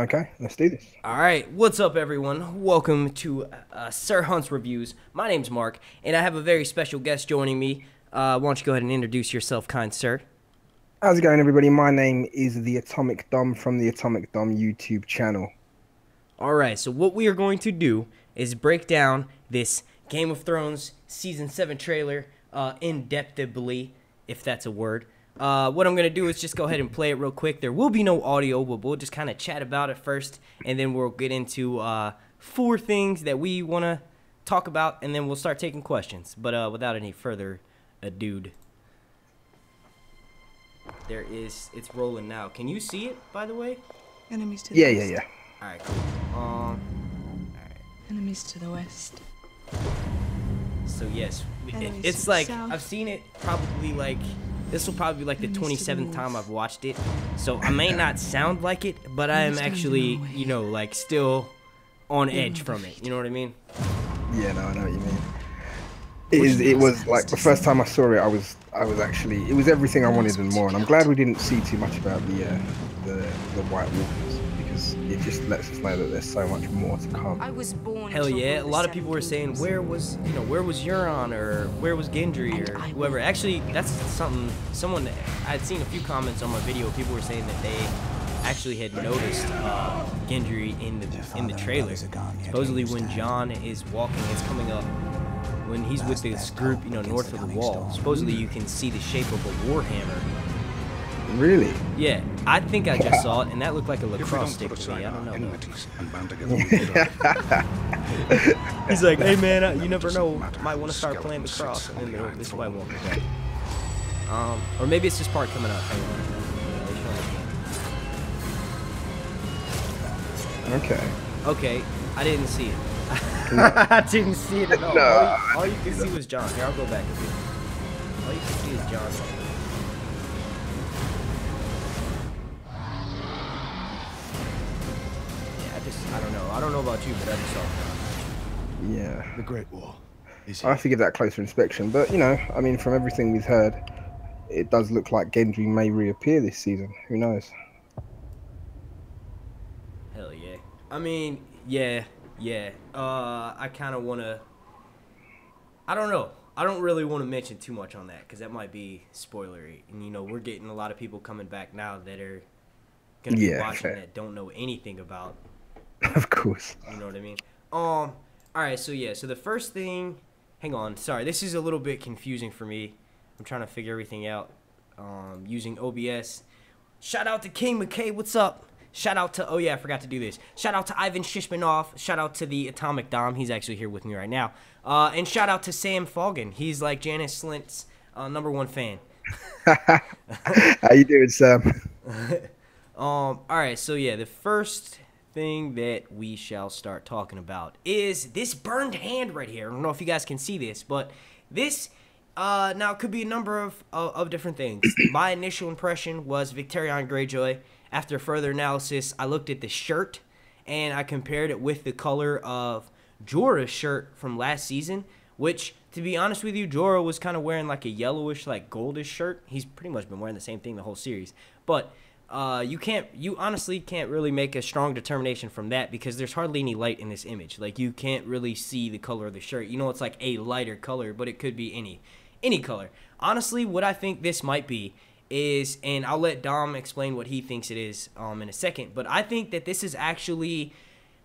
Okay, let's do this. All right, what's up, everyone? Welcome to uh, Ser Hunt's Reviews. My name's Mark, and I have a very special guest joining me. Uh, why don't you go ahead and introduce yourself, kind sir? How's it going, everybody? My name is the Atomic Dom from the Atomic Dom YouTube channel. All right, so what we are going to do is break down this Game of Thrones season seven trailer uh, in depthly, if that's a word. Uh, what I'm gonna do is just go ahead and play it real quick. There will be no audio, but we'll just kind of chat about it first, and then we'll get into uh, four things that we want to talk about, and then we'll start taking questions. But uh, without any further ado, there is it's rolling now. Can you see it, by the way? Enemies to the Yeah, yeah, west. yeah. All right, cool. Um, Enemies to the west. so yes, it- it's like south. I've seen it probably like this will probably be like the Enemies to the 27th time. I've watched it. So I may not sound like it, but I am Enemies to the actually, you know, like still on edge from it. You know what I mean? Yeah, no, I know what you mean. It is. It was like the first time I saw it. I was. I was actually. It was everything I wanted and more. And I'm glad we didn't see too much about the uh, the the White Walkers because it just lets us know that there's so much more to come. I was born. Hell yeah! A lot of people were saying, where was, you know, where was Euron or where was Gendry And or I whoever. Actually, that's something someone I had seen a few comments on my video. People were saying that they actually had noticed uh, Gendry in the in the trailer. Supposedly, when Jon is walking, it's coming up when he's with this group, you know, north of the wall. Supposedly, you can see the shape of a warhammer. Really? Yeah, I think I just saw it, and that looked like a lacrosse stick put to me. I don't know. though. enmities and band together, we will die. He's like, hey man, uh, you never know. Might want to start playing lacrosse, and then behind this the is won't throne. Um, or maybe it's just part coming up. Hang on. Yeah, they showing Okay. Okay, I didn't see it. I didn't see it at all. No. All, you, all you could see was Jon. Here, I'll go back a bit. All you could see is Jon. Just, I don't know. I don't know about you, but I just saw Jon. Yeah. The Great War is I have to give that closer inspection. But you know, I mean, from everything we've heard, it does look like Gendry may reappear this season. Who knows? Hell yeah. I mean, yeah, yeah. Uh, I kind of want to. I don't know. I don't really want to mention too much on that because that might be spoilery. And you know, we're getting a lot of people coming back now that are gonna be Yeah, watching fair. that don't know anything about. of course. You know what I mean? Um. All right. So yeah. So the first thing. Hang on. Sorry. This is a little bit confusing for me. I'm trying to figure everything out. Um, using OBS. Shout out to King McKay. What's up? Shout out to oh yeah, I forgot to do this. Shout out to Ivan Shishmanov. Shout out to the Atomic Dom. He's actually here with me right now. Uh, and shout out to Sam Fogan. He's like Janos Slynt's uh, number one fan. How you doing, Sam? Um, all right, so yeah, the first thing that we shall start talking about is this burned hand right here. I don't know if you guys can see this, but this uh now it could be a number of of, of different things. My initial impression was Victarion Greyjoy. After further analysis, I looked at the shirt and I compared it with the color of Jorah's shirt from last season, which to be honest with you, Jorah was kind of wearing like a yellowish, like goldish shirt. He's pretty much been wearing the same thing the whole series. But uh, you can't, you honestly can't really make a strong determination from that because there's hardly any light in this image. Like you can't really see the color of the shirt. You know, it's like a lighter color, but it could be any, any color. Honestly, what I think this might be is, and I'll let Dom explain what he thinks it is um, in a second. But I think that this is actually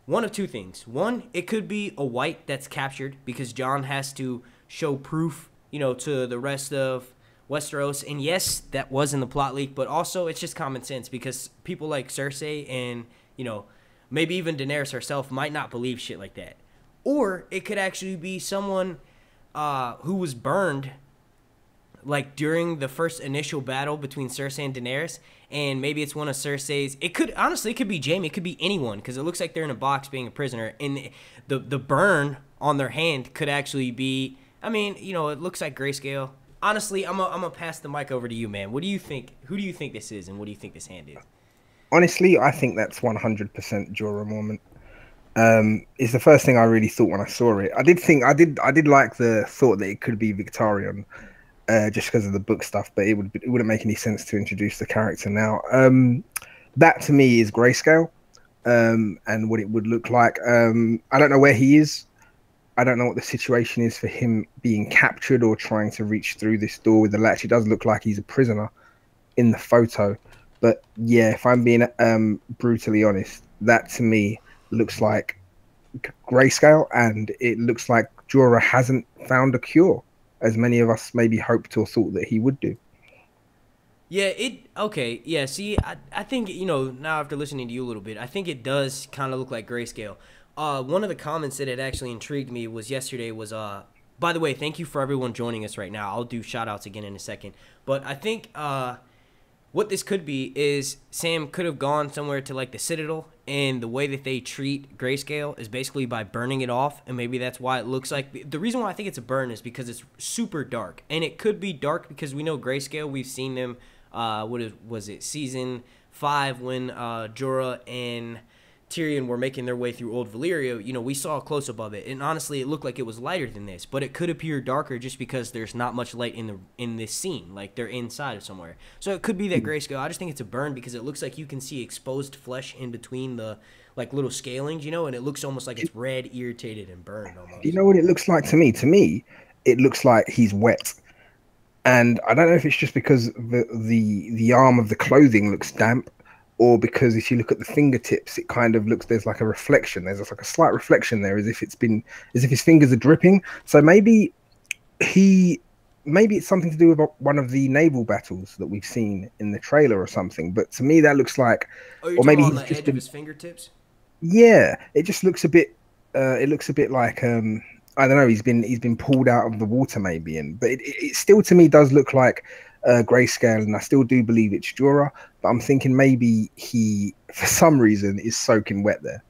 one of two things. One, it could be a white that's captured because John has to show proof, you know, to the rest of Westeros. And yes, that was in the plot leak, but also it's just common sense because people like Cersei and, you know, maybe even Daenerys herself might not believe shit like that. Or it could actually be someone uh, who was burned like during the first initial battle between Cersei and Daenerys, and maybe it's one of Cersei's. It could honestly, it could be Jaime, it could be anyone, because it looks like they're in a box being a prisoner, and the the burn on their hand could actually be. I mean, you know, it looks like grayscale. Honestly, I'm gonna pass the mic over to you, man. What do you think? Who do you think this is, and what do you think this hand is? Honestly, I think that's 100% Jorah moment. Um, it's the first thing I really thought when I saw it. I did think I did I did like the thought that it could be Victarion, uh, just because of the book stuff, but it would it wouldn't make any sense to introduce the character now. Um, that to me is grayscale. um, and what it would look like. Um, I don't know where he is. I don't know what the situation is for him being captured or trying to reach through this door with the latch. It does look like he's a prisoner in the photo. But yeah, if I'm being um, brutally honest, that to me looks like grayscale, and it looks like Jorah hasn't found a cure, as many of us maybe hoped or thought that he would do. Yeah, it okay. Yeah, see, I, I think you know now after listening to you a little bit, I think it does kind of look like grayscale. Uh, one of the comments that had actually intrigued me was yesterday was uh. By the way, thank you for everyone joining us right now. I'll do shout outs again in a second. But I think uh, what this could be is Sam could have gone somewhere to like the Citadel, and the way that they treat grayscale is basically by burning it off, and maybe that's why it looks like. The reason why I think it's a burn is because it's super dark, and it could be dark because we know grayscale. We've seen them. Uh, what is, was it? Season five when uh, Jorah and Tyrion were making their way through Old Valyria, you know, we saw a close up of it, and honestly, it looked like it was lighter than this, but it could appear darker just because there's not much light in the in this scene, like they're inside of somewhere. So it could be that grayscale. I just think it's a burn because it looks like you can see exposed flesh in between the like little scalings, you know, and it looks almost like it's red, irritated, and burned almost. You know what it looks like to me? To me, it looks like he's wet. And I don't know if it's just because the the the arm of the clothing looks damp or because if you look at the fingertips, it kind of looks there's like a reflection. There's like a slight reflection there, as if it's been as if his fingers are dripping. So maybe he maybe it's something to do with one of the naval battles that we've seen in the trailer or something. But to me, that looks like, oh, or maybe he's just edge his fingertips. Yeah, it just looks a bit. Uh, it looks a bit like um, I don't know. He's been he's been pulled out of the water maybe, and but it, it still to me does look like uh, grayscale, and I still do believe it's Jorah, But I'm thinking maybe he, for some reason, is soaking wet there.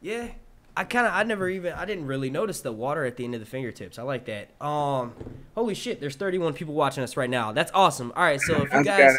Yeah, I kind of I never even I didn't really notice the water at the end of the fingertips. I like that. Um, holy shit, there's 31 people watching us right now. That's awesome. All right, so if you guys,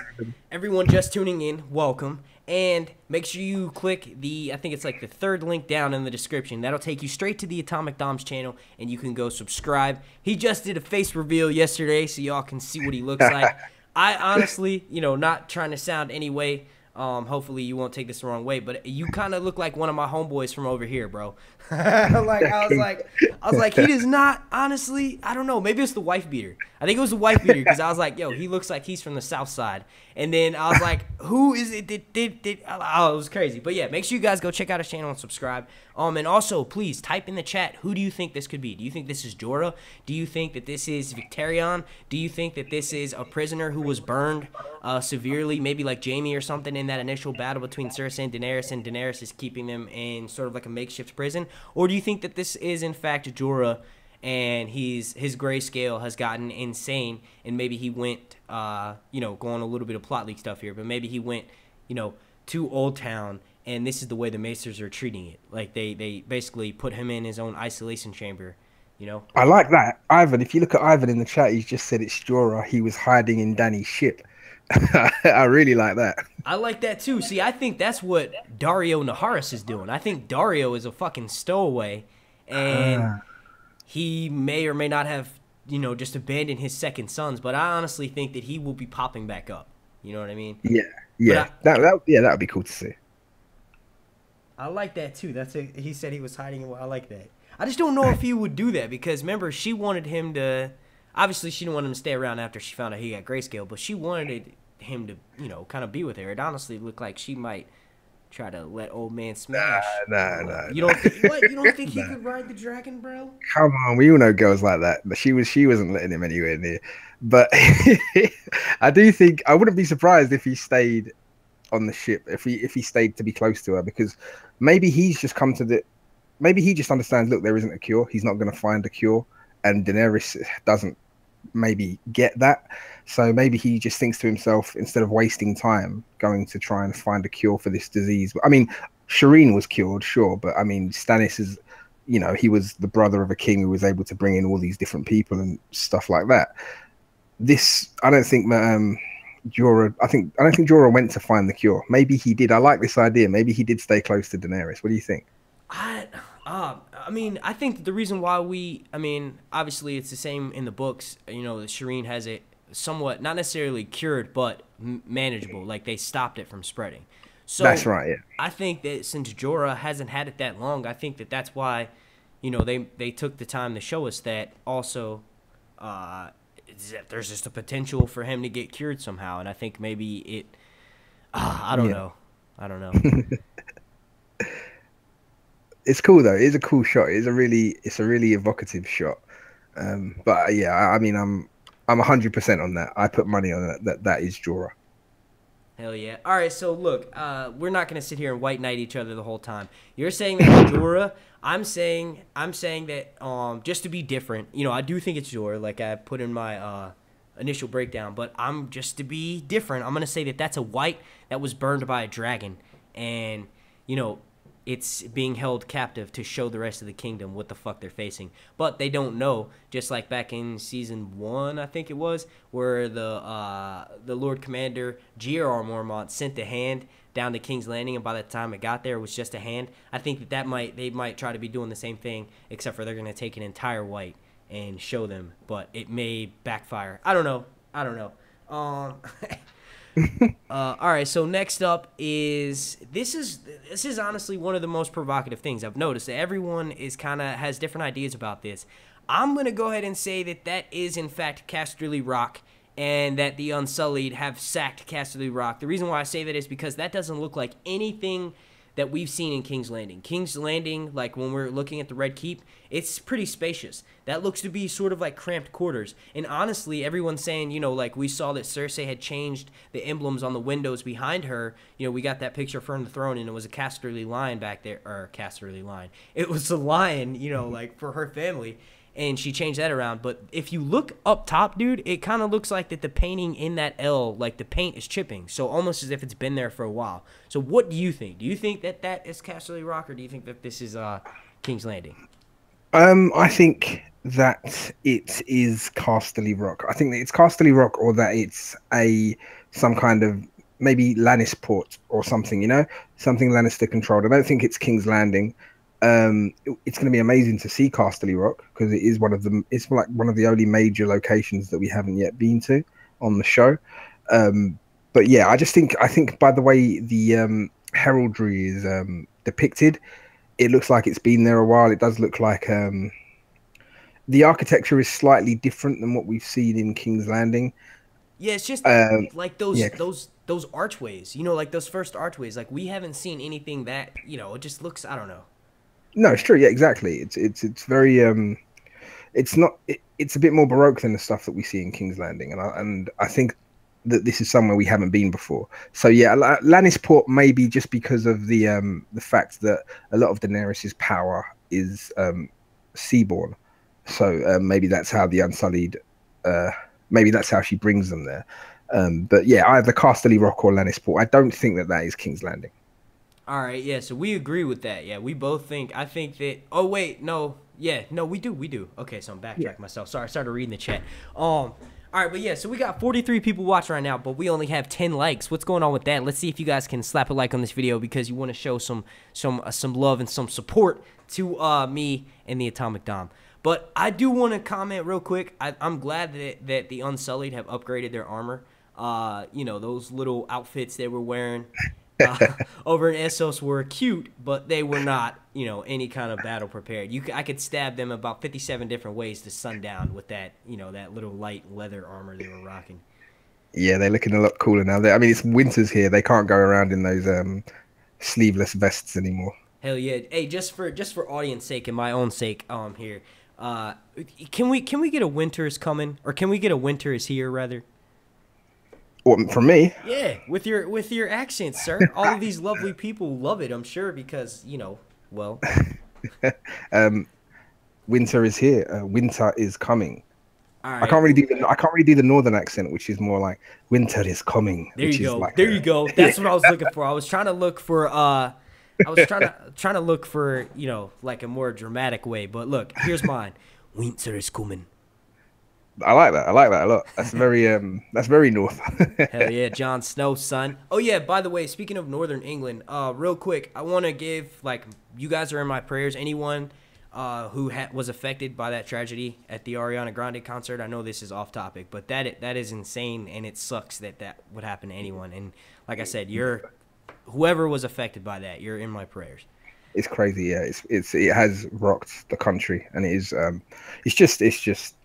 everyone just tuning in, welcome. And make sure you click the, I think it's like the third link down in the description. That'll take you straight to the Atomic Doms channel, and you can go subscribe. He just did a face reveal yesterday, so y'all can see what he looks like. I honestly, you know, not trying to sound any way um, hopefully you won't take this the wrong way, but you kind of look like one of my homeboys from over here, bro. like I was like, I was like, he does not. Honestly, I don't know. Maybe it's the wife beater. I think it was the wife beater because I was like, yo, he looks like he's from the south side. And then I was like, who is it? Did, did, did, oh, it was crazy. But yeah, make sure you guys go check out his channel and subscribe. Um, and also please type in the chat. Who do you think this could be? Do you think this is Jorah? Do you think that this is Victarion? Do you think that this is a prisoner who was burned uh, severely, maybe like Jaime or something in that initial battle between Cersei and Daenerys, and Daenerys is keeping them in sort of like a makeshift prison? Or do you think that this is in fact Jorah? and he's his grayscale has gotten insane and maybe he went uh, you know going a little bit of plot leak stuff here but maybe he went you know to old town and this is the way the maesters are treating it like they they basically put him in his own isolation chamber you know i like that ivan if you look at ivan in the chat he's just said it's jorah he was hiding in Dany's ship I really like that. I like that too. See, I think that's what Daario Naharis is doing. I think Daario is a fucking stowaway, and uh he may or may not have, you know, just abandoned his second sons, but I honestly think that he will be popping back up. You know what I mean? Yeah, yeah, I, that, that yeah, that would be cool to see. I like that too. That's a, he said he was hiding. I like that. I just don't know if he would do that because remember she wanted him to. Obviously, she didn't want him to stay around after she found out he got grayscale, but she wanted him to, you know, kind of be with her. It honestly looked like she might try to let old man smash. Nah, nah, nah. You don't think, what? You don't think he could ride the dragon, bro? Come on, we all know girls like that. But she was she wasn't letting him anywhere near. But I do think I wouldn't be surprised if he stayed on the ship if he if he stayed to be close to her because maybe he's just come to the maybe he just understands look there isn't a cure he's not going to find a cure and Daenerys doesn't maybe get that so maybe he just thinks to himself, instead of wasting time going to try and find a cure for this disease. I mean, Shireen was cured, sure, but I mean, Stannis is, you know, he was the brother of a king who was able to bring in all these different people and stuff like that. This, I don't think, um, Jorah. I think I don't think Jorah went to find the cure. Maybe he did. I like this idea. Maybe he did stay close to Daenerys. What do you think? I, uh, I mean, I think the reason why we, I mean, obviously it's the same in the books. You know, Shireen has it somewhat not necessarily cured but manageable like they stopped it from spreading So That's right. Yeah. I think that since Jorah hasn't had it that long, I think that that's why, you know, they they took the time to show us that. Also, uh, there's just a potential for him to get cured somehow, and I think maybe it. Uh, I don't Yeah. know. I don't know. It's cool though. It is a cool shot. It's a really, it's a really evocative shot. Um, but yeah, I, I mean, I'm, I'm hundred percent on that. I put money on that. That that is Jorah. Hell yeah! All right, so look, uh, we're not gonna sit here and white knight each other the whole time. You're saying that Jorah. I'm saying I'm saying that um, just to be different. You know, I do think it's Jorah, like I put in my uh, initial breakdown. But I'm just to be different. I'm gonna say that that's a white that was burned by a dragon, and you know, it's being held captive to show the rest of the kingdom what the fuck they're facing. But they don't know, just like back in season one, I think it was, where the uh, the Lord Commander Jeor Mormont sent the hand down to King's Landing, and by the time it got there, it was just a hand. I think that that might they might try to be doing the same thing, except for they're gonna take an entire white and show them, but it may backfire. I don't know. I don't know. Um. Uh, all right, so next up is this is this is honestly one of the most provocative things I've noticed. Everyone is kind of has different ideas about this. I'm gonna go ahead and say that that is in fact Casterly Rock, and that the Unsullied have sacked Casterly Rock. The reason why I say that is because that doesn't look like anything that we've seen in King's Landing. King's Landing, like when we're looking at the Red Keep, it's pretty spacious. That looks to be sort of like cramped quarters. And honestly, everyone's saying, you know, like we saw that Cersei had changed the emblems on the windows behind her. You know, we got that picture from the throne, and it was a Casterly lion back there, or Casterly lion. It was a lion, you know, mm-hmm. like for her family and she changed that around. But if you look up top, dude, it kind of looks like that the painting in that L, like the paint is chipping, so almost as if it's been there for a while. So what do you think? Do you think that that is Casterly Rock, or do you think that this is uh King's Landing? Um, I think that it is Casterly Rock. I think that it's Casterly Rock, or that it's a some kind of maybe Lannisport or something. You know, something Lannister controlled. I don't think it's King's Landing. Um, it- it's going to be amazing to see Casterly Rock because it is one of the it's like one of the only major locations that we haven't yet been to on the show. Um, but yeah, I just think I think by the way the um, heraldry is um, depicted, it looks like it's been there a while. It does look like um, the architecture is slightly different than what we've seen in King's Landing. Yeah, it's just Um, like those yeah. those those archways. You know, like those first archways. Like we haven't seen anything that you know. It just looks. I don't know. No, it's true. Yeah, exactly. It's it's it's very um, it's not. It, it's a bit more baroque than the stuff that we see in King's Landing, and I, and I think that this is somewhere we haven't been before. So yeah, La- Lannisport maybe just because of the um the fact that a lot of Daenerys's power is um seaborne, so um, maybe that's how the Unsullied, uh, maybe that's how she brings them there. Um, but yeah, either Casterly Rock or Lannisport. I don't think that that is King's Landing. All right, yeah, so we agree with that. Yeah, we both think. I think that. Oh wait, no, yeah, no, we do, we do. Okay, so I'm backtracking Yeah. myself. Sorry, I started reading the chat. Um, all right, but yeah, so we got 43 people watching right now, but we only have 10 likes. What's going on with that? Let's see if you guys can slap a like on this video because you want to show some some uh, some love and some support to uh me and the Atomic Dom. But I do want to comment real quick. I, I'm glad that that the Unsullied have upgraded their armor. Uh, you know those little outfits they were wearing uh, over in Essos were cute, but they were not, you know, any kind of battle prepared. You, I could stab them about 57 different ways to sundown with that, you know, that little light leather armor they were rocking. Yeah, they're looking a lot cooler now. They, I mean, it's winters here. They can't go around in those um, sleeveless vests anymore. Hell yeah! Hey, just for just for audience sake and my own sake, um, here, uh, can we can we get a winter is coming, or can we get a winter is here rather? What from me? Yeah, with your with your accent, sir. All of these lovely people love it, I'm sure, because you know, well, Um, winter is here. Uh, winter is coming. all I can't really do the I can't really do the northern accent, which is more like winter is coming. There you go. Like there a- you go. That's what I was looking for. I was trying to look for uh I was trying to trying to look for, you know, like a more dramatic way. But look, here's mine. Winter is coming. I like that. I like that a lot. That's very um. That's very north. Hell yeah, Jon Snow, son. Oh yeah, by the way, speaking of Northern England, uh, real quick, I want to give like you guys are in my prayers. Anyone uh, who ha- was affected by that tragedy at the Ariana Grande concert, I know this is off topic, but that that is insane, and it sucks that that would happen to anyone. And like I said, you're whoever was affected by that, you're in my prayers. It's crazy. Yeah, it's it's it has rocked the country, and it is um, it's just it's just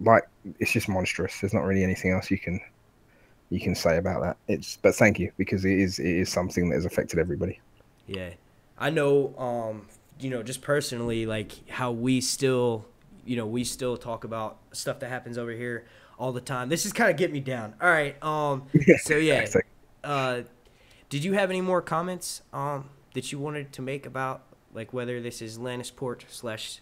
like it's just monstrous. There's not really anything else you can you can say about that. It's but thank you because it is it is something that has affected everybody. Yeah, I know. Um, you know, just personally, like how we still, you know, we still talk about stuff that happens over here all the time. This is kind of get me down. All right. Um. So yeah. Uh, did you have any more comments um that you wanted to make about like whether this is Lannisport slash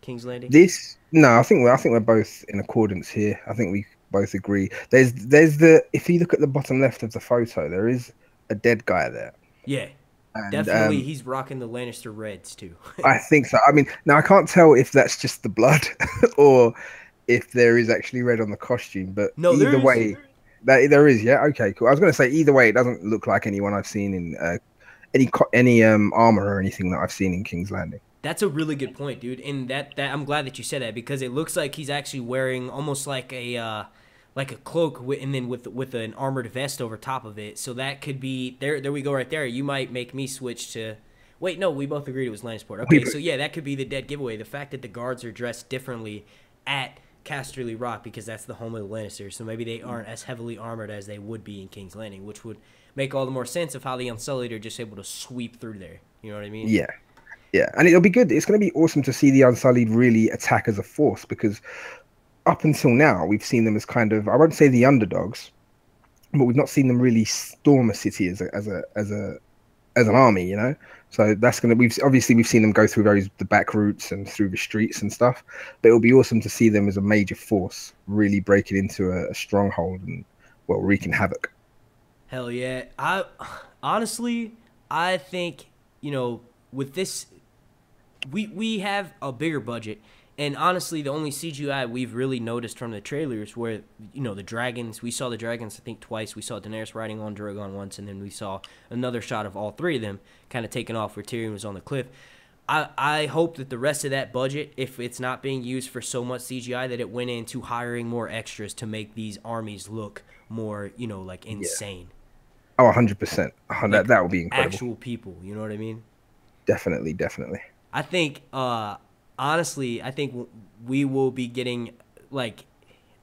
King's Landing? This no, I think we're I think we're both in accordance here. I think we both agree. There's there's the if you look at the bottom left of the photo, there is a dead guy there. Yeah. And, Definitely, um, he's rocking the Lannister reds too. I think so. I mean, now I can't tell if that's just the blood or if there is actually red on the costume, but no, either way, that there is. Yeah, okay, cool. I was going to say either way, it doesn't look like anyone I've seen in uh, any any um armor or anything that I've seen in King's Landing. That's a really good point, dude. And that that I'm glad that you said that because it looks like he's actually wearing almost like a uh, like a cloak and then with with an armored vest over top of it. So that could be there. There we go, right there. You might make me switch to. Wait, no, we both agreed it was Lannisport. Okay, so yeah, that could be the dead giveaway. The fact that the guards are dressed differently at Casterly Rock because that's the home of the Lannisters. So maybe they aren't as heavily armored as they would be in King's Landing, which would make all the more sense of how the Unsullied are just able to sweep through there. You know what I mean? Yeah. Yeah, and it'll be good. It's going to be awesome to see the Unsullied really attack as a force because up until now, we've seen them as kind of I won't say the underdogs, but we've not seen them really storm a city as a as a as a as an army, you know. So that's gonna we've obviously we've seen them go through those the back routes and through the streets and stuff, but it'll be awesome to see them as a major force really breaking into a, a stronghold and well wreaking havoc. Hell yeah! I honestly I think you know with this we we have a bigger budget and honestly, the only CGI we've really noticed from the trailers were, you know, the dragons. We saw the dragons, I think, twice. We saw Daenerys riding on Drogon once, and then we saw another shot of all three of them kind of taking off where Tyrion was on the cliff. I, I hope that the rest of that budget, if it's not being used for so much CGI, that it went into hiring more extras to make these armies look more, you know, like insane. Yeah. Oh, 100%. Like that, that would be incredible. Actual people, you know what I mean? Definitely, definitely. I think uh, honestly, I think we will be getting like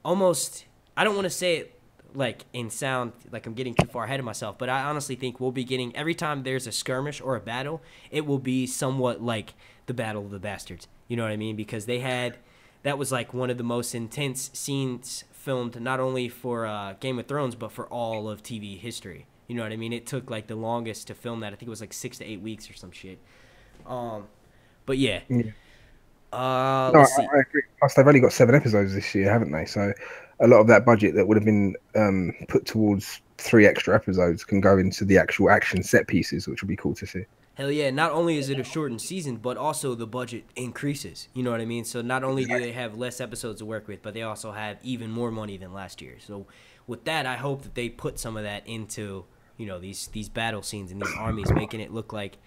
almost. I don't want to say it like in sound like I'm getting too far ahead of myself, but I honestly think we'll be getting every time there's a skirmish or a battle, it will be somewhat like the Battle of the Bastards. You know what I mean? Because they had that was like one of the most intense scenes filmed not only for uh, Game of Thrones but for all of TV history. You know what I mean? It took like the longest to film that. I think it was like six to eight weeks or some shit. Um, but yeah. yeah. Uh, no, I, I, agree. Plus, they've only got seven episodes this year, haven't they? So, a lot of that budget that would have been um, put towards three extra episodes can go into the actual action set pieces, which will be cool to see. Hell yeah! Not only is it a shortened season, but also the budget increases. You know what I mean? So not only do they have less episodes to work with, but they also have even more money than last year. So with that, I hope that they put some of that into you know these these battle scenes and these armies, making it look like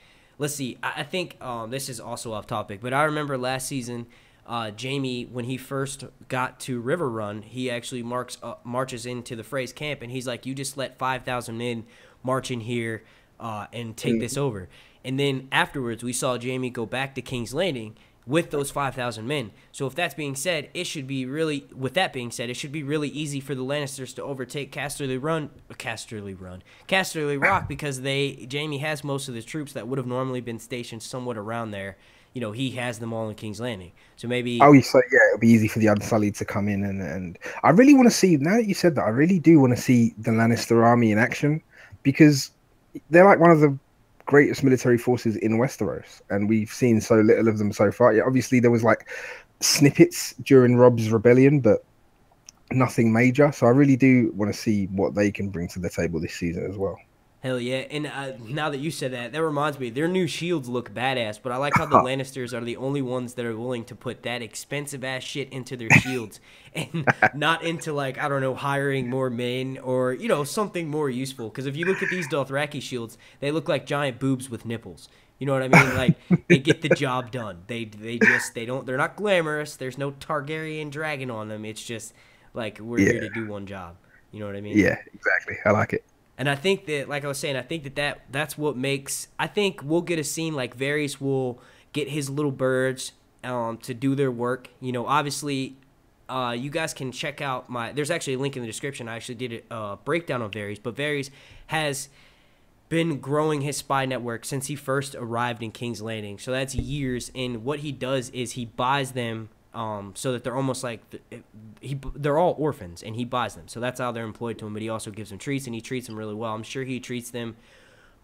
let's see. I, I think um, this is also off topic, but I remember last season, uh, Jaime when he first got to Riverrun, he actually marks uh, marches into the Freys camp, and he's like, "You just let five thousand men march in here uh, and take this over." And then afterwards, we saw Jaime go back to King's Landing with those 5,000 men. So if that's being said, it should be really with that being said, it should be really easy for the Lannisters to overtake Casterly Run Casterly Run. Casterly Rock because they Jaime has most of the troops that would have normally been stationed somewhat around there. You know, he has them all in King's Landing. So maybe Oh, so yeah, it'll be easy for the Unsullied to come in and and I really want to see now that you said that, I really do want to see the Lannister army in action because they're like one of the greatest military forces in Westeros, and we've seen so little of them so far. Yeah, obviously there was like snippets during Robb's rebellion, but nothing major. So I really do want to see what they can bring to the table this season as well. Hell yeah! And uh, now that you said that, that reminds me, their new shields look badass. But I like how the Lannisters are the only ones that are willing to put that expensive ass shit into their shields, and not into like I don't know hiring more men or you know something more useful. Because if you look at these Dothraki shields, they look like giant boobs with nipples. You know what I mean? Like they get the job done. They they just they don't they're not glamorous. There's no Targaryen dragon on them. It's just like we're yeah. here to do one job. You know what I mean? Yeah, exactly. I like it. And I think that, like I was saying, I think that, that that's what makes. I think we'll get a scene like Varys will get his little birds um, to do their work. You know, obviously, uh, you guys can check out my. There's actually a link in the description. I actually did a breakdown of Varys, but Varys has been growing his spy network since he first arrived in King's Landing. So that's years. And what he does is he buys them um, so that they're almost like he they're all orphans and he buys them. So that's how they're employed to him. But he also gives them treats and he treats them really well. I'm sure he treats them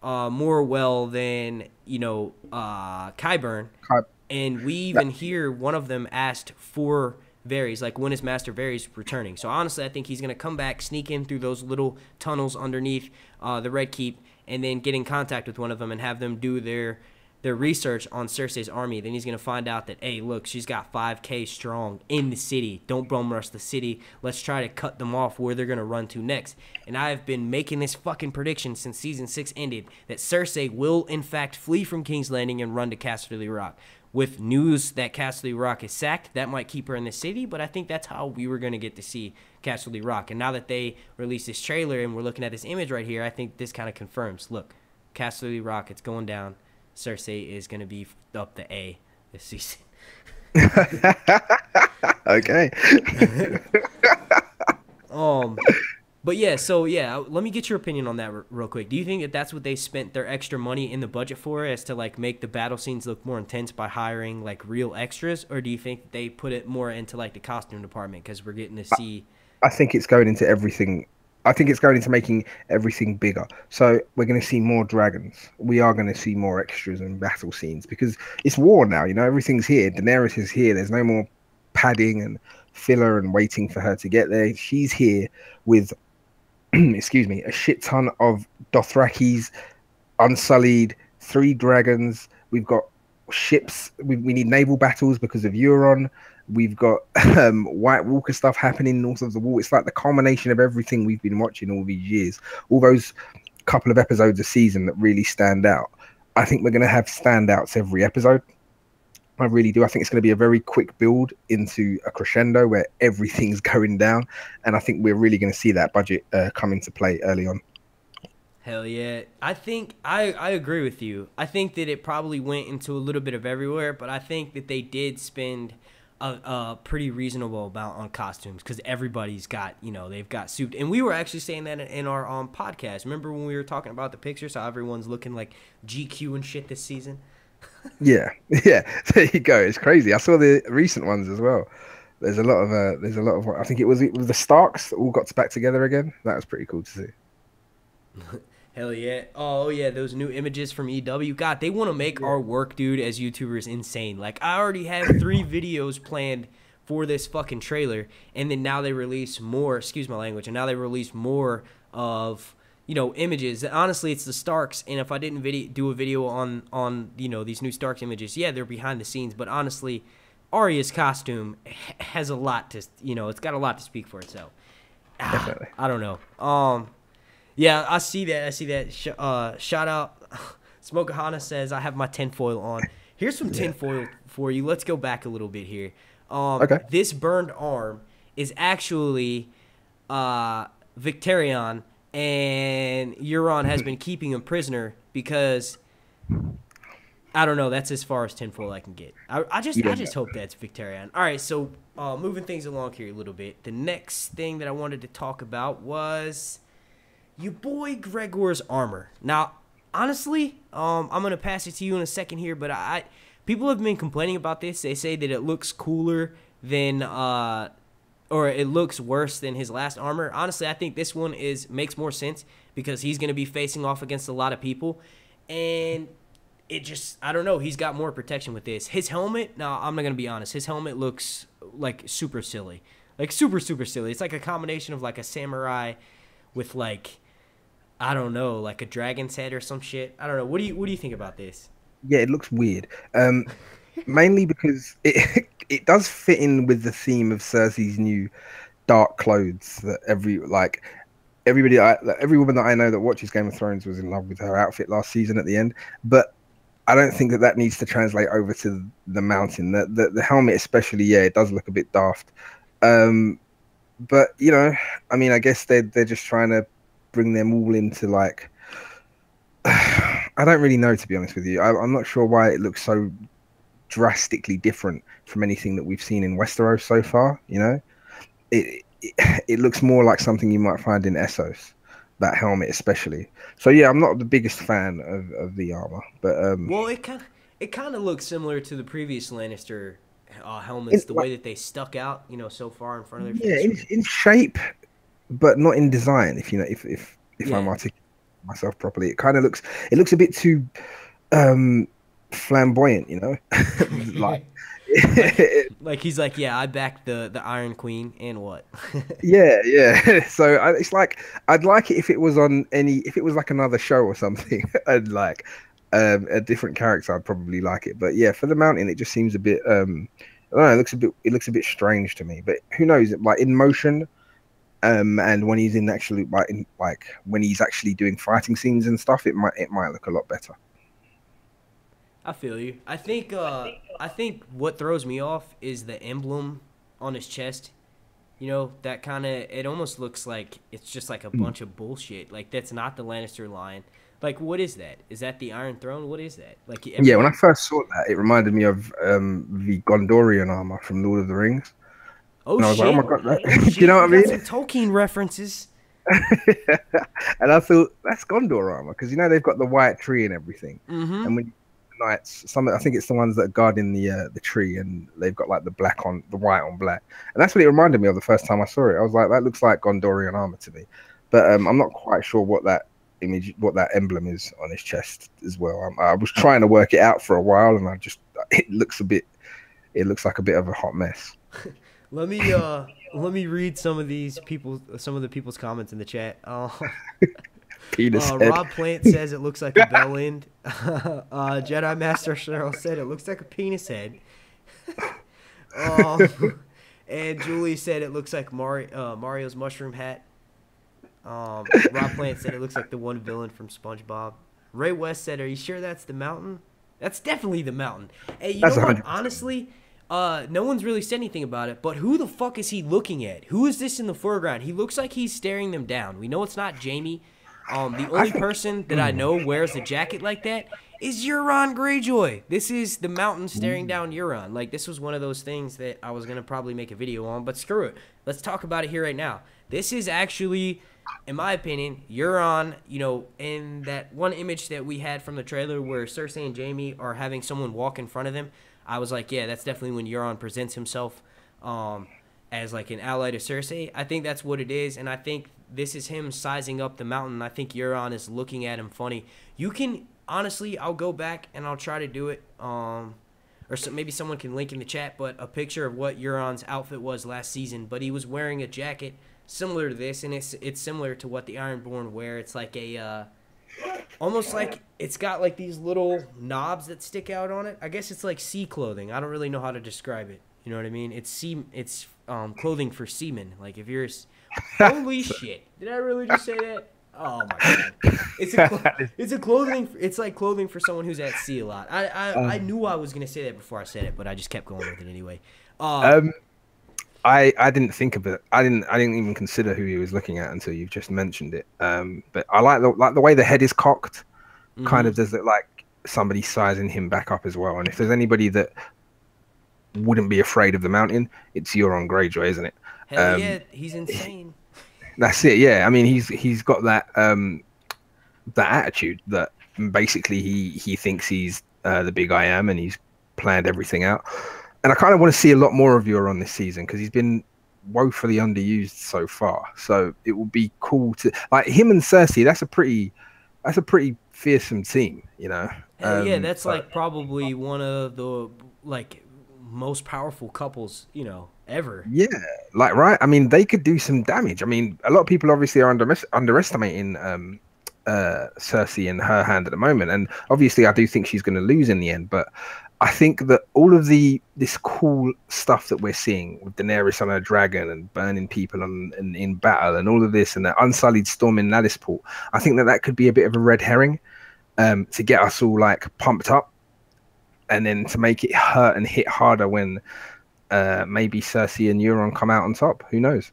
uh, more well than you know uh, Qyburn. Ky- and we even hear one of them asked for Varys, like when is Master Varys returning? So honestly, I think he's gonna come back, sneak in through those little tunnels underneath uh, the Red Keep, and then get in contact with one of them and have them do their their research on Cersei's army. Then he's gonna find out that hey, look, she's got 5k strong in the city. Don't bum rush the city. Let's try to cut them off where they're gonna run to next. And I've been making this fucking prediction since season six ended that Cersei will in fact flee from King's Landing and run to Casterly Rock. With news that Casterly Rock is sacked, that might keep her in the city, but I think that's how we were gonna get to see Casterly Rock. And now that they released this trailer and we're looking at this image right here, I think this kind of confirms. Look, Casterly Rock, it's going down. Cersei is going to be up the A this season. okay. um, but yeah, so yeah, let me get your opinion on that r- real quick. Do you think that that's what they spent their extra money in the budget for, as to like make the battle scenes look more intense by hiring like real extras, or do you think they put it more into like the costume department because we're getting to see? I think it's going into everything. I think it's going into making everything bigger. So we're going to see more dragons. We are going to see more extras and battle scenes because it's war now. You know, everything's here. Daenerys is here. There's no more padding and filler and waiting for her to get there. She's here with, excuse me, a shit ton of Dothrakis, unsullied, three dragons. We've got ships. We, we need naval battles because of Euron. We've got um, White Walker stuff happening north of the wall. It's like the culmination of everything we've been watching all these years. All those couple of episodes a season that really stand out. I think we're going to have standouts every episode. I really do. I think it's going to be a very quick build into a crescendo where everything's going down, and I think we're really going to see that budget uh, come into play early on. Hell yeah. I think I, I agree with you. I think that it probably went into a little bit of everywhere, but I think that they did spend a, a pretty reasonable amount on costumes because everybody's got, you know, they've got souped And we were actually saying that in our um, podcast. Remember when we were talking about the pictures, how everyone's looking like GQ and shit this season? yeah, yeah. There you go. It's crazy. I saw the recent ones as well. There's a lot of uh, there's a lot of I think it was it was the Starks that all got back together again. That was pretty cool to see. Hell yeah. Oh yeah, those new images from EW. God, they want to make our work, dude, as YouTubers insane. Like I already have 3 videos planned for this fucking trailer and then now they release more, excuse my language, and now they release more of you know images honestly it's the starks and if i didn't video, do a video on on you know these new starks images yeah they're behind the scenes but honestly Arya's costume has a lot to you know it's got a lot to speak for itself Definitely. i don't know um yeah, I see that. I see that. Sh- uh, shout out. Smokahana says, I have my tinfoil on. Here's some tinfoil for you. Let's go back a little bit here. Um, Okay. This burned arm is actually uh, Victarion, and Euron has been keeping him prisoner because. I don't know. That's as far as tinfoil I can get. I, I just, I just hope that's Victarion. All right, so uh, moving things along here a little bit. The next thing that I wanted to talk about was your boy Gregor's armor. Now, honestly, um, I'm gonna pass it to you in a second here, but I, people have been complaining about this. They say that it looks cooler than, uh, or it looks worse than his last armor. Honestly, I think this one is makes more sense because he's gonna be facing off against a lot of people, and it just I don't know. He's got more protection with this. His helmet. Now I'm not gonna be honest. His helmet looks like super silly, like super super silly. It's like a combination of like a samurai with like I don't know, like a dragon's head or some shit. I don't know. What do you what do you think about this? Yeah, it looks weird. Um, mainly because it it does fit in with the theme of Cersei's new dark clothes that every like everybody I, every woman that I know that watches Game of Thrones was in love with her outfit last season at the end. But I don't think that that needs to translate over to the mountain. The the, the helmet, especially, yeah, it does look a bit daft. Um, but you know, I mean, I guess they're they're just trying to bring them all into like I don't really know to be honest with you. I, I'm not sure why it looks so drastically different from anything that we've seen in Westeros so far. You know, it it, it looks more like something you might find in Essos, that helmet especially. So yeah, I'm not the biggest fan of, of the armor, but um, Well, it kind of it kind of looks similar to the previous Lannister uh, helmets, the way that they stuck out, you know, so far in front of their yeah, face. in, in shape, but not in design. If you know, if if if I'm Yeah. articulating myself properly, it kind of looks it looks a bit too um flamboyant. You know, like. Like he's like, yeah, I backed the the Iron Queen, and what? Yeah, yeah. So I, it's like I'd like it if it was on any, if it was like another show or something, and like um, a different character, I'd probably like it. But yeah, for the mountain, it just seems a bit. um I don't know. It looks a bit. It looks a bit strange to me. But who knows? Like in motion, um, and when he's in actually like in like when he's actually doing fighting scenes and stuff, it might it might look a lot better. I feel you. I think uh I think what throws me off is the emblem on his chest. You know, that kind of it almost looks like it's just like a Hmm. bunch of bullshit. Like that's not the Lannister line. Like what is that? Is that the Iron Throne? What is that? Like Yeah, when I first saw that, it reminded me of um the Gondorian armor from Lord of the Rings. Oh and I was shit. like, oh my God, that- Oh, you know what I mean? Tolkien references. and I thought that's Gondor armor because you know they've got the white tree and everything. Mm-hmm. And when knights, some I think it's the ones that are guarding the uh, the tree, and they've got like the black on the white on black, and that's what it reminded me of the first time I saw it. I was like, that looks like Gondorian armor to me, but um, I'm not quite sure what that image, what that emblem is on his chest as well. Um, I was trying to work it out for a while, and I just it looks a bit, it looks like a bit of a hot mess. Let me uh let me read some of these people some of the people's comments in the chat. Uh, Penis Uh. Rob Plant says it looks like a bell end. uh, Jedi Master Cheryl said it looks like a penis head. um, and Julie said it looks like Mario, uh, Mario's mushroom hat. Um, Rob Plant said it looks like the one villain from SpongeBob. Ray West said, "Are you sure that's the mountain? That's definitely the mountain." Hey, you That's know what? 100%. Honestly, uh, no one's really said anything about it. But who the fuck is he looking at? Who is this in the foreground? He looks like he's staring them down. We know it's not Jaime. Um, the only person that I know wears a jacket like that is Euron Greyjoy. This is the mountain staring down Euron. Like this was one of those things that I was gonna probably make a video on, but screw it. Let's talk about it here right now. This is actually, in my opinion, Euron. You know, in that one image that we had from the trailer where Cersei and Jaime are having someone walk in front of them, I was like, yeah, that's definitely when Euron presents himself. Um, as like an ally to Cersei. I think that's what it is, and I think this is him sizing up the mountain. I think Euron is looking at him funny. You can honestly, I'll go back and I'll try to do it. Um, or so, maybe someone can link in the chat, but a picture of what Euron's outfit was last season. But he was wearing a jacket similar to this, and it's it's similar to what the Ironborn wear. It's like a uh, almost like it's got like these little knobs that stick out on it. I guess it's like sea clothing. I don't really know how to describe it. You know what I mean? It's sea. It's um, clothing for seamen. Like if you're, holy shit! Did I really just say that? Oh my god! It's a it's a clothing. It's like clothing for someone who's at sea a lot. I I, I knew I was gonna say that before I said it, but I just kept going with it anyway. Uh, Um, I I didn't think of it. I didn't I didn't even consider who he was looking at until you've just mentioned it. Um, but I like the like the way the head is cocked. Kind mhm. of does look like somebody sizing him back up as well. And if there's anybody that wouldn't be afraid of the mountain, it's Euron Greyjoy, isn't it? Hell um, yeah, he's insane. That's it. Yeah. I mean, he's he's got that um that attitude that basically he he thinks he's uh, the big I am and he's planned everything out. And I kind of want to see a lot more of Euron this season because he's been woefully underused so far. So it will be cool to like him and Cersei. That's a pretty that's a pretty fearsome team, you know. Yeah, Um, that's but- like probably one of the like most powerful couples you know ever. Yeah, like right. I mean, they could do some damage. I mean, a lot of people obviously are under, underestimating um, uh, Cersei and her hand at the moment, and obviously, I do think she's going to lose in the end. But I think that all of the this cool stuff that we're seeing with Daenerys on her dragon and burning people on, in, in battle and all of this and the unsullied storm in Lannisport, I think that that could be a bit of a red herring um, to get us all like pumped up, and then to make it hurt and hit harder when uh, maybe Cersei and Euron come out on top. Who knows?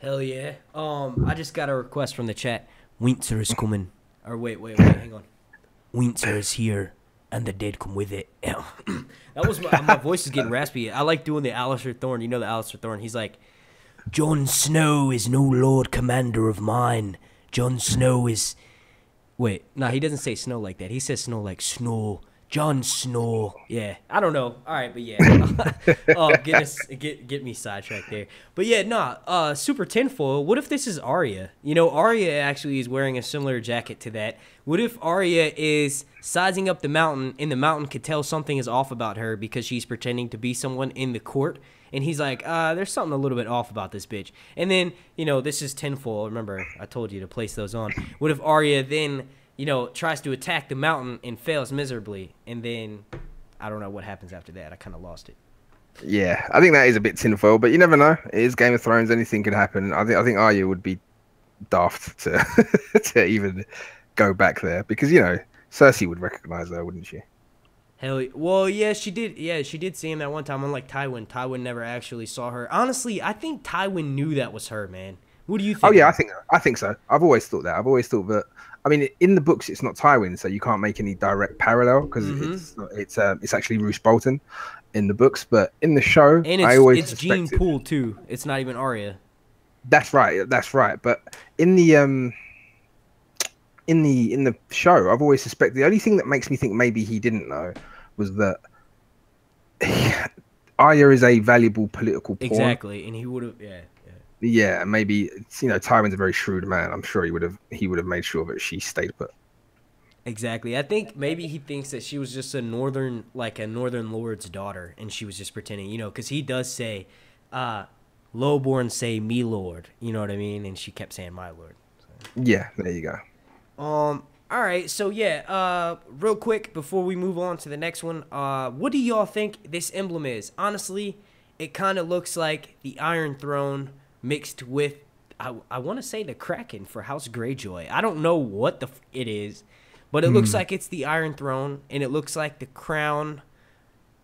Hell yeah. Um, I just got a request from the chat. Winter is coming. Or wait, wait, wait, hang on. Winter is here, and the dead come with it. that was my, my voice is getting raspy. I like doing the Alliser Thorne. You know the Alliser Thorne. He's like, Jon Snow is no Lord Commander of mine. Jon Snow is. Wait, no, he doesn't say snow like that. He says snow like snow. Jon Snow. Yeah, I don't know. All right, but yeah. oh, get us, get get me sidetracked there. But yeah, nah. Uh, super tinfoil. What if this is Arya? You know, Arya actually is wearing a similar jacket to that. What if Arya is sizing up the mountain, and the mountain could tell something is off about her because she's pretending to be someone in the court? and he's like, uh, there's something a little bit off about this bitch. And then, you know, this is tinfoil. Remember, I told you to place those on. What if Arya then, you know, tries to attack the mountain and fails miserably? And then, I don't know what happens after that. I kind of lost it. Yeah, I think that is a bit tinfoil, but you never know. It is Game of Thrones. Anything could happen. I think I think Arya would be daft to to even go back there because you know Cersei would recognize her, wouldn't she? Hell, well, yeah, she did. Yeah, she did see him that one time. Unlike Tywin, Tywin never actually saw her. Honestly, I think Tywin knew that was her, man. What do you think? Oh yeah, I think I think so. I've always thought that. I've always thought that. I mean, in the books, it's not Tywin, so you can't make any direct parallel because mm-hmm. it's it's uh, it's actually Roose Bolton in the books, but in the show, and it's, I always it's Jeyne Poole too. It's not even Arya. That's right. That's right. But in the um in the in the show, I've always suspected the only thing that makes me think maybe he didn't know was that Arya is a valuable political pawn. Exactly, and he would have, yeah. Yeah, maybe you know Tywin's a very shrewd man. I'm sure he would have he would have made sure that she stayed put. Exactly. I think maybe he thinks that she was just a northern, like a northern lord's daughter, and she was just pretending, you know, because he does say, uh, "Lowborn say me lord," you know what I mean, and she kept saying my lord. So. Yeah, there you go. Um, all right, so yeah, uh, real quick before we move on to the next one, uh, what do y'all think this emblem is? Honestly, it kind of looks like the Iron Throne mixed with, I, I want to say the Kraken for House Greyjoy. I don't know what the f- it is, but it mm. looks hmm. like it's the Iron Throne, and it looks like the crown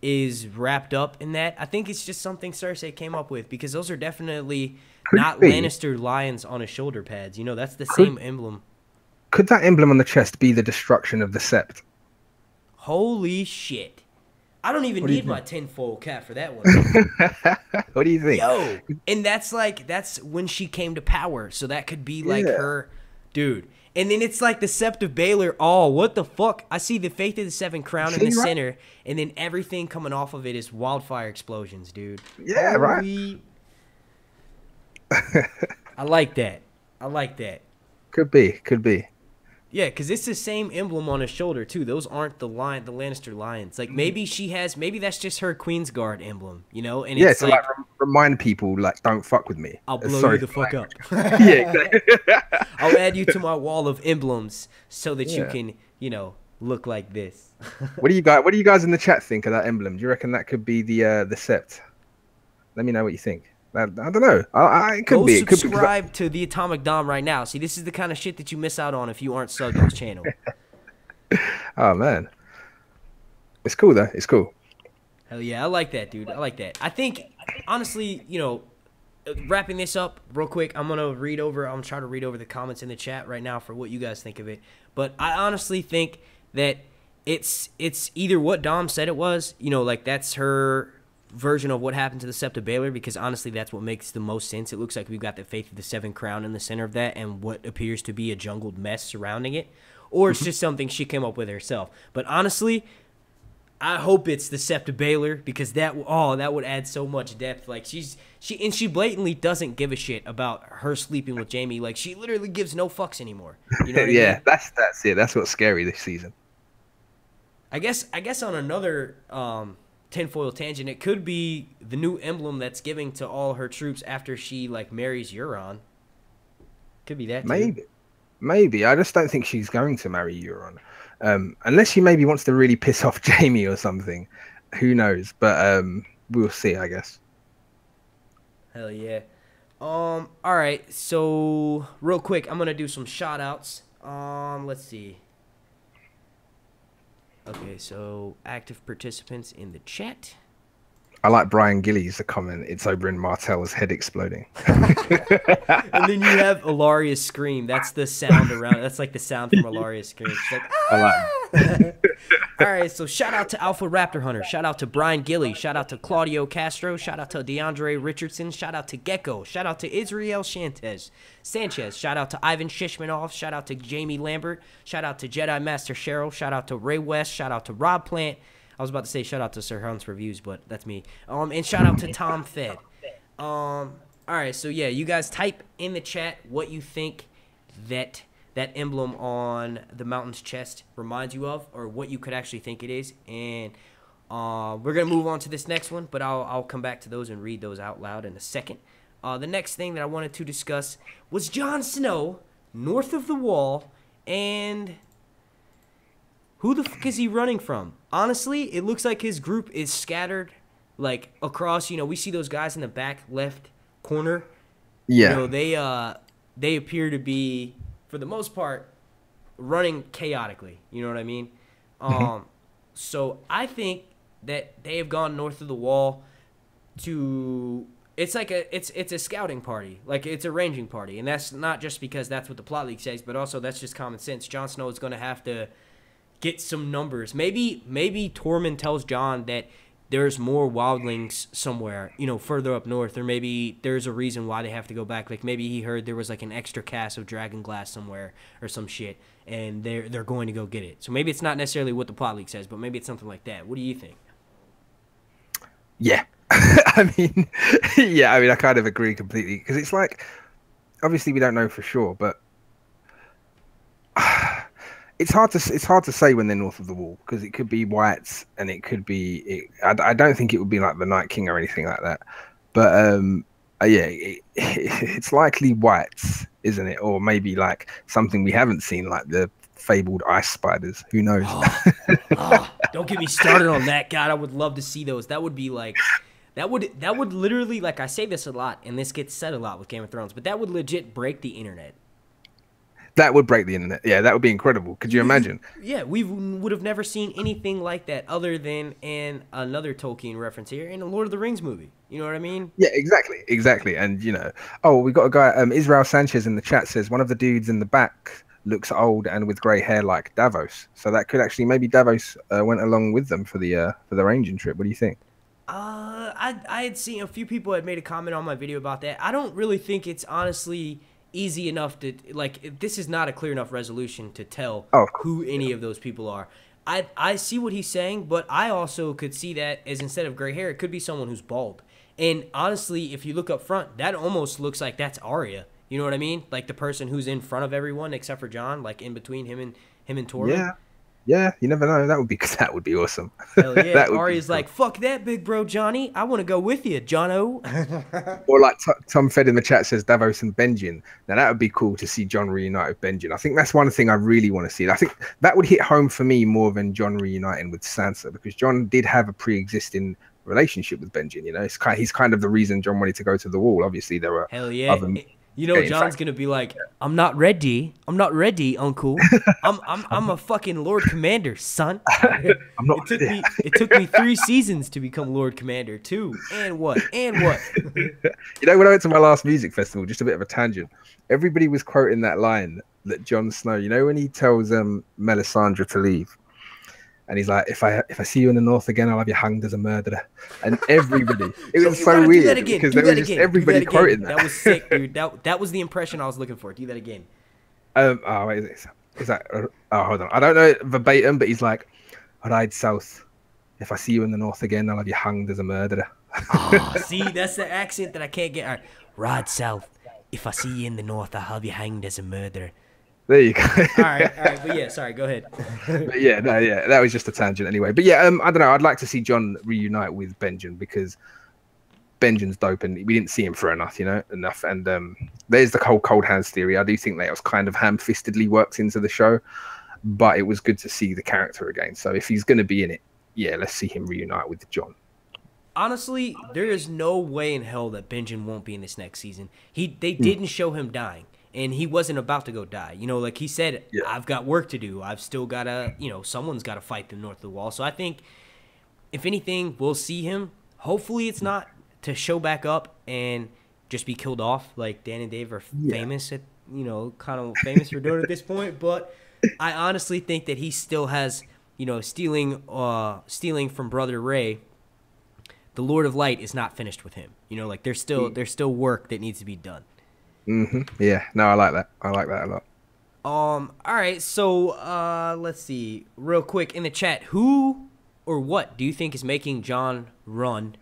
is wrapped up in that. I think it's just something Cersei came up with because those are definitely Could not be. Lannister lions on his shoulder pads. You know, that's the Could, same emblem could that emblem on the chest be the destruction of the sept? Holy shit. I don't even need my tinfoil cap for that one. what do you think? Yo, and that's like that's when she came to power, so that could be like yeah. her, dude. And then it's like the Sept of Baelor. Oh, what the fuck? I see the Faith of the Seven Crown in the right? center, and then everything coming off of it is wildfire explosions, dude. Yeah, Holy... right. I like that. I like that. Could be. Could be. Yeah, because it's the same emblem on his shoulder too. Those aren't the lion, the Lannister lions. Like maybe she has, maybe that's just her Queen's Guard emblem, you know? And yeah, it's to like, like remind people, like, don't fuck with me. I'll uh, blow Sorry you the fuck up. yeah, exactly. I'll add you to my wall of emblems so that yeah. you can, you know, look like this. what do you guys? What do you guys in the chat think of that emblem? Do you reckon that could be the uh, the sept? Let me know what you think. I, I don't know. I, I, it could Go be. It could subscribe be. to the Atomic Dom right now. See, this is the kind of shit that you miss out on if you aren't subbed to his channel. oh man, it's cool though. It's cool. Hell yeah, I like that, dude. I like that. I think honestly, you know, wrapping this up real quick, I'm gonna read over. I'm trying to read over the comments in the chat right now for what you guys think of it. But I honestly think that it's it's either what Dom said it was. You know, like that's her version of what happened to the Sept of Baelor because honestly that's what makes the most sense. It looks like we've got the Faith of the Seven Crown in the center of that and what appears to be a jungled mess surrounding it. Or it's mm-hmm. just something she came up with herself. But honestly, I hope it's the Sept of Baelor because that oh that would add so much depth. Like she's she and she blatantly doesn't give a shit about her sleeping with Jaime. Like she literally gives no fucks anymore. You know yeah, I mean? that's that's it. That's what's scary this season. I guess I guess on another um tinfoil tangent, it could be the new emblem that's giving to all her troops after she like marries Euron. Could be that. Too. Maybe, maybe. I just don't think she's going to marry Euron, um, unless she maybe wants to really piss off Jaime or something. Who knows? But um, we'll see. I guess. Hell yeah. Um. All right. So real quick, I'm gonna do some shout outs. Um. Let's see. Okay, so active participants in the chat. I like Brian Gillies to comment. It's over in Martell's head exploding. and then you have Ellaria's scream. That's the sound around. That's like the sound from Ellaria's scream. She's like, like. All right, so shout out to Alpha Raptor Hunter. Shout out to Brian Gilly. Shout out to Claudio Castro. Shout out to DeAndre Richardson. Shout out to Gecko. Shout out to Israel Shantes. Sanchez. Shout out to Ivan Shishmanov. Shout out to Jamie Lambert. Shout out to Jedi Master Cheryl. Shout out to Ray West. Shout out to Rob Plant. I was about to say shout out to Ser Hunt's Reviews, but that's me. Um, and shout out to Tom Fed. Um, all right, so yeah, you guys type in the chat what you think that that emblem on the mountain's chest reminds you of, or what you could actually think it is. And uh, we're gonna move on to this next one, but I'll I'll come back to those and read those out loud in a second. Uh, the next thing that I wanted to discuss was Jon Snow north of the wall, and who the fuck is he running from? Honestly, it looks like his group is scattered, like across. You know, we see those guys in the back left corner. Yeah. You know, they uh they appear to be for the most part running chaotically. You know what I mean? Um, so I think that they have gone north of the wall to. It's like a it's it's a scouting party, like it's a ranging party, and that's not just because that's what the plot leak says, but also that's just common sense. Jon Snow is going to have to get some numbers. Maybe maybe Tormund tells Jon that there's more wildlings somewhere, you know, further up north, or maybe there's a reason why they have to go back. Like maybe he heard there was like an extra cast of dragon glass somewhere or some shit, and they're they're going to go get it. So maybe it's not necessarily what the plot leak says, but maybe it's something like that. What do you think? Yeah. I mean, yeah, I mean, I kind of agree completely because it's like, obviously, we don't know for sure, but it's hard to it's hard to say when they're north of the wall because it could be whites and it could be. It, I, I don't think it would be like the Night King or anything like that, but um, uh, yeah, it, it's likely whites, isn't it? Or maybe like something we haven't seen, like the fabled ice spiders. Who knows? Oh, don't get me started on that. God, I would love to see those. That would be like that would that would literally like I say this a lot and this gets said a lot with Game of Thrones, but that would legit break the internet. That would break the internet. Yeah, that would be incredible. Could you imagine? Yeah, we would have never seen anything like that other than in another Tolkien reference here in a Lord of the Rings movie. You know what I mean? Yeah, exactly, exactly. And you know, oh, we got a guy, um, Israel Sanchez in the chat says one of the dudes in the back looks old and with grey hair like Davos. So that could actually maybe Davos uh, went along with them for the uh, for the ranging trip. What do you think? Uh, I I had seen a few people had made a comment on my video about that. I don't really think it's honestly easy enough to like. This is not a clear enough resolution to tell Oh, who any of those people are. I I see what he's saying, but I also could see that as instead of gray hair, it could be someone who's bald. And honestly, if you look up front, that almost looks like that's Arya. You know what I mean? Like the person who's in front of everyone except for Jon, like in between him and him and Tormund. Yeah, yeah. You never know. That would be that would be awesome. Hell yeah. That would be cool. like, fuck that, big bro Johnny. I want to go with you, Jono. Or like T- Tom Fed in the chat says Davos and Benjen. Now that would be cool to see Jon reunite with Benjen. I think that's one thing I really want to see. I think that would hit home for me more than Jon reuniting with Sansa because Jon did have a pre-existing relationship with Benjen. You know, it's kind he's kind of the reason Jon wanted to go to the wall. Obviously, there were Hell yeah. Other- you know, in Jon's gonna be like, "I'm not ready. I'm not ready, Uncle. I'm I'm I'm a fucking Lord Commander, son. I'm not It took me it took me three seasons to become Lord Commander, too. And what? And what? You know, when I went to my last music festival, just a bit of a tangent, everybody was quoting that line that Jon Snow, you know, when he tells um Melisandre to leave, and he's like, "If I if I see you in the north again, I'll have you hanged as a murderer." And everybody, it was so weird again. because there was just again. Everybody that quoting that. That was sick, dude. That that was the impression I was looking for. Do that again. um, oh, wait, is, it, is that? Oh, hold on, I don't know verbatim, but he's like, ride south. If I see you in the north again, I'll have you hanged as a murderer." Oh, see, that's the accent that I can't get. All right. Ride south. If I see you in the north, I'll have you hanged as a murderer. There you go. All right, all right, but yeah, sorry, go ahead. But yeah, no, yeah, that was just a tangent anyway. But yeah, um, I don't know. I'd like to see Jon reunite with Benjen because Benjen's dope, and we didn't see him for enough, you know, enough. And um, there's the whole cold hands theory. I do think that it was kind of ham-fistedly worked into the show, but it was good to see the character again. So if he's going to be in it, yeah, let's see him reunite with Jon. Honestly, there is no way in hell that Benjen won't be in this next season. He Hmm. they didn't show him dying, and he wasn't about to go die. You know, like he said, Yeah. I've got work to do. I've still got to, you know, someone's got to fight the north of the wall. So I think, if anything, we'll see him hopefully it's not to show back up and just be killed off like Dan and Dave are Yeah. famous at you know kind of famous for doing at this point. But I honestly think that he still has you know stealing uh stealing from brother Ray. The Lord of Light is not finished with him. You know, like there's still there's still work that needs to be done. Hmm Yeah, no, I like that. I like that a lot. Um. All right. So, uh, let's see, real quick in the chat, who or what do you think is making Jon run,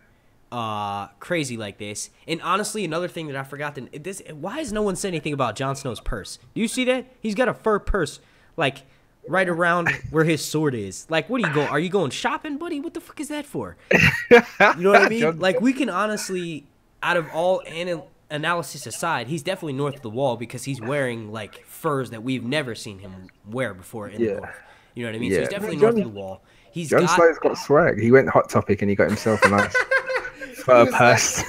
uh, crazy like this? And honestly, another thing that I forgot to this, why has no one said anything about Jon Snow's purse? Do you see that? He's got a fur purse, like right around where his sword is. Like, what are you going? Are you going shopping, buddy? What the fuck is that for? You know what I mean? Like we can honestly, out of all anal- analysis aside, he's definitely north of the wall because he's wearing like furs that we've never seen him wear before in Yeah. the north. You know what I mean? So he's definitely Jon- north of the wall. He's Jon got. Snow's got swag. He went hot topic and he got himself a nice fur purse.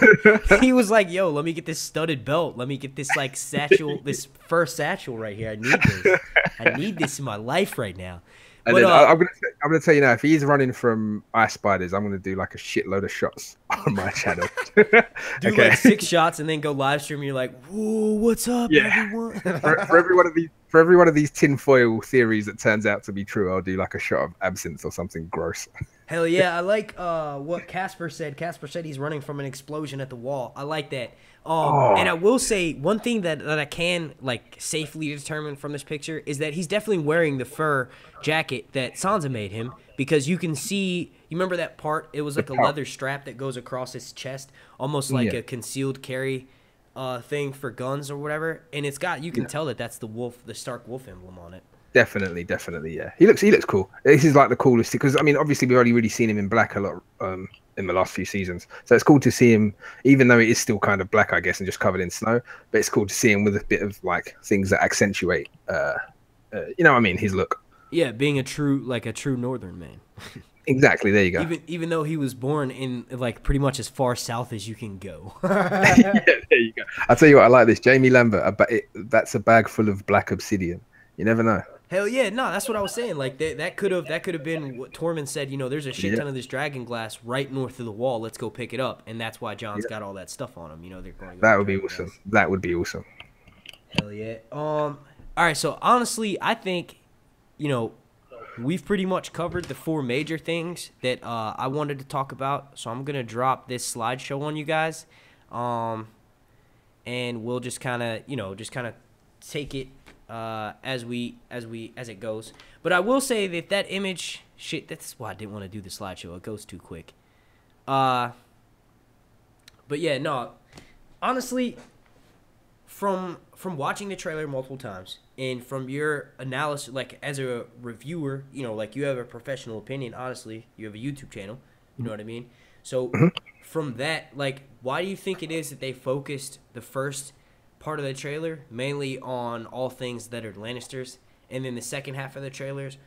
he was like, "Yo, let me get this studded belt. Let me get this like satchel, this fur satchel right here. I need this. I need this in my life right now." And But, then uh, I, I'm gonna I'm gonna tell you now, if he's running from ice spiders, I'm gonna do like a shitload of shots on my channel. do like six shots and then go live stream. And you're like, "Whoa, what's up, Yeah. everyone?" for, for every one of these for every one of these tinfoil theories that turns out to be true, I'll do like a shot of absinthe or something gross. Hell yeah, I like uh, what Casper said. Casper said he's running from an explosion at the wall. I like that. Um, Oh. And I will say one thing that, that I can like safely determine from this picture is that he's definitely wearing the fur jacket that Sansa made him because you can see. You remember that part? It was like a leather strap that goes across his chest, almost like Yeah. a concealed carry uh, thing for guns or whatever. And it's got you can tell that that's the wolf, the Stark wolf emblem on it. Definitely, definitely, yeah. He looks he looks cool. This is like the coolest because I mean, obviously we've only really seen him in black a lot um, in the last few seasons, so it's cool to see him, even though it is still kind of black, I guess, and just covered in snow. But it's cool to see him with a bit of like things that accentuate, uh, uh, you know, what I mean, his look. Yeah, being a true like a true Northern man. Exactly. There you go. even even though he was born in like pretty much as far south as you can go. yeah, there you go. I'll tell you what, I like this. Jamie Lambert, a ba- it, that's a bag full of black obsidian. You never know. Hell yeah, no, that's what I was saying. Like that, that could have that could have been what Tormund said. You know, there's a shit Yeah. ton of this dragon glass right north of the wall. Let's go pick it up, and that's why Jon's got all that stuff on him. You know, they're going. That would be dragon awesome. glass. That would be awesome. Hell yeah. Um. All right. So honestly, I think, you know, we've pretty much covered the four major things that uh, I wanted to talk about. So I'm gonna drop this slideshow on you guys, um, and we'll just kind of, you know, just kind of take it uh, as we as we as it goes. But I will say that that image, shit, that's why I didn't want to do the slideshow. It goes too quick. Uh. But yeah, no. Honestly, from from watching the trailer multiple times and from your analysis like as a reviewer you know like you have a professional opinion honestly you have a youtube channel you know what i mean so from that like why do you think it is that they focused the first part of the trailer mainly on all things that are lannisters. And then the second half of the trailers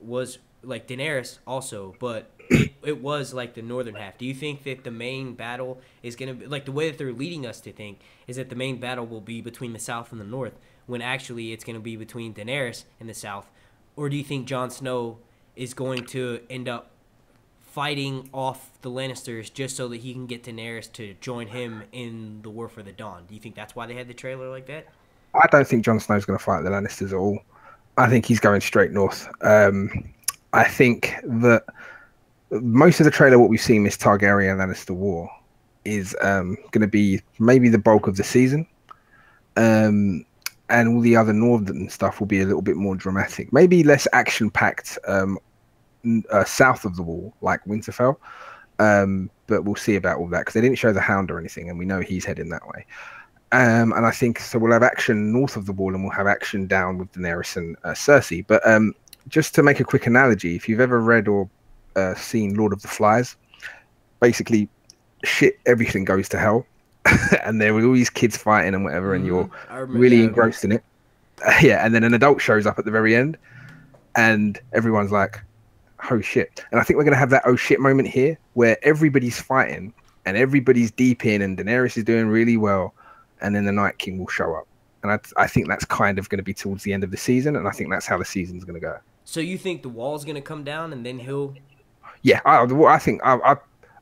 was like daenerys also but it, it was like the northern half. Do you think that the main battle is going to be like the way that they're leading us to think is that the main battle will be between the south and the north when actually it's going to be between Daenerys and the south? Or do you think Jon Snow is going to end up fighting off the Lannisters just so that he can get Daenerys to join him in the War for the Dawn do you think that's why they had the trailer like that I don't think Jon Snow's going to fight the Lannisters at all. I think he's going straight north. Um, I think that most of the trailer, what we've seen, this Targaryen Lannister war, is um, going to be maybe the bulk of the season. Um, and all the other northern stuff will be a little bit more dramatic, maybe less action packed um, uh, south of the wall, like Winterfell. Um, but we'll see about all that because they didn't show the Hound or anything, and we know he's heading that way. Um, and I think so. We'll have action north of the wall, and we'll have action down with Daenerys and uh, Cersei. But um, just to make a quick analogy, if you've ever read or uh, seen Lord of the Flies, basically, shit, everything goes to hell, and there were all these kids fighting and whatever, and you're remember really engrossed in it. yeah, and then an adult shows up at the very end, and everyone's like, "Oh shit!" And I think we're gonna have that "oh shit" moment here, where everybody's fighting and everybody's deep in, and Daenerys is doing really well, and then the Night King will show up. And I, I think that's kind of going to be towards the end of the season, and I think that's how the season's going to go. so you think the wall's going to come down and then he'll Yeah, I, I think I, I,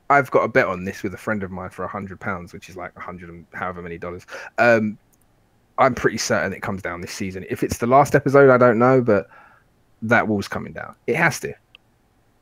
I've got a bet on this with a friend of mine for a hundred pounds, which is like a hundred and however many dollars. Um, I'm pretty certain it comes down this season. If it's the last episode, I don't know, but that wall's coming down. It has to,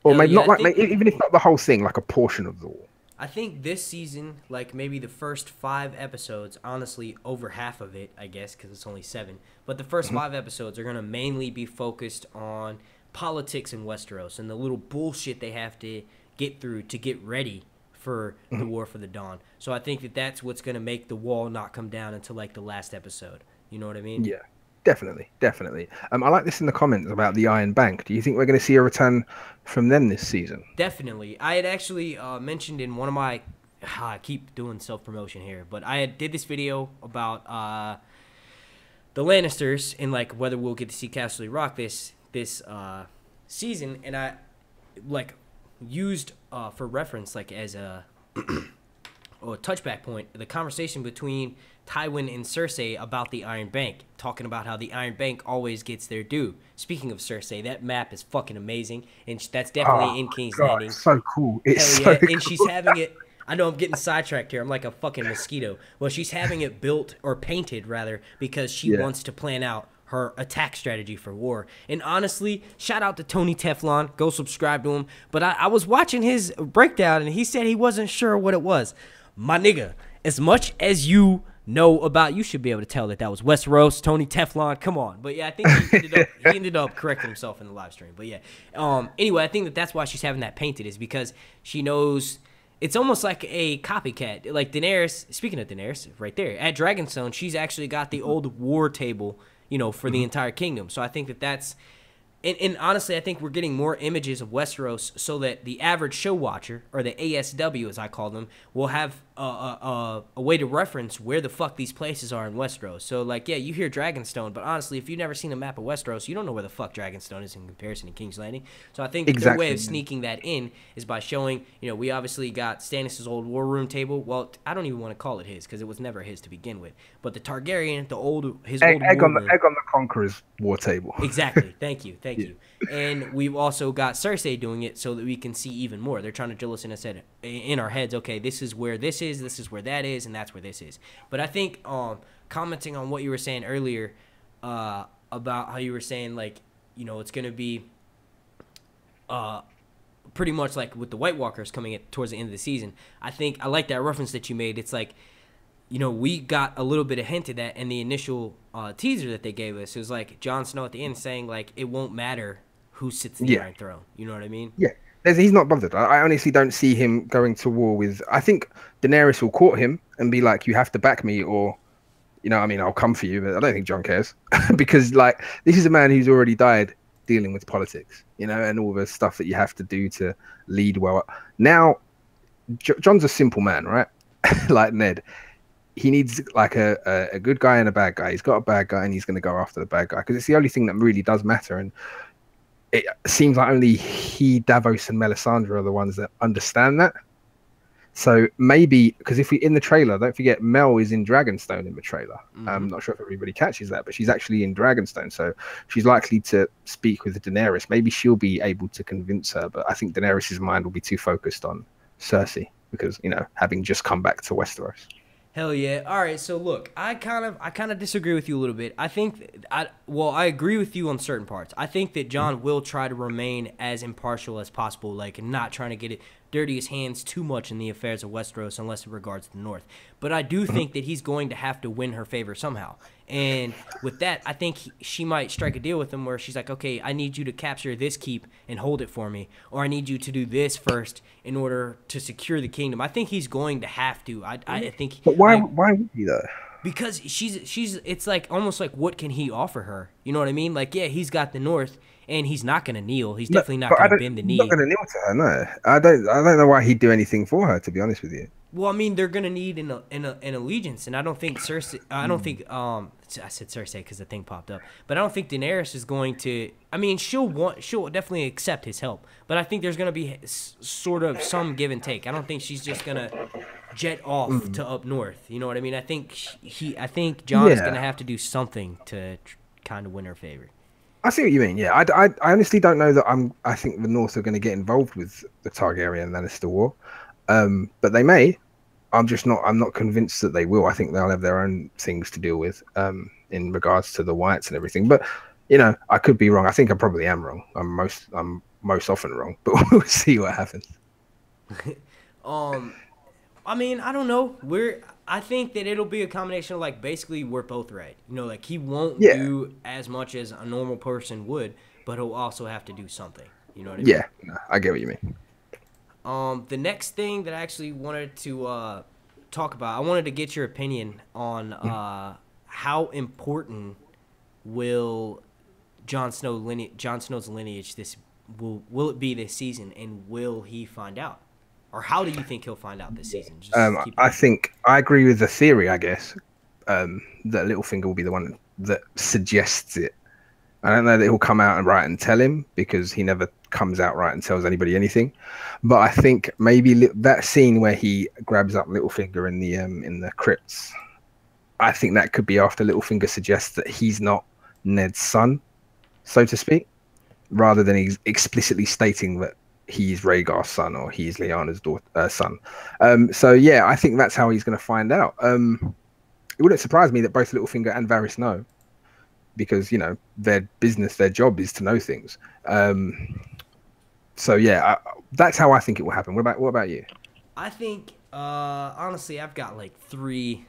or Hell maybe yeah, not like think- even if not the whole thing, like a portion of the wall. I think this season, like maybe the first five episodes, honestly, over half of it, I guess, because it's only seven. But the 1st mm-hmm. five episodes are going to mainly be focused on politics in Westeros and the little bullshit they have to get through to get ready for the mm-hmm. War for the Dawn. So I think that that's what's going to make the wall not come down until like the last episode. You know what I mean? Yeah, definitely, definitely. Um, I like this in the comments about the Iron Bank. Do you think we're going to see a return from them this season? Definitely. I had actually uh, mentioned in one of my. I keep doing self promotion here, but I had did this video about uh, the Lannisters and like whether we'll get to see Casterly Rock this this uh, season, and I like used uh, for reference like as a or a touchback point the conversation between Tywin and Cersei about the Iron Bank, talking about how the Iron Bank always gets their due. Speaking of Cersei, that map is fucking amazing, and that's definitely Oh, in King's God, Landing. so cool. It's Hell so yeah, cool. and she's having it. I know I'm getting sidetracked here. I'm like a fucking mosquito. Well, she's having it built or painted rather because she Yeah. wants to plan out her attack strategy for war. And honestly, shout out to Tony Teflon. Go subscribe to him. But I, I was watching his breakdown and he said he wasn't sure what it was. My nigga, as much as you know about, you should be able to tell that that was Westeros, Tony Teflon. Come on. But yeah, I think he ended up, he ended up correcting himself in the live stream. But yeah. Um. Anyway, I think that that's why she's having that painted is because she knows it's almost like a copycat. Like Daenerys, speaking of Daenerys, right there at Dragonstone, she's actually got the old war table, you know, for the entire kingdom. So I think that that's, and, and honestly, I think we're getting more images of Westeros so that the average show watcher, or the ASW as I call them, will have a, a, way to reference where the fuck these places are in Westeros. So, like, yeah, you hear Dragonstone, but honestly, if you've never seen a map of Westeros, you don't know where the fuck Dragonstone is in comparison to King's Landing. So I think their Exactly, way of sneaking that in is by showing, you know, we obviously got Stannis' old war room table. Well, I don't even want to call it his because it was never his to begin with. But the Targaryen, the old his egg, old egg war on the room. egg on the conqueror's war table. Exactly. Thank you. Thank you. And we've also got Cersei doing it so that we can see even more. They're trying to drill us in set in our heads. Okay, this is where this is. This is where that is, and that's where this is. But I think um, commenting on what you were saying earlier uh, about how you were saying like you know it's gonna be uh, pretty much like with the White Walkers coming at towards the end of the season. I think I like that reference that you made. It's like you know, we got a little bit of hint of that in the initial uh, teaser that they gave us. It was like Jon Snow at the end saying like it won't matter who sits in the Yeah. Iron Throne. You know what I mean? Yeah, There's, he's not bothered. I, I honestly don't see him going to war with. I think Daenerys will court him and be like, "You have to back me," or, you know, I mean, I'll come for you. But I don't think Jon cares because, like, this is a man who's already died dealing with politics, you know, and all the stuff that you have to do to lead well. Now, J- Jon's a simple man, right? like Ned. He needs like a, a, a good guy and a bad guy. He's got a bad guy and he's going to go after the bad guy because it's the only thing that really does matter. And it seems like only he, Davos, and Melisandre are the ones that understand that. So maybe because if we in the trailer, don't forget Mel is in Dragonstone in the trailer. I'm not sure if everybody catches that, but she's actually in Dragonstone, so she's likely to speak with Daenerys. Maybe she'll be able to convince her, but I think Daenerys's mind will be too focused on Cersei because you know having just come back to Westeros. Hell yeah! All right, so look, I kind of, I kind of disagree with you a little bit. I think, I well, I agree with you on certain parts. I think that Jon mm-hmm. will try to remain as impartial as possible, like not trying to get it dirty his hands too much in the affairs of Westeros, unless it regards the North. But I do mhm. think that he's going to have to win her favor somehow. And with that, I think he, she might strike a deal with him where she's like, okay, I need you to capture this keep and hold it for me, or I need you to do this first in order to secure the kingdom. I think he's going to have to. I, I think. But why? I- why would he though? because she's she's it's like almost like what can he offer her? You know what I mean? Like yeah, he's got the North and he's not gonna kneel. He's definitely not gonna bend the knee. Not gonna kneel to her. No, I don't. I don't know why he'd do anything for her. To be honest with you. Well, I mean they're gonna need an an, an allegiance, and I don't think Cersei. I Hmm. don't think um I said Cersei because the thing popped up, but I don't think Daenerys is going to. I mean she'll want she'll definitely accept his help, but I think there's gonna be s- sort of some give and take. I don't think she's just gonna jet off Hmm. to up north. You know what I mean? I think he. I think Jon is Yeah. gonna have to do something to tr- kind of win her favor. I see what you mean. Yeah, I, I, I honestly don't know that I'm. I think the North are going to get involved with the Targaryen and Lannister war. Um, but they may. I'm just not. I'm not convinced that they will. I think they'll have their own things to deal with um, in regards to the whites and everything. But you know, I could be wrong. I think I probably am wrong. I'm most. I'm most often wrong. But we'll see what happens. Um, I mean, I don't know. We're. I think that it'll be a combination of like basically we're both right. You know, like he won't Yeah. do as much as a normal person would, but he'll also have to do something. You know what I mean? Yeah, I get what you mean. Um, the next thing that I actually wanted to uh, talk about, I wanted to get your opinion on uh, how important will Jon Snow line- Jon Snow's lineage this will will it be this season, and will he find out, or how do you think he'll find out this season? Just Um, I think I agree with the theory. I guess um, that Littlefinger will be the one that suggests it. I don't know that he'll come out and right and tell him because he never comes out right and tells anybody anything. But I think maybe li- that scene where he grabs up Littlefinger in the um, in the crypts, I think that could be after Littlefinger suggests that he's not Ned's son, so to speak, rather than he's explicitly stating that he's Rhaegar's son or he's Lyanna's daughter, uh, son. Um, so yeah, I think that's how he's going to find out. Um, it wouldn't surprise me that both Littlefinger and Varys know, because you know their business, their job is to know things. Um, so yeah, I, that's how I think it will happen. What about what about you? I think, uh, honestly, I've got like three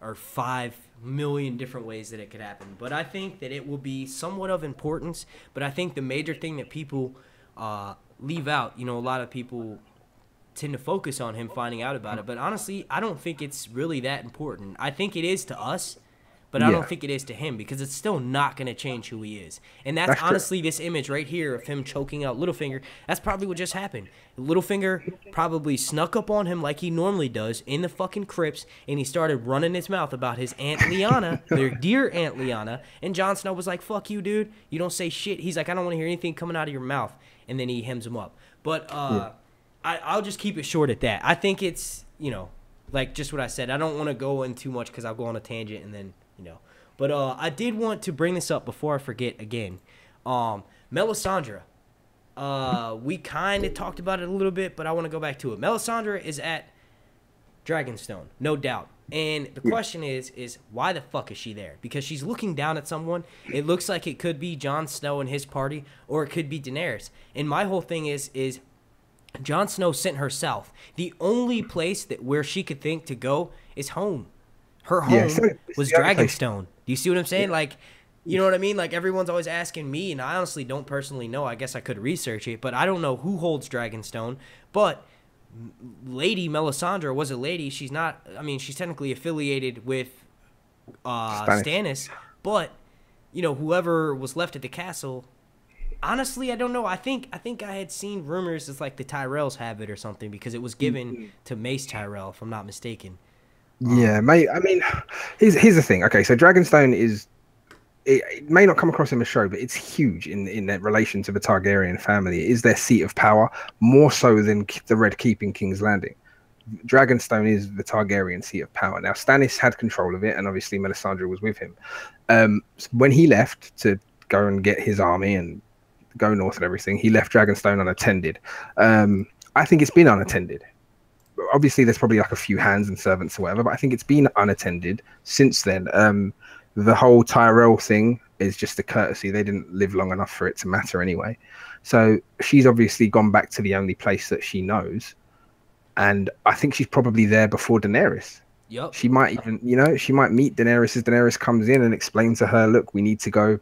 or five million different ways that it could happen. But I think that it will be somewhat of importance. But I think the major thing that people uh, leave out, you know, a lot of people tend to focus on him finding out about it. But honestly, I don't think it's really that important. I think it is to us. But I don't think it is to him because it's still not going to change who he is. And that's, That's true. honestly this image right here of him choking out Littlefinger. That's probably what just happened. Littlefinger probably snuck up on him like he normally does in the fucking crypts, and he started running his mouth about his aunt Lyanna, their dear aunt Lyanna. And Jon Snow was like, "Fuck you, dude. You don't say shit." He's like, "I don't want to hear anything coming out of your mouth." And then he hems him up. But uh, I, I'll just keep it short at that. I think it's you know, like just what I said. I don't want to go in too much because I'll go on a tangent and then you know. But uh, I did want to bring this up before I forget again. Um, Melisandre. Uh, we kind of talked about it a little bit, but I want to go back to it. Melisandre is at Dragonstone, no doubt. And the question is, is why the fuck is she there? Because she's looking down at someone. It looks like it could be Jon Snow and his party, or it could be Daenerys. And my whole thing is, is Jon Snow sent her south. The only place that where she could think to go is home. Her home Yeah, so was the only place- Dragonstone. Do you see what I'm saying? Like, you know what I mean? Like everyone's always asking me, and I honestly don't personally know. I guess I could research it, but I don't know who holds Dragonstone. But Lady Melisandre was a lady. She's not. I mean, she's technically affiliated with uh, Stannis. Stannis, but you know, whoever was left at the castle. Honestly, I don't know. I think I think I had seen rumors it's like the Tyrells have it or something because it was given to Mace Tyrell, if I'm not mistaken. Yeah, mate. I mean, here's here's the thing. Okay, so Dragonstone is it, it may not come across in the show, but it's huge in in their relation to the Targaryen family. It is their seat of power more so than the Red Keep in King's Landing. Dragonstone is the Targaryen seat of power. Now Stannis had control of it, and obviously Melisandre was with him. Um, when he left to go and get his army and go north and everything, he left Dragonstone unattended. Um, I think it's been unattended obviously there's probably like a few hands and servants or whatever, but I think it's been unattended since then. Um, the whole Tyrell thing is just a courtesy. They didn't live long enough for it to matter anyway. So she's obviously gone back to the only place that she knows. And I think she's probably there before Daenerys. Yup. She might even, you know, she might meet Daenerys as Daenerys comes in and explain to her, look, we need to go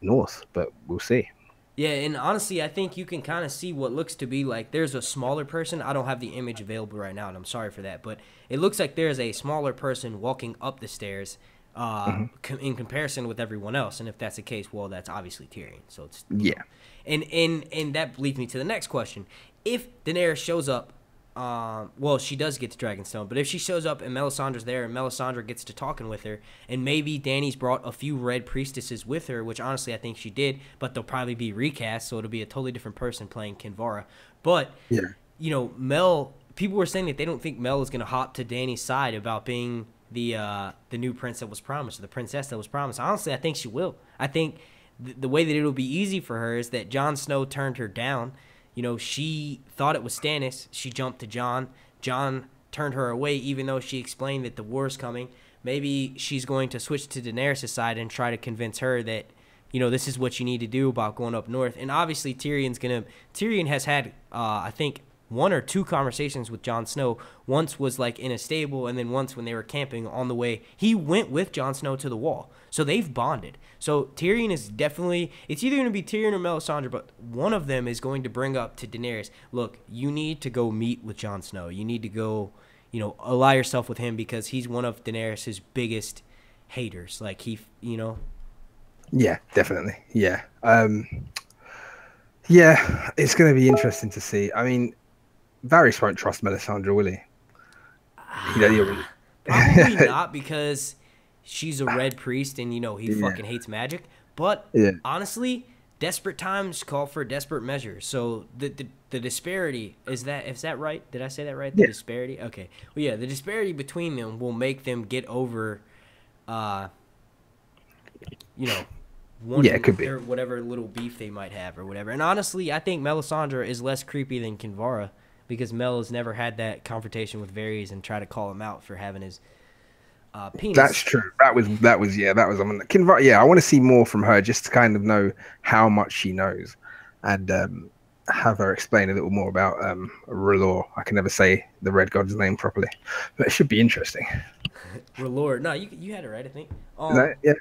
north, but we'll see. Yeah, and honestly, I think you can kind of see what looks to be like there's a smaller person. I don't have the image available right now, and I'm sorry for that, but it looks like there's a smaller person walking up the stairs uh, com- in comparison with everyone else. And if that's the case, well, that's obviously Tyrion. So it's Yeah. and and and that leads me to the next question: If Daenerys shows up, um, well, she does get to Dragonstone, but if she shows up and Melisandre's there and Melisandre gets to talking with her, and maybe Dany's brought a few Red Priestesses with her, which honestly I think she did, but they'll probably be recast, so it'll be a totally different person playing Kinvara. But Yeah. you know, Mel. People were saying that they don't think Mel is gonna hop to Dany's side about being the uh, the new prince that was promised, the princess that was promised. Honestly, I think she will. I think th- the way that it'll be easy for her is that Jon Snow turned her down. you know, she thought it was Stannis. She jumped to Jon. Jon turned her away, even though she explained that the war's coming. Maybe she's going to switch to Daenerys' side and try to convince her that, you know, this is what you need to do about going up north. And obviously, Tyrion's gonna. Tyrion has had, uh, I think, one or two conversations with Jon Snow. Once was like in a stable, and then once when they were camping on the way, he went with Jon Snow to the wall. So they've bonded. So Tyrion is definitely it's either going to be Tyrion or Melisandre, but one of them is going to bring up to Daenerys, look, you need to go meet with Jon Snow. You need to go, you know, ally yourself with him because he's one of Daenerys' biggest haters. Like he, you know. Yeah, definitely. Yeah. Um yeah, it's going to be interesting to see. I mean, Varys won't trust Melisandre, will he? You know, you'll- Probably not because she's a red priest and you know he Yeah. fucking hates magic. But Yeah. honestly, desperate times call for desperate measures. So the, the the disparity is that is that right? Did I say that right? The Yeah. disparity. Okay. Well, yeah, the disparity between them will make them get over, uh, you know. One Yeah, it could be. Whatever little beef they might have, or whatever. And honestly, I think Melisandre is less creepy than Kinvara because Mel has never had that confrontation with Varys and try to call him out for having his uh, penis. That's true. That was that was yeah. That was I mean, Kinvara, yeah. I want to see more from her just to kind of know how much she knows, and um, have her explain a little more about um, R'hllor. I can never say the Red God's name properly, but it should be interesting. Lord, no, you you had it right, I think. Um, No, yeah,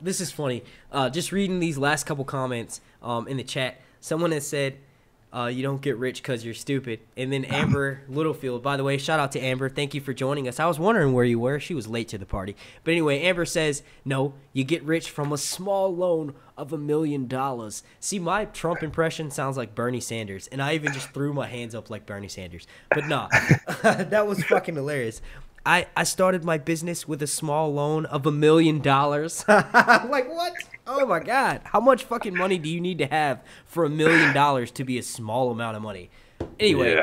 this is funny. Uh, just reading these last couple comments um, in the chat, someone has said, uh, "You don't get rich because you're stupid." And then Amber Littlefield, by the way, shout out to Amber. Thank you for joining us. I was wondering where you were. She was late to the party, but anyway, Amber says, "No, you get rich from a small loan of a million dollars." See, my Trump impression sounds like Bernie Sanders, and I even just threw my hands up like Bernie Sanders. But nah, that was fucking hilarious. I, I started my business with a small loan of a million dollars. like what? Oh my god. How much fucking money do you need to have for a million dollars to be a small amount of money? Anyway,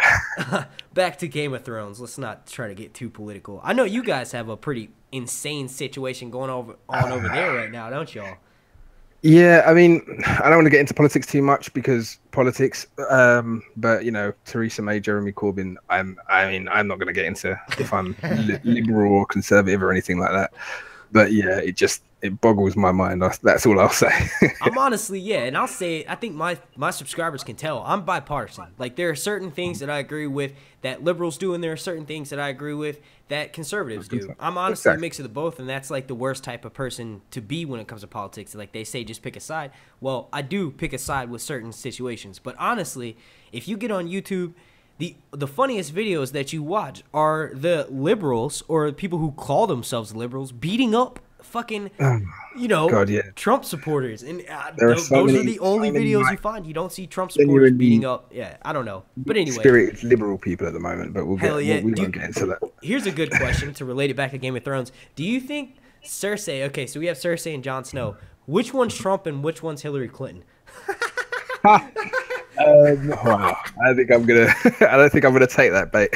back to Game of Thrones. Let's not try to get too political. I know you guys have a pretty insane situation going over on over there right now, don't y'all? Yeah. I mean, I don't want to get into politics too much because politics. Um, but you know, Theresa May, Jeremy Corbyn. I'm. I mean, I'm not going to get into if I'm li- liberal or conservative or anything like that. But yeah, it just it boggles my mind. That's- That's all I'll say. I'm honestly, yeah, and I'll say, I think my my subscribers can tell I'm bipartisan. Like there are certain things that I agree with that liberals do, and there are certain things that I agree with that conservatives do. I'm honestly a mix of the both, and that's like the worst type of person to be when it comes to politics. Like they say, just pick a side. Well, I do pick a side with certain situations, but honestly, if you get on YouTube. The, the funniest videos that you watch are the liberals or people who call themselves liberals beating up fucking you know God, yeah. Trump supporters, and uh, so those are the only so many, videos you find. You don't see Trump supporters beating up. Yeah, I don't know, but anyway, Spirited liberal people at the moment, but we'll get. Yeah, we'll, we do won't get into that. here's a good question to relate it back to Game of Thrones. Do you think Cersei? Okay, so we have Cersei and Jon Snow. Which one's Trump and which one's Hillary Clinton? Um, wow, I think I'm gonna. I don't think I'm gonna take that bait.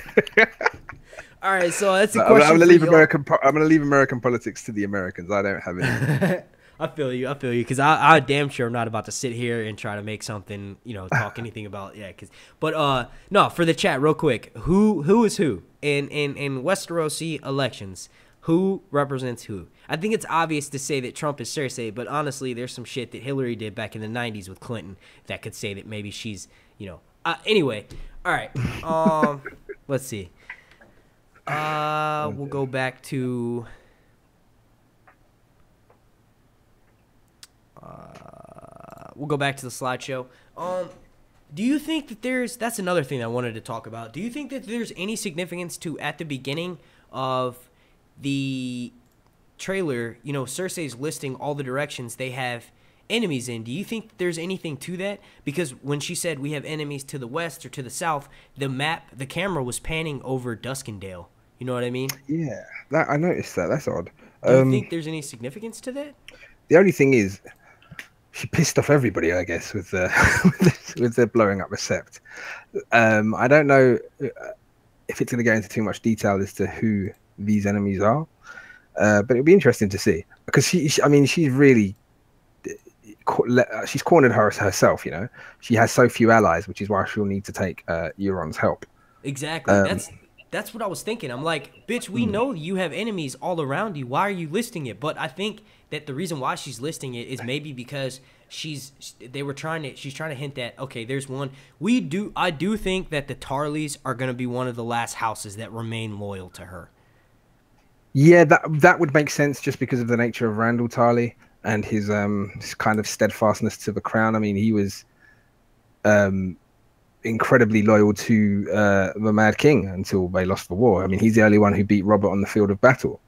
All right, so that's a I'm, question. I'm gonna leave. American. po- I'm gonna leave American politics to the Americans. I don't have it. I feel you. I feel you. Because I, I damn sure I'm not about to sit here and try to make something, you know, talk anything about yeah. Cause, but uh, no, for the chat, real quick, who who is who in in in Westerosi elections? Who represents who? I think it's obvious to say that Trump is Cersei, but honestly, there's some shit that Hillary did back in the '90s with Clinton that could say that maybe she's, you know. Uh, anyway, all right. Um, let's see. Uh, we'll go back to. Uh, we'll go back to the slideshow. Um, do you think that there's? That's another thing I wanted to talk about. Do you think that there's any significance to at the beginning of the trailer? You know, Cersei's listing all the directions they have enemies in. Do you think there's anything to that? Because when she said we have enemies to the west or to the south, the map, the camera was panning over Duskendale. You know what I mean? yeah, that I noticed that. That's odd. Do you Um, think there's any significance to that? the only thing is, she pissed off everybody, I guess, with the with the, with the blowing up Recept. Um, I don't know uh, if it's going to go into too much detail as to who these enemies are, uh, but it'll be interesting to see because she, she I mean, she's really let- uh, she's cornered her herself. You know, she has so few allies, which is why she'll need to take uh, Euron's help. Exactly. Um, that's that's what I was thinking. I'm like, bitch, we know you have enemies all around you. Why are you listing it? But I think that the reason why she's listing it is maybe because she's they were trying to she's trying to hint that okay, there's one. We do I do think that the Tarlys are going to be one of the last houses that remain loyal to her. Yeah, that that would make sense just because of the nature of Randyll Tarly and his um his kind of steadfastness to the crown. I mean, he was um incredibly loyal to uh, the Mad King until they lost the war. I mean, he's the only one who beat Robert on the field of battle,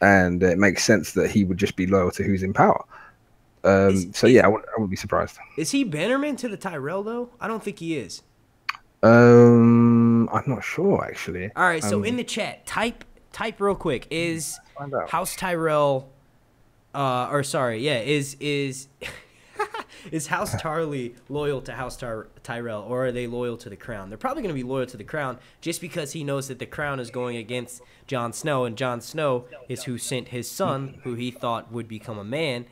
and it makes sense that he would just be loyal to who's in power. Um, Is- so yeah, I wouldn't, I wouldn't be surprised. Is he Bannerman to the Tyrell though? I don't think he is. Um, I'm not sure actually. All right, so Um, in the chat, type type real quick is House Tyrell uh or sorry, yeah, is is is House Tarly loyal to House Ty- Tyrell or are they loyal to the crown? They're probably going to be loyal to the crown just because he knows that the crown is going against Jon Snow and Jon Snow is who sent his son who he thought would become a man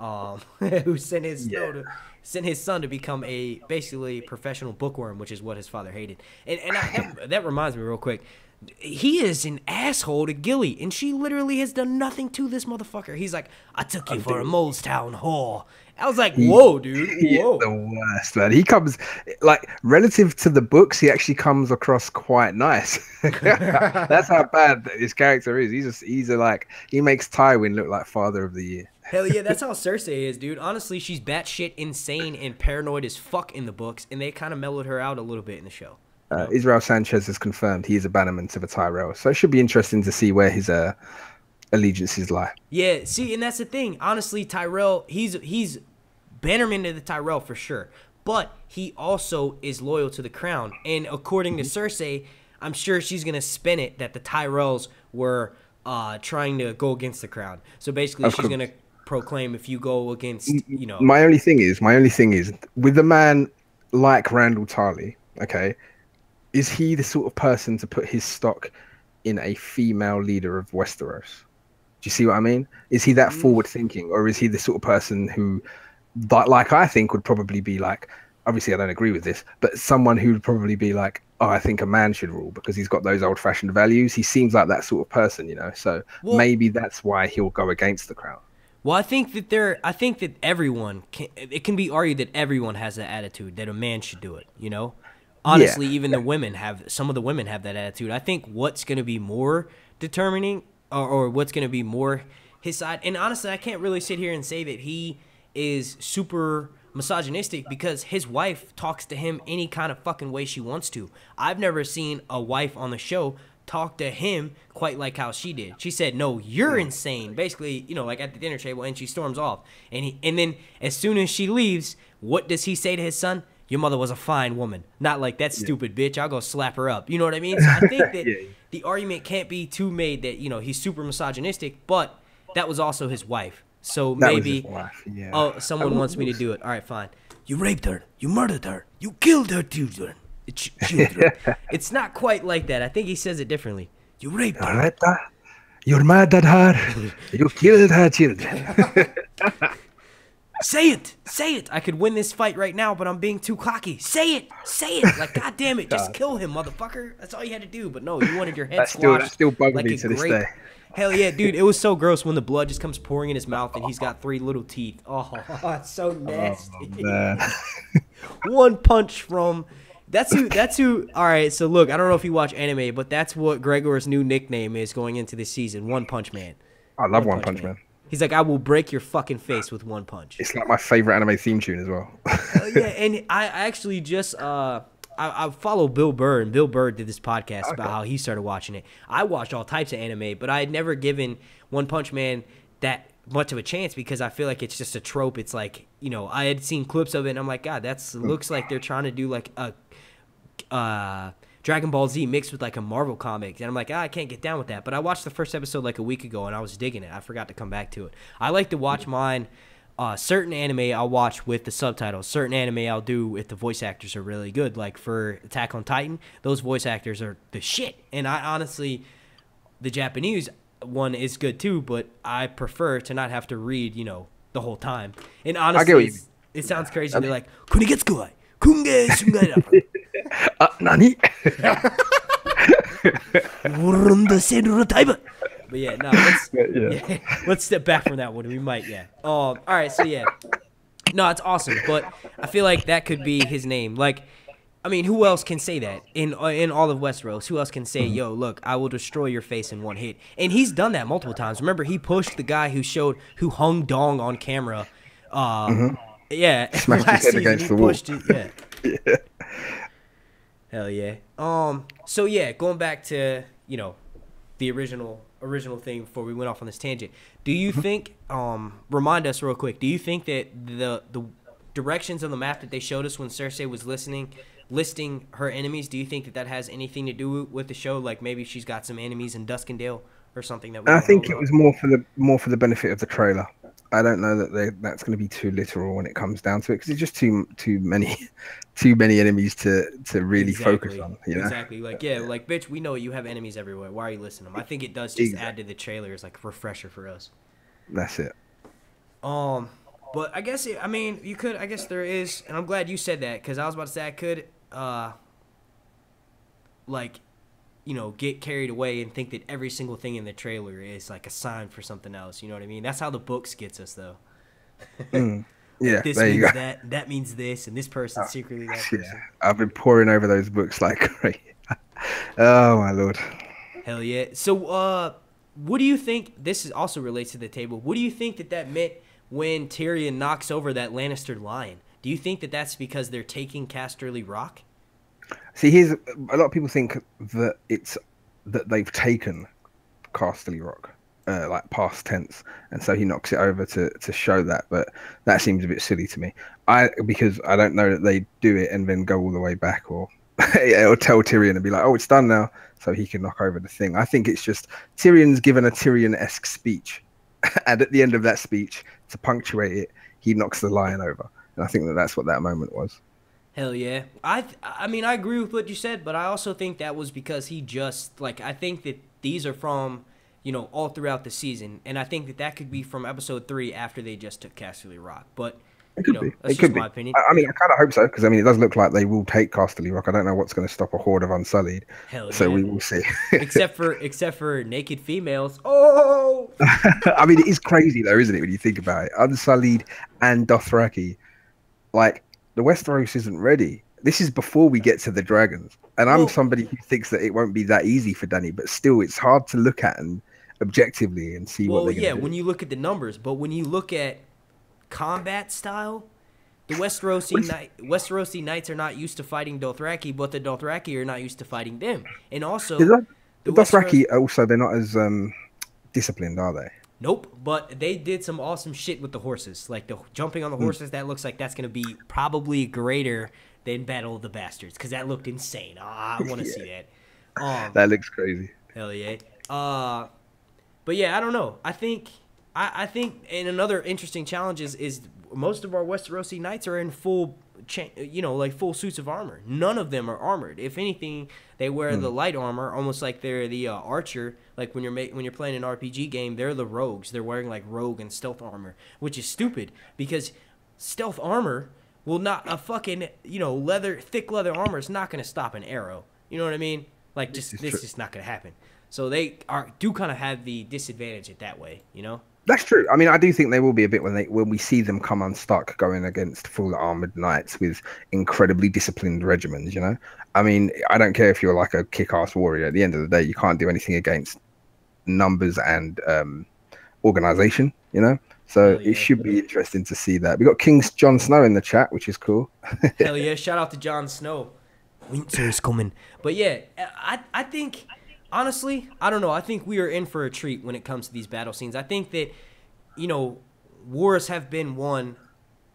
um who sent his Yeah. to sent his son to become a basically professional bookworm, which is what his father hated. And and I, that, that reminds me real quick. He is an asshole to Gilly, and she literally has done nothing to this motherfucker. He's like, I took you for a Mole's Town whore. I was like, whoa, dude, He whoa. the worst, man. He comes like relative to the books, he actually comes across quite nice. That's how bad his character is. He's just he's a, like he makes Tywin look like father of the year. Hell yeah, that's how Cersei is, dude. Honestly, she's batshit insane and paranoid as fuck in the books, and they kind of mellowed her out a little bit in the show. Uh, Israel Sanchez has confirmed he is a bannerman to the Tyrell, so it should be interesting to see where his uh, allegiances lie. Yeah, see, and that's the thing. Honestly, Tyrell, he's he's Bannerman to the Tyrell for sure, but he also is loyal to the crown. And according to Cersei, I'm sure she's gonna spin it that the Tyrells were uh, trying to go against the crown. So basically, Of she's course. gonna proclaim if you go against, you know, My only thing is, my only thing is, with a man like Randyll Tarly, okay, is he the sort of person to put his stock in a female leader of Westeros? Do you see what I mean? Is he that mm. forward thinking, or is he the sort of person who, like I think, would probably be like, obviously I don't agree with this, but someone who would probably be like, oh, I think a man should rule because he's got those old-fashioned values. He seems like that sort of person, you know. So Well- maybe that's why he'll go against the crowd. Well, I think that there. I think that everyone can. It can be argued that everyone has that attitude that a man should do it. You know, honestly, even the women have. Some of the women have that attitude. I think what's going to be more determining, or, or what's going to be more his side. And honestly, I can't really sit here and say that he is super misogynistic because his wife talks to him any kind of fucking way she wants to. I've never seen a wife on the show talk to him quite like how she did. She said, "No, you're insane." Basically, you know, like at the dinner table, and she storms off. And he, and then as soon as she leaves, what does he say to his son? Your mother was a fine woman. Not like that stupid bitch. I'll go slap her up. You know what I mean? So I think that Yeah. the argument can't be too made that you know he's super misogynistic, but that was also his wife. So That maybe wife, yeah. oh, someone wants me to do it. All right, fine. You raped her. You murdered her. You killed her children. Ch- children. it's not quite like that. I think he says it differently. You raped her. You're mad at her. You killed her children. Say it. Say it. I could win this fight right now, but I'm being too cocky. Say it. Say it. Like, god damn it, just kill him, motherfucker. That's all you had to do. But no, you wanted your head That still- that still bugs like me to this grape. day. Hell yeah, dude. It was so gross when the blood just comes pouring in his mouth and he's got three little teeth. Oh, it's so oh, nasty. Man. One punch from. That's who. That's who. All right. So look, I don't know if you watch anime, but that's what Gregor's new nickname is going into this season. One Punch Man. I love One Punch Man. He's like, I will break your fucking face with one punch. It's like my favorite anime theme tune as well. Uh, yeah, and I actually just uh I, I follow Bill Burr, and Bill Burr did this podcast about how he started watching it. I watched all types of anime, but I had never given One Punch Man that much of a chance because I feel like it's just a trope. It's like you know I had seen clips of it, and I'm like, God, that's looks like they're trying to do like a uh Dragon Ball Z mixed with like a Marvel comic, and I'm like, ah, I can't get down with that. But I watched the first episode like a week ago, and I was digging it. I forgot to come back to it. I like to watch mine. Uh, certain anime I'll watch with the subtitles. Certain anime I'll do if the voice actors are really good. Like for Attack on Titan, those voice actors are the shit. And I honestly, the Japanese one is good too, but I prefer to not have to read, you know, the whole time. And honestly, what you it's- it sounds crazy. They're like, "Kunigetsukai, kunge Uh, nani? Urunda senru taiba." But yeah, no, let's Yeah. yeah, let's step back from that one. We might, yeah. Um, all right, so yeah, no, it's awesome, but I feel like that could be his name. Like, I mean, who else can say that in uh, in all of Westeros? Who else can say, "Yo, look, I will destroy your face in one hit"? And he's done that multiple times. Remember, he pushed the guy who showed who hung Dong on camera. Uh, Yeah, Smashed his head against he the wall. pushed it, yeah. Hell yeah. Um. So yeah, going back to you know, the original original thing before we went off on this tangent. Do you Mm-hmm. think? Um. Remind us real quick. Do you think that the the directions on the map that they showed us when Cersei was listening, listing her enemies, do you think that that has anything to do with the show? Like maybe she's got some enemies in Duskendale or something that we. I think know it was more for the more for the benefit of the trailer. I don't know that they, that's going to be too literal when it comes down to it because it's just too too many too many enemies to to really focus on. You know, Exactly. Like yeah, like bitch, we know you have enemies everywhere. Why are you listening to them? I think it does just Exactly. add to the trailer as like a refresher for us. that's it. Um, but I guess it, I mean you could. I guess there is, and I'm glad you said that because I was about to say I could, uh, like, you know, get carried away and think that every single thing in the trailer is like a sign for something else. You know what I mean? That's how the books gets us though. Yeah, This there means you go. that. That means this, and this person's secretly that person. Yeah, I've been poring over those books like crazy. oh my lord. Hell yeah. So, uh, what do you think? This is also relates to the table. What do you think that that meant when Tyrion knocks over that Lannister lion? Do you think that that's because they're taking Casterly Rock? See, here's a lot of people think that it's that they've taken Casterly Rock, uh, like past tense, and so he knocks it over to to show that. But that seems a bit silly to me. I because I don't know that they do it and then go all the way back, or or tell Tyrion and be like, "Oh, it's done now," so he can knock over the thing. I think it's just Tyrion's given a Tyrion-esque speech, and at the end of that speech, to punctuate it, he knocks the lion over, and I think that that's what that moment was. Hell yeah. I th- I mean I agree with what you said, but I also think that was because he just like I think that these are from you know all throughout the season, and I think that that could be from episode three after they just took Casterly Rock. But It you could know be. that's it could just be. my opinion. I, I mean, I kind of hope so because I mean, it does look like they will take Casterly Rock. I don't know what's going to stop a horde of Unsullied, Hell so yeah. we will see. except for except for naked females. Oh. I mean, it is crazy though, isn't it? When you think about it, Unsullied and Dothraki, like the Westeros isn't ready. This is before we get to the dragons, and I'm Well- somebody who thinks that it won't be that easy for Dany, but still, it's hard to look at and objectively and see Well, what they're yeah, to when you look at the numbers, but when you look at combat style, the Westerosi Knight, Westerosi Knights are not used to fighting Dothraki, but the Dothraki are not used to fighting them. And also, The, the the Westeros- Dothraki also they're not as um, disciplined, are they? Nope. But they did some awesome shit with the horses, like the jumping on the Hmm. horses. That looks like that's gonna be probably greater than Battle of the Bastards, because that looked insane. Ah, I want to see that. Um, That looks crazy. Hell yeah. Uh, but yeah, I don't know. I think I, I think and another interesting challenge is, is most of our Westerosi knights are in full, cha- you know, like full suits of armor. None of them are armored. If anything, they wear the light armor, almost like they're the uh, archer. Like when you're ma- when you're playing an RPG game, they're the rogues. They're wearing like rogue and stealth armor, which is stupid because stealth armor will not a fucking you know leather thick leather armor is not gonna stop an arrow. You know what I mean? Like just is this true. is just not gonna happen. So they are do kind of have the disadvantage it that way. You know? That's true. I mean, I do think they will be a bit when they when we see them come unstuck going against full armored knights with incredibly disciplined regiments. You know, I mean, I don't care if you're like a kick-ass warrior. At the end of the day, you can't do anything against numbers and um, organization. You know, so yeah. it should be interesting to see that. We got King John Snow in the chat, which is cool. Hell yeah! Shout out to John Snow. Winter is coming. But yeah, I I think honestly, I don't know. I think we are in for a treat when it comes to these battle scenes. I think that you know wars have been won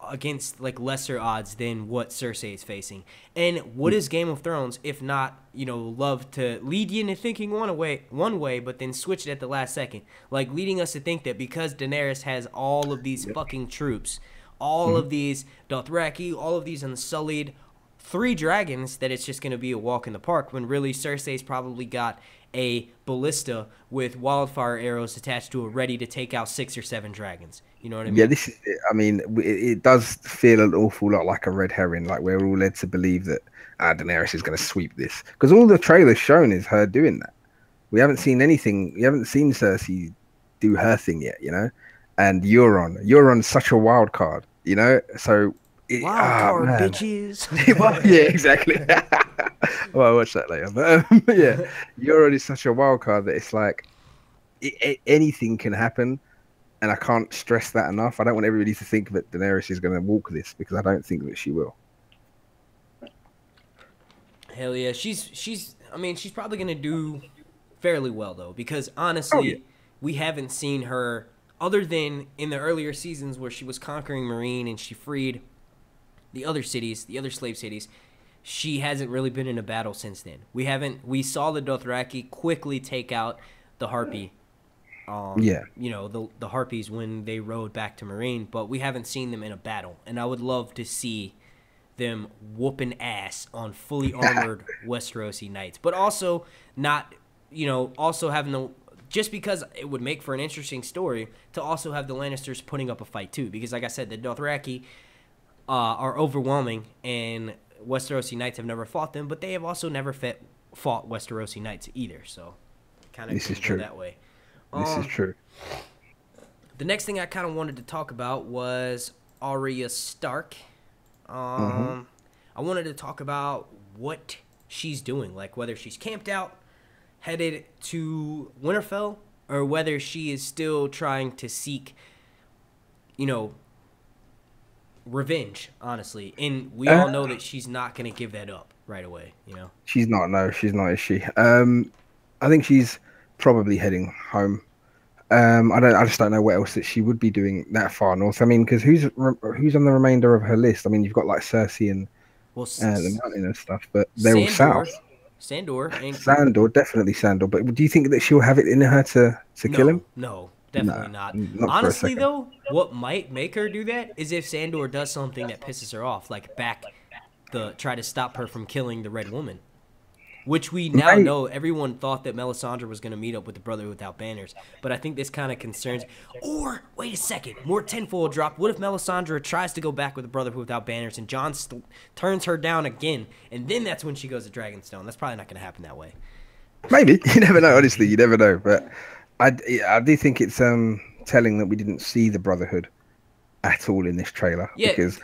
against like lesser odds than what Cersei is facing. And what is Game of Thrones if not, you know, love to lead you into thinking one way one way but then switch it at the last second. Like leading us to think that because Daenerys has all of these fucking troops, all mm-hmm. of these Dothraki, all of these Unsullied, three dragons that it's just going to be a walk in the park when really Cersei's probably got a ballista with wildfire arrows attached to it ready to take out six or seven dragons. You know what I mean? Yeah, this is. I mean, it, it does feel an awful lot like a red herring. Like we're all led to believe that ah, Daenerys is going to sweep this because all the trailers shown is her doing that. We haven't seen anything. We haven't seen Cersei do her thing yet. You know, and Euron. Euron's such a wild card. You know, so Wild ah, card, man. bitches. Well, yeah, exactly. well, I'll watch that later. But um, yeah, Euron is such a wild card that it's like i i anything can happen, and I can't stress that enough. I don't want everybody to think that Daenerys is going to walk this because I don't think that she will. Hell yeah, she's she's. I mean, she's probably gonna do fairly well though, because honestly, Oh, yeah. we haven't seen her other than in the earlier seasons where she was conquering Meereen and she freed the other cities, the other slave cities. She hasn't really been in a battle since then. We haven't. We saw the Dothraki quickly take out the Harpy. Um, Yeah. You know the the Harpies when they rode back to Meereen, but we haven't seen them in a battle, and I would love to see them whooping ass on fully armored Westerosi knights, but also not, you know, also having the just because it would make for an interesting story to also have the Lannisters putting up a fight too, because like I said, the Dothraki uh, are overwhelming, and Westerosi knights have never fought them, but they have also never fit, fought Westerosi knights either. So, kind of This is true. that way. This Um, is true. the next thing I kind of wanted to talk about was Arya Stark. Um, I wanted to talk about what she's doing, like whether she's camped out, headed to Winterfell, or whether she is still trying to seek, you know, revenge. Honestly, and we all Uh, know that she's not going to give that up right away. You know. She's not. No, she's not. Is she? Um, I think she's probably heading home. Um, I don't. I just don't know what else that she would be doing that far north. I mean, because who's who's on the remainder of her list? I mean, you've got like Cersei and Well, uh, the mountain and stuff, but they're all south. Sandor, and Sandor, definitely Sandor. But do you think that she'll have it in her to to no, kill him? No, definitely Nah, not. not Honestly, though, what might make her do that is if Sandor does something that pisses her off, like back the try to stop her from killing the Red Woman. Which we now Right. know everyone thought that Melisandre was going to meet up with the Brotherhood without banners, but I think this kind of concerns. Or wait a second, more tenfold drop. What if Melisandre tries to go back with the Brotherhood without banners and Jon st- turns her down again, and then that's when she goes to Dragonstone? That's probably not going to happen that way. Maybe you never know. Honestly, you never know. But I, I do think it's um telling that we didn't see the Brotherhood at all in this trailer Yeah, because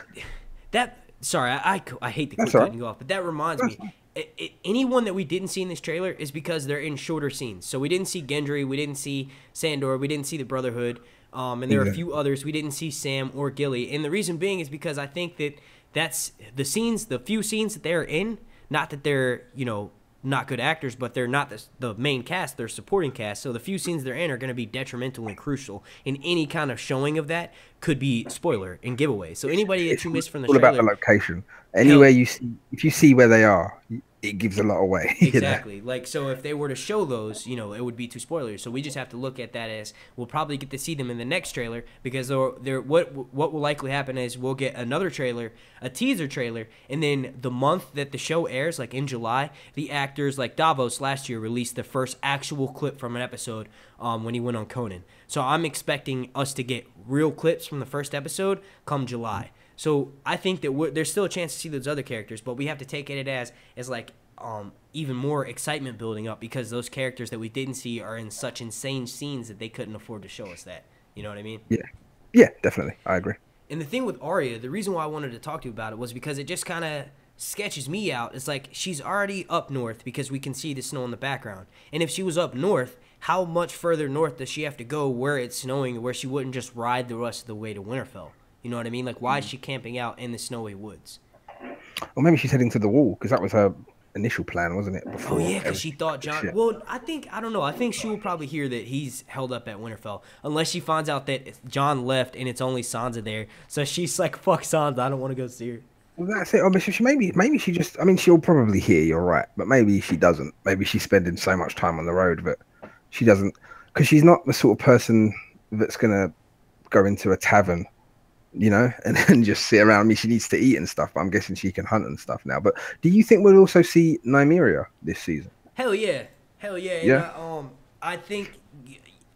that. Sorry, I, I, I hate to keep That's all right. cutting you off, but that reminds me. i i anyone that we didn't see in this trailer is because they're in shorter scenes. So we didn't see Gendry, we didn't see Sandor, we didn't see the Brotherhood, um, and there are a few others we didn't see Sam or Gilly. And the reason being is because I think that that's the scenes, the few scenes that they're in. Not that they're you know not good actors, but they're not the, the main cast; they're supporting cast. So the few scenes they're in are going to be detrimental and crucial. And any kind of showing of that could be spoiler and giveaway. So anybody that you miss from the all about the location. Anywhere you see, if you see where they are, it gives a lot away. you know? Exactly. Like so, if they were to show those, you know, it would be too spoilers. So we just have to look at that as we'll probably get to see them in the next trailer because they're, they're what what will likely happen is we'll get another trailer, a teaser trailer, and then the month that the show airs, like in July, the actors like Davos last year released the first actual clip from an episode um, when he went on Conan. So I'm expecting us to get real clips from the first episode come July. So I think that there's still a chance to see those other characters, but we have to take it as as like um, even more excitement building up because those characters that we didn't see are in such insane scenes that they couldn't afford to show us that. You know what I mean? Yeah, yeah, definitely. I agree. And the thing with Arya, the reason why I wanted to talk to you about it was because it just kind of sketches me out. It's like she's already up north because we can see the snow in the background. And if she was up north, how much further north does she have to go where it's snowing, where she wouldn't just ride the rest of the way to Winterfell? You know what I mean? Like, why is hmm. she camping out in the snowy woods? Or maybe she's heading to the wall because that was her initial plan, wasn't it? Oh, before Oh yeah, because she thought Jon. shit. Well, I think I don't know. I think she will probably hear that he's held up at Winterfell, unless she finds out that Jon left and it's only Sansa there. So she's like, "Fuck Sansa, I don't want to go see her." Well, that's it. Oh, but she, maybe, maybe she just. I mean, she'll probably hear. You're right, but maybe she doesn't. Maybe she's spending so much time on the road, but she doesn't because she's not the sort of person that's gonna go into a tavern you know, and then just sit around. I mean, she needs to eat and stuff, but I'm guessing she can hunt and stuff now. But do you think we'll also see Nymeria this season? Hell yeah, hell yeah. And Yeah. I, um, I think,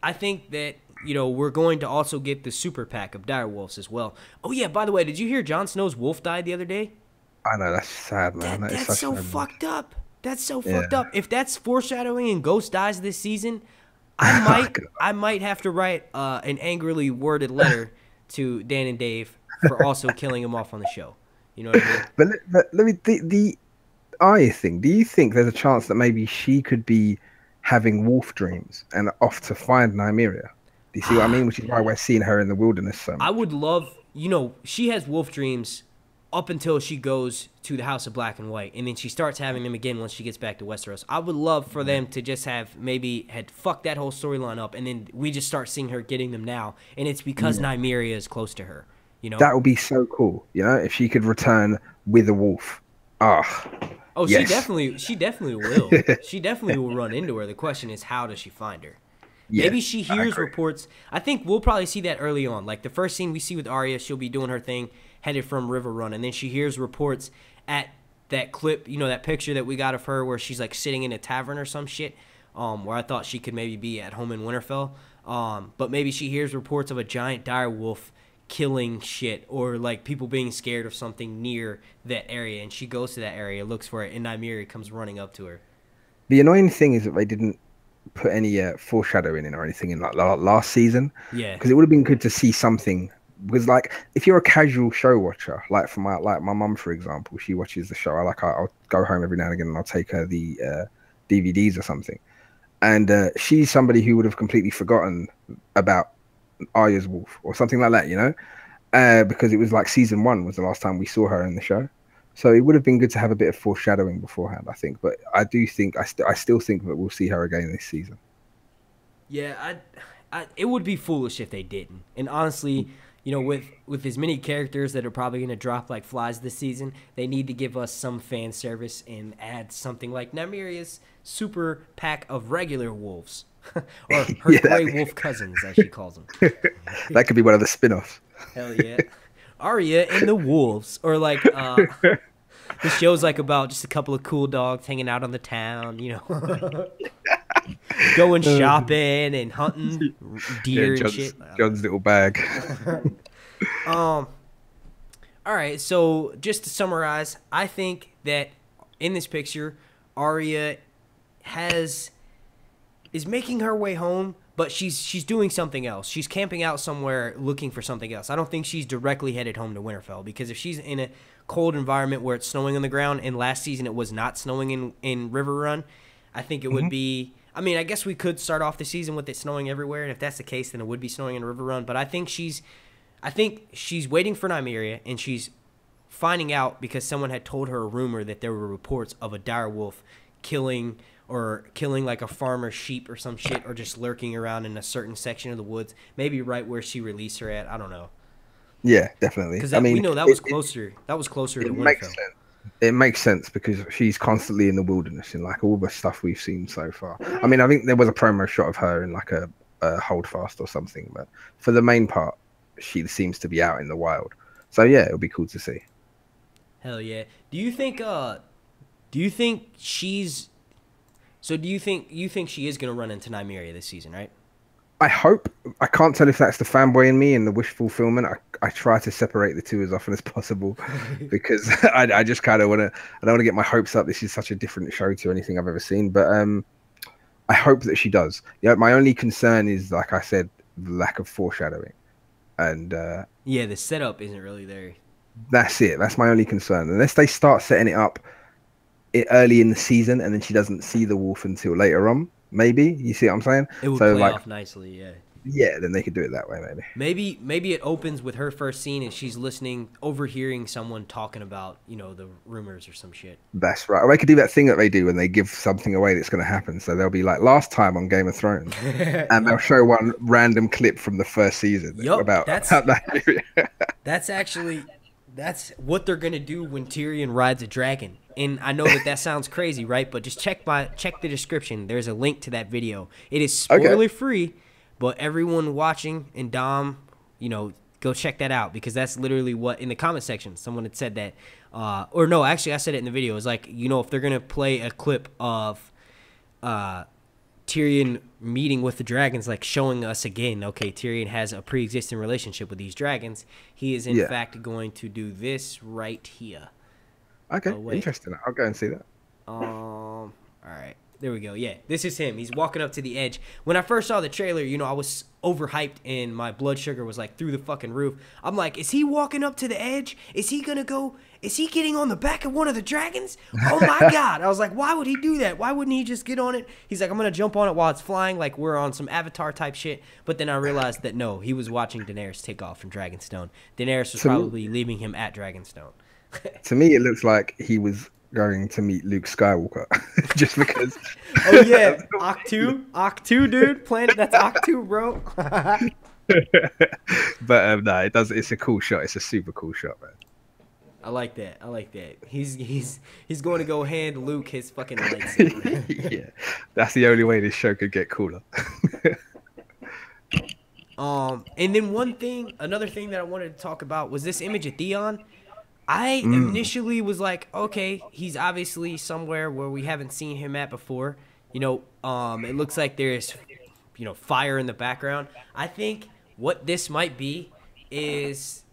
I think that you know we're going to also get the super pack of dire wolves as well. Oh yeah, by the way, did you hear Jon Snow's wolf died the other day? I know that's sad, man. That, That that's so fucked up. That's so Yeah. fucked up. If that's foreshadowing and Ghost dies this season, I might I might have to write uh, an angrily worded letter to Dan and Dave for also killing him off on the show. You know what I mean? But let, but let me the the Arya thing. Do you think there's a chance that maybe she could be having wolf dreams and off to find Nymeria? Do you see what I mean? Which is why we're seeing her in the wilderness so much. I would love, you know, she has wolf dreams up until she goes to the House of Black and White, and then she starts having them again once she gets back to Westeros. I would love for them to just have maybe had fucked that whole storyline up, and then we just start seeing her getting them now, and it's because Nymeria is close to her. You know? That would be so cool, you know, if she could return with a wolf. Ah, oh, she yes. definitely, she definitely will. she definitely will run into her. The question is, how does she find her? yes, Maybe she hears agree. reports. I think we'll probably see that early on. Like the first scene we see with Arya, she'll be doing her thing, headed from Riverrun, and then she hears reports at that clip, you know, that picture that we got of her where she's like sitting in a tavern or some shit. Um, where I thought she could maybe be at home in Winterfell. Um, but maybe she hears reports of a giant dire wolf killing shit or like people being scared of something near that area, and she goes to that area, looks for it, and Nymeria comes running up to her. The annoying thing is that they didn't put any uh, foreshadowing in or anything in like last season Yeah. because it would have been good to see something. Because like if you're a casual show watcher, like for my like my mum for example, she watches the show. I like I- I'll go home every now and again and I'll take her the uh, DVDs or something, and uh, she's somebody who would have completely forgotten about Arya's Wolf or something like that, you know, uh, because it was like season one was the last time we saw her in the show. So it would have been good to have a bit of foreshadowing beforehand, I think. But I do think I, st- I still think that we'll see her again this season. Yeah, I, I, it would be foolish if they didn't. And honestly, you know, with with as many characters that are probably going to drop like flies this season, they need to give us some fan service and add something like Nymeria's super pack of regular wolves, or her Yeah, gray be- wolf cousins, as she calls them. That could be one of the spin-offs. Hell yeah, Arya and the wolves, or like. uh the show's like about just a couple of cool dogs hanging out on the town, you know, going shopping and hunting deer and John's, shit. John's little bag. Um. All right. So just to summarize, I think that in this picture, Arya has is making her way home, but she's she's doing something else. She's camping out somewhere looking for something else. I don't think she's directly headed home to Winterfell because if she's in a cold environment where it's snowing on the ground, and last season it was not snowing in in Riverrun, I think it would be. I mean, I guess we could start off the season with it snowing everywhere, and if that's the case, then it would be snowing in Riverrun. But I think she's, I think she's waiting for Nymeria, and she's finding out because someone had told her a rumor that there were reports of a dire wolf killing or killing like a farmer's sheep or some shit, or just lurking around in a certain section of the woods, maybe right where she released her at. I don't know, Yeah, definitely. because I mean, we know that was it- it- closer. that was closer It, to makes Winterfell. sense. It makes sense because she's constantly in the wilderness in like all the stuff we've seen so far. I mean, I think there was a promo shot of her in like a, a holdfast or something, but for the main part, she seems to be out in the wild. So yeah, it'll be cool to see. Hell yeah. Do you think uh do you think she's so do you think you think she is gonna run into Nymeria this season, right? I hope. I can't tell if that's the fanboy in me and the wish fulfillment. I, I try to separate the two as often as possible because I, I just kind of want to. I don't want to get my hopes up. This is such a different show to anything I've ever seen. But um, I hope that she does. Yeah, my only concern is, like I said, the lack of foreshadowing, and uh, Yeah, the setup isn't really there. that's it. That's my only concern. Unless they start setting it up i early in the season, and then she doesn't see the wolf until later on. Maybe you see what I'm saying? It would So, play like- off nicely, yeah. Yeah, then they could do it that way. Maybe. Maybe maybe it opens with her first scene and she's listening, overhearing someone talking about, you know, the rumors or some shit. That's right. Or they could do that thing that they do when they give something away that's going to happen. So they'll be like last time on Game of Thrones, and they'll show one random clip from the first season Yup, about, that's- about that. That's actually that's what they're gonna do when Tyrion rides a dragon. And I know that that sounds crazy, right? But just check my check the description. There's a link to that video. It is Okay. spoiler free, but everyone watching and Dom, you know, Go check that out because that's literally what in the comment section someone had said that, uh, or no, actually I said it in the video. It's like you know if they're gonna play a clip of, uh, Tyrion meeting with the dragons, like showing us again, okay, Tyrion has a pre-existing relationship with these dragons. He is in Yeah. fact going to do this right here. Okay, Oh, interesting. I'll go and see that. Um. All right. There we go. Yeah, this is him. He's walking up to the edge. When I first saw the trailer, you know, I was overhyped and my blood sugar was like through the fucking roof. I'm like, is he walking up to the edge? Is he gonna go? Is he getting on the back of one of the dragons? Oh my god! I was like, why would he do that? Why wouldn't he just get on it? He's like, I'm gonna jump on it while it's flying, like we're on some Avatar type shit. But then I realized that no, he was watching Daenerys take off from Dragonstone. Daenerys was probably leaving him at Dragonstone. To me, it looks like he was going to meet Luke Skywalker, just because. Oh yeah, Ahch-To, Ahch-To, dude. Planet that's Ahch-To, bro. but um, no, it does. It's a cool shot. It's a super cool shot, man. I like that. I like that. He's he's he's going to go hand Luke his fucking lightsaber. yeah, that's the only way this show could get cooler. um, and then one thing, another thing that I wanted to talk about was this image of Theon. I Mm. initially was like, okay, he's obviously somewhere where we haven't seen him at before. You know, um, it looks like there's, you know, fire in the background. I think what this might be is.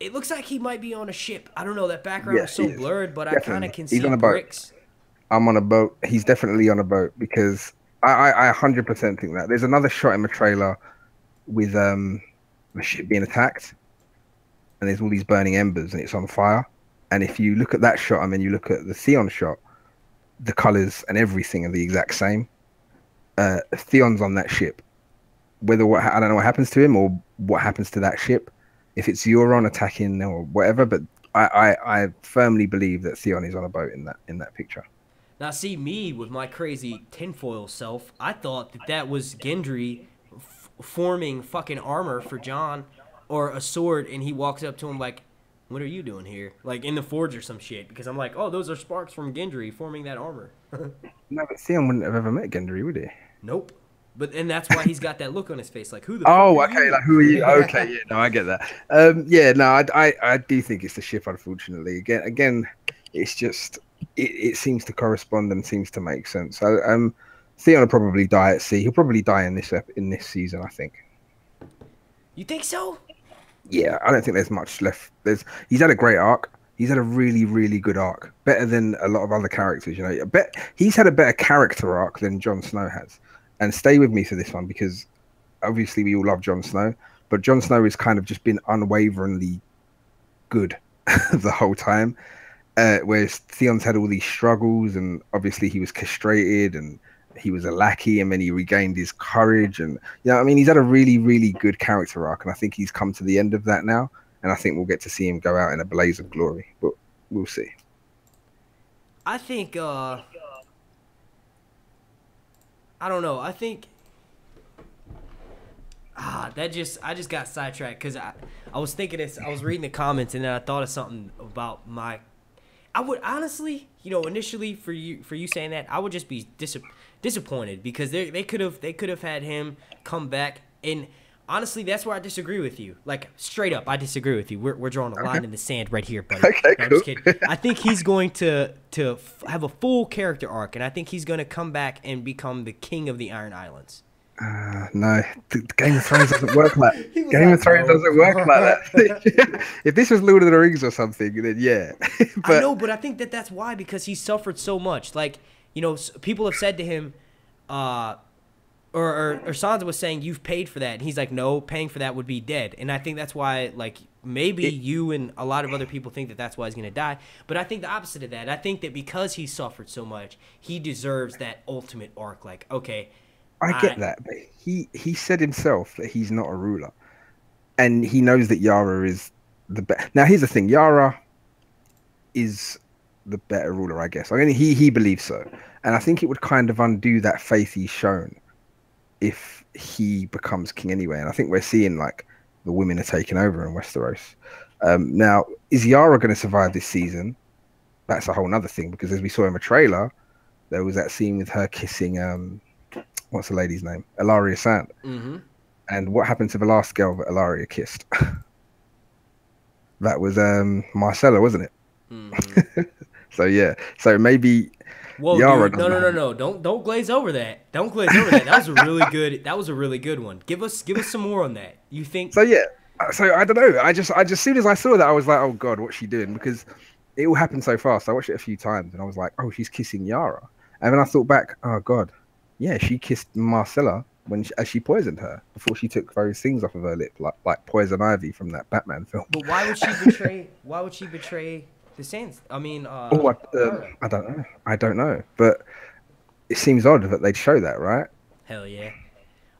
It looks like he might be on a ship. I don't know. That background Yeah, is so is. blurred, but I kind of can He's see on a boat. bricks. I'm on a boat. He's definitely on a boat because I, I, I 100% think that. There's another shot in the trailer with um the ship being attacked, and there's all these burning embers and it's on fire. And if you look at that shot and then you look at the Theon shot, the colors and everything are the exact same. Uh, Theon's on that ship. Whether what I don't know what happens to him or what happens to that ship, if it's Euron attacking or whatever, but I, I, I firmly believe that Theon is on a boat in that in that picture. Now, see me with my crazy tinfoil self. I thought that that was Gendry forming fucking armor for Jon, or a sword, and he walks up to him like, "What are you doing here?" Like in the forge or some shit. Because I'm like, "Oh, those are sparks from Gendry forming that armor." Never but Theon wouldn't have ever met Gendry, would he? nope. But and that's why he's got that look on his face, like, "Who the?" Oh, okay. you?" Like, who are you? Okay, yeah, no, I get that. Um, yeah, no, I, I, I do think it's the ship. Unfortunately, again, again, it's just it, it seems to correspond and seems to make sense. So, um, Theon will probably die at sea. He'll probably die in this ep- in this season, I think. You think so? Yeah, I don't think there's much left. There's he's had a great arc. He's had a really, really good arc, better than a lot of other characters. You know, bet he's had a better character arc than Jon Snow has. And stay with me for this one because obviously we all love Jon Snow, but Jon Snow has kind of just been unwaveringly good the whole time. Uh, whereas Theon's had all these struggles, and obviously he was castrated and he was a lackey, and then he regained his courage. And yeah, I mean, he's had a really, really good character arc, and I think he's come to the end of that now. And I think we'll get to see him go out in a blaze of glory, but we'll see. I think uh I don't know. I think ah that just I just got sidetracked because I I was thinking this. I was reading the comments and then I thought of something about my. I would honestly, you know, initially for you for you saying that, I would just be dis- disappointed because they they could have they could have had him come back and. Honestly, that's where I disagree with you. Like straight up, I disagree with you. We're, we're drawing a line in the sand right here, buddy. Okay, No, cool. I think he's going to to f- have a full character arc, and I think he's going to come back and become the king of the Iron Islands. Uh, no, Game of Thrones doesn't work like Game like, of Thrones "No." doesn't work like that. if this was Lord of the Rings or something, then yeah. but I know, but I think that that's why because he suffered so much. Like you know, people have said to him, uh, or, or or Sansa was saying, "You've paid for that," and he's like, "No, paying for that would be dead." And I think that's why, like, maybe It- you and a lot of other people think that that's why he's gonna die. But I think the opposite of that. I think that because he suffered so much, he deserves that ultimate arc. Like, okay, I get I- that, but he he said himself that he's not a ruler, and he knows that Yara is the best. Now here's the thing: Yara is the better ruler, I guess. I mean, he he believes so, and I think it would kind of undo that faith he's shown if he becomes king anyway. And I think we're seeing like the women are taking over in Westeros. Um, now, is Yara going to survive this season? That's a whole other thing because as we saw in the trailer, there was that scene with her kissing um, what's the lady's name? Ellaria Sand. mm-hmm. And what happened to the last girl that Ellaria kissed? that was um Myrcella, wasn't it? Mhm. So yeah. So maybe Whoa, Yara dude, no, no, no, no! Don't don't glaze over that. Don't glaze over that. That was a really good. That was a really good one. Give us give us some more on that. You think? so yeah. So I don't know. I just I just as soon as I saw that I was like, oh god, what's she doing? Because it all happened so fast. I watched it a few times and I was like, oh, she's kissing Yara. And then I thought back, oh god, yeah, she kissed Myrcella when she, as she poisoned her before she took those things off of her lip, like like poison ivy from that Batman film. But why would she betray? Why would she betray the Saints? I mean, uh, Oh, I, Yara. I don't know. I don't know, but it seems odd that they'd show that, right? Hell yeah.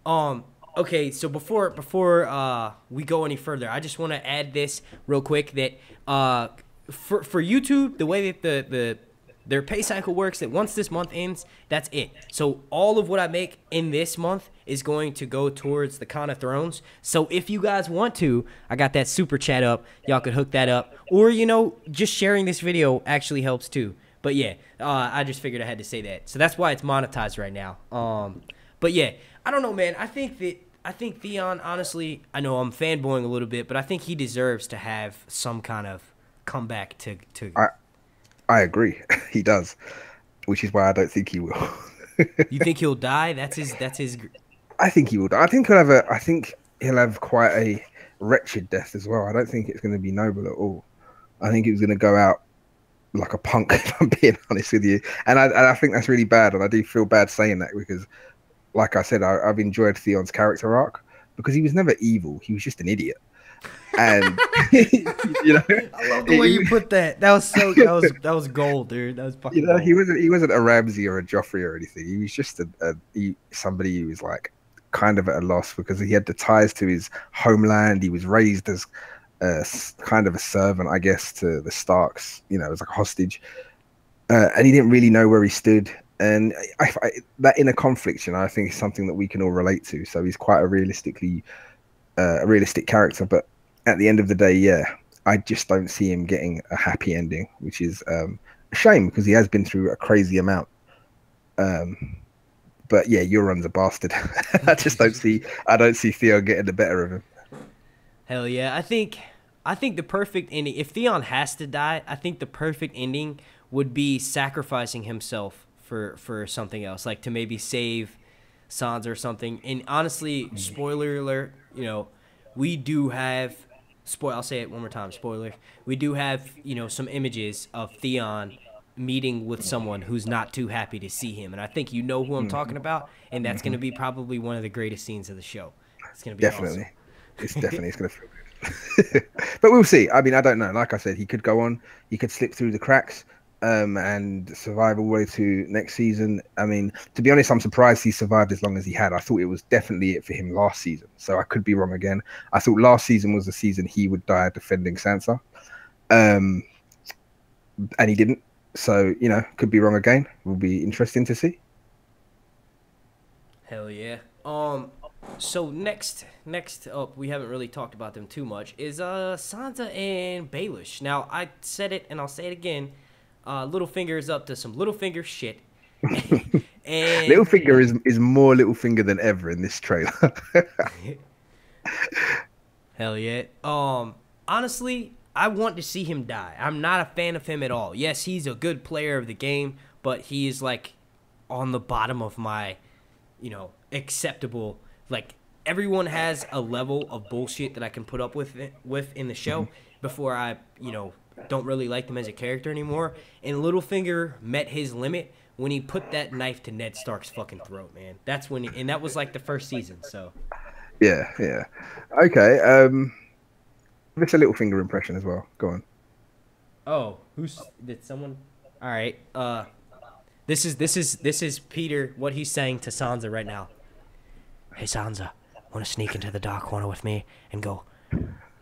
Um. Okay. So before before uh we go any further, I just want to add this real quick that uh for for YouTube the way that the the their pay cycle works that once this month ends, that's it. So all of what I make in this month is going to go towards the Con of Thrones. So if you guys want to, I got that super chat up. Y'all could hook that up, or you know, just sharing this video actually helps too. But yeah, uh, I just figured I had to say that. So that's why it's monetized right now. Um, but yeah, I don't know, man. I think that I think Theon. Honestly, I know I'm fanboying a little bit, but I think he deserves to have some kind of comeback to to. I agree. he does, which is why I don't think he will. You think he'll die? That's his. That's his. I think he will. I think he'll have a. I think he'll have quite a wretched death as well. I don't think it's going to be noble at all. I think he's going to go out like a punk. If I'm being honest with you, and I, and I think that's really bad. And I do feel bad saying that because, like I said, I, I've enjoyed Theon's character arc because he was never evil. He was just an idiot, and you know, I love the way you put that. That was so. That was that was gold, dude. That was fucking. you know, gold. he wasn't he wasn't a Ramsay or a Joffrey or anything. He was just a, a he, somebody who was like kind of at a loss because he had the ties to his homeland. He was raised as a kind of a servant, I guess, to the Starks. You know, as like a hostage, uh, and he didn't really know where he stood. And I, I, that inner conflict, you know, I think is something that we can all relate to. So he's quite a realistically uh, a realistic character, but at the end of the day, yeah, I just don't see him getting a happy ending, which is um, a shame because he has been through a crazy amount. Um, but yeah, Euron's a bastard. I just don't see. I don't see Theo getting the better of him. Hell yeah. I think I think the perfect ending if Theon has to die, I think the perfect ending would be sacrificing himself for for something else. Like to maybe save Sansa or something. And honestly, spoiler alert, you know, we do have spoil I'll say it one more time, spoiler. We do have, you know, some images of Theon meeting with someone who's not too happy to see him. And I think you know who I'm talking mm-hmm. about, and that's gonna be mm-hmm. probably one of the greatest scenes of the show. It's gonna be awesome. Definitely, it's definitely it's gonna feel good. but we'll see. I mean, I don't know. Like I said, he could go on. He could slip through the cracks. Um, and survive all the way to next season. I mean, to be honest, I'm surprised he survived as long as he had. I thought it was definitely it for him last season. So I could be wrong again. I thought last season was the season he would die defending Sansa. Um, and he didn't. So, you know, could be wrong again. Will be interesting to see. Hell yeah. Um so next next up we haven't really talked about them too much is uh Sansa and Baelish. Now I said it and I'll say it again. Uh Littlefinger is up to some Littlefinger shit. and Littlefinger is is more Littlefinger than ever in this trailer. Hell yeah. Um, honestly, I want to see him die. I'm not a fan of him at all. Yes, he's a good player of the game, but he is like on the bottom of my, you know, acceptable. Like everyone has a level of bullshit that I can put up with with in the show before I, you know, don't really like them as a character anymore. And Littlefinger met his limit when he put that knife to Ned Stark's fucking throat, man. That's when, he, and that was like the first season. So yeah, yeah. Okay. Um, give us a Littlefinger impression as well. Go on. Oh, who's did someone? All right. Uh, this is this is this is Petyr. What he's saying to Sansa right now. Hey Sansa, want to sneak into the dark corner with me and go?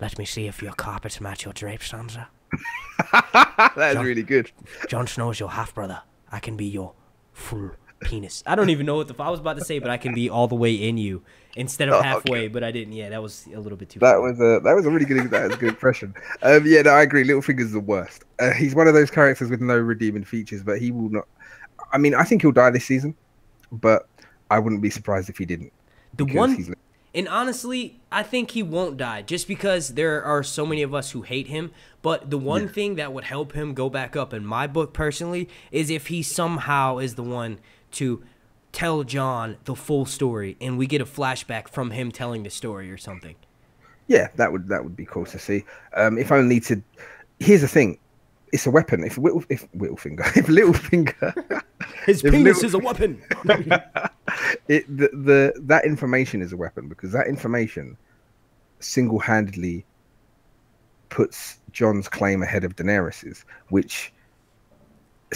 Let me see if your carpets match your drapes, Sansa. that is really good. Jon Snow's your half brother. I can be your full penis. I don't even know what the I was about to say, but I can be all the way in you instead of Oh, halfway. okay. But I didn't. Yeah, that was a little bit too. That was a that was a really good that was a good impression. Um, yeah, no, I agree. Littlefinger's the worst. Uh, he's one of those characters with no redeeming features, but he will not. I mean, I think he'll die this season, but I wouldn't be surprised if he didn't. the one he's- And honestly, I think he won't die just because there are so many of us who hate him. But the one Yeah. thing that would help him go back up in my book personally is if he somehow is the one to tell Jon the full story and we get a flashback from him telling the story or something. Yeah, that would that would be cool to see. Um, if only to. Here's the thing, it's a weapon. If Whittle, if Whittlefinger, if Littlefinger, His If penis is a weapon. it the, the that information is a weapon because that information single-handedly puts Jon's claim ahead of Daenerys's, which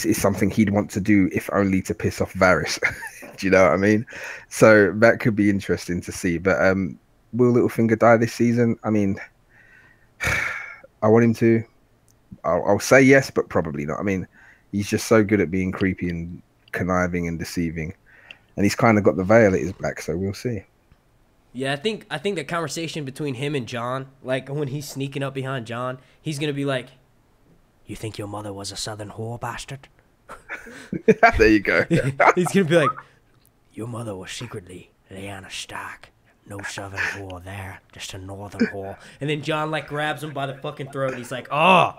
is something he'd want to do if only to piss off Varys. do you know what I mean? So that could be interesting to see. But um, will Littlefinger die this season? I mean, I want him to. I'll, I'll say yes, but probably not. I mean, he's just so good at being creepy and conniving and deceiving, and he's kind of got the Vale at his back. So we'll see. Yeah, I think I think the conversation between him and Jon, like when he's sneaking up behind Jon, he's gonna be like, "You think your mother was a southern whore bastard?" there you go. he's gonna be like, "Your mother was secretly Lyanna Stark. No southern whore there, just a northern whore." And then Jon like grabs him by the fucking throat. And he's like, "Oh,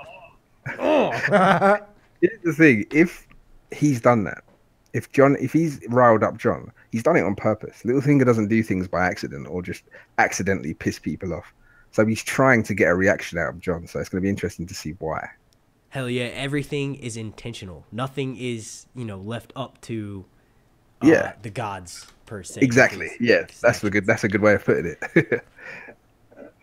oh." Here's the thing: if he's done that, if Jon, if he's riled up Jon, he's done it on purpose. Littlefinger doesn't do things by accident or just accidentally piss people off. So he's trying to get a reaction out of Jon. So it's going to be interesting to see why. Hell yeah, everything is intentional. Nothing is, you know, left up to uh, Yeah. the gods per se. Exactly. Yeah, that's a good. That's a good way of putting it.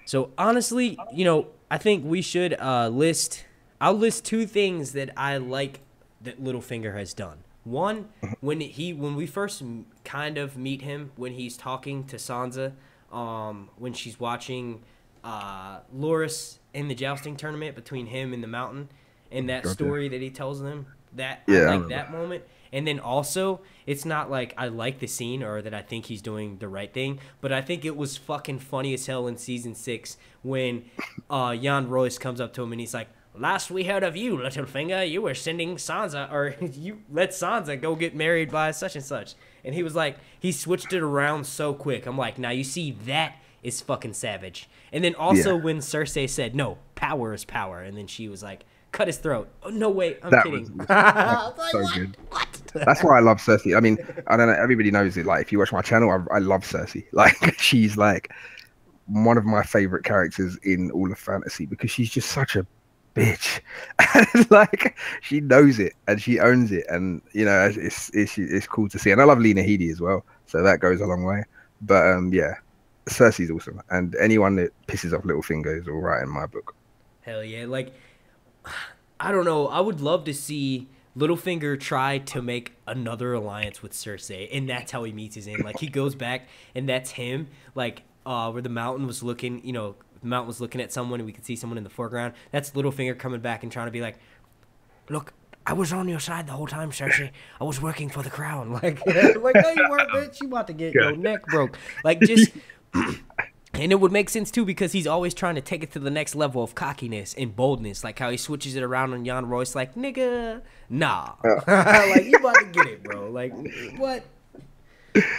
So honestly, you know, I think we should uh, list. I'll list two things that I like that Littlefinger has done. One, when he when we first kind of meet him when he's talking to Sansa, um, when she's watching uh, Loras in the jousting tournament between him and the Mountain, and that story that he tells them. That Yeah, I I like remember. that moment. And then also, it's not like I like the scene or that I think he's doing the right thing, but I think it was fucking funny as hell in season six when uh, Yohn Royce comes up to him and he's like, "Last we heard of you, Littlefinger, you were sending Sansa, or you let Sansa go get married by such and such." And he was like, he switched it around so quick. I'm like, now you see that is fucking savage. And then also Yeah. when Cersei said, "No, power is power," and then she was like, "Cut his throat." Oh no, wait, I'm That kidding. was so good. What? That's why I love Cersei. I mean, I don't know. Everybody knows it. Like, if you watch my channel, I, I love Cersei. Like, she's like one of my favorite characters in all of fantasy because she's just such a bitch. and like, she knows it and she owns it, and you know, it's it's it's cool to see. And I love Lena Headey as well, so that goes a long way. But um, yeah, Cersei's awesome, and anyone that pisses off Littlefinger is all right in my book. Hell yeah. Like, I don't know. I would love to see Littlefinger try to make another alliance with Cersei, and that's how he meets his end. Like, he goes back, and that's him. Like, uh, where the mountain was looking, you know, the mountain was looking at someone, and we could see someone in the foreground. That's Littlefinger coming back and trying to be like, look. I was on your side the whole time, Cersei. I was working for the crown. Like, like no, you weren't, bitch. You about to get your neck broke. Like, just and it would make sense too because he's always trying to take it to the next level of cockiness and boldness, like how he switches it around on Yohn Royce, like nigga, nah, like you about to get it, bro. Like what?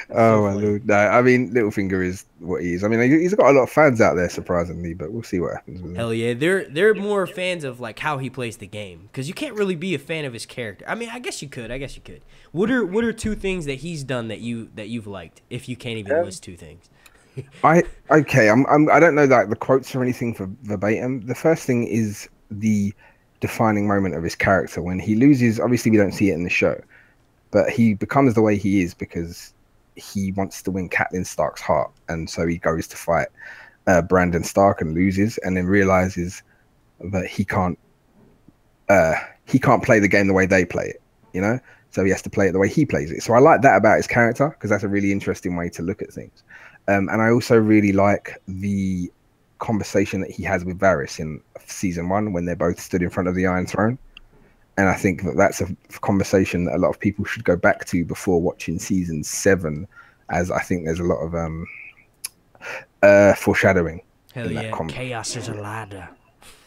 Oh my lord! No, I mean Littlefinger is what he is. I mean, he's got a lot of fans out there, surprisingly, but we'll see what happens with him. Hell yeah, they're they're more fans of like how he plays the game because you can't really be a fan of his character. I mean, I guess you could. I guess you could. What are what are two things that he's done that you that you've liked? If you can't even Um, list two things. I okay. I'm, I'm. I don't know like the quotes or anything for verbatim. The first thing is the defining moment of his character when he loses. Obviously, we don't see it in the show, but he becomes the way he is because he wants to win Catelyn Stark's heart, and so he goes to fight uh, Brandon Stark and loses, and then realizes that he can't. Uh, he can't play the game the way they play it. You know, so he has to play it the way he plays it. So I like that about his character because that's a really interesting way to look at things. Um, and I also really like the conversation that he has with Varys in season one when they're both stood in front of the Iron Throne. And I think that that's a conversation that a lot of people should go back to before watching season seven, as I think there's a lot of um, uh, foreshadowing. Hell yeah, com- chaos is a ladder.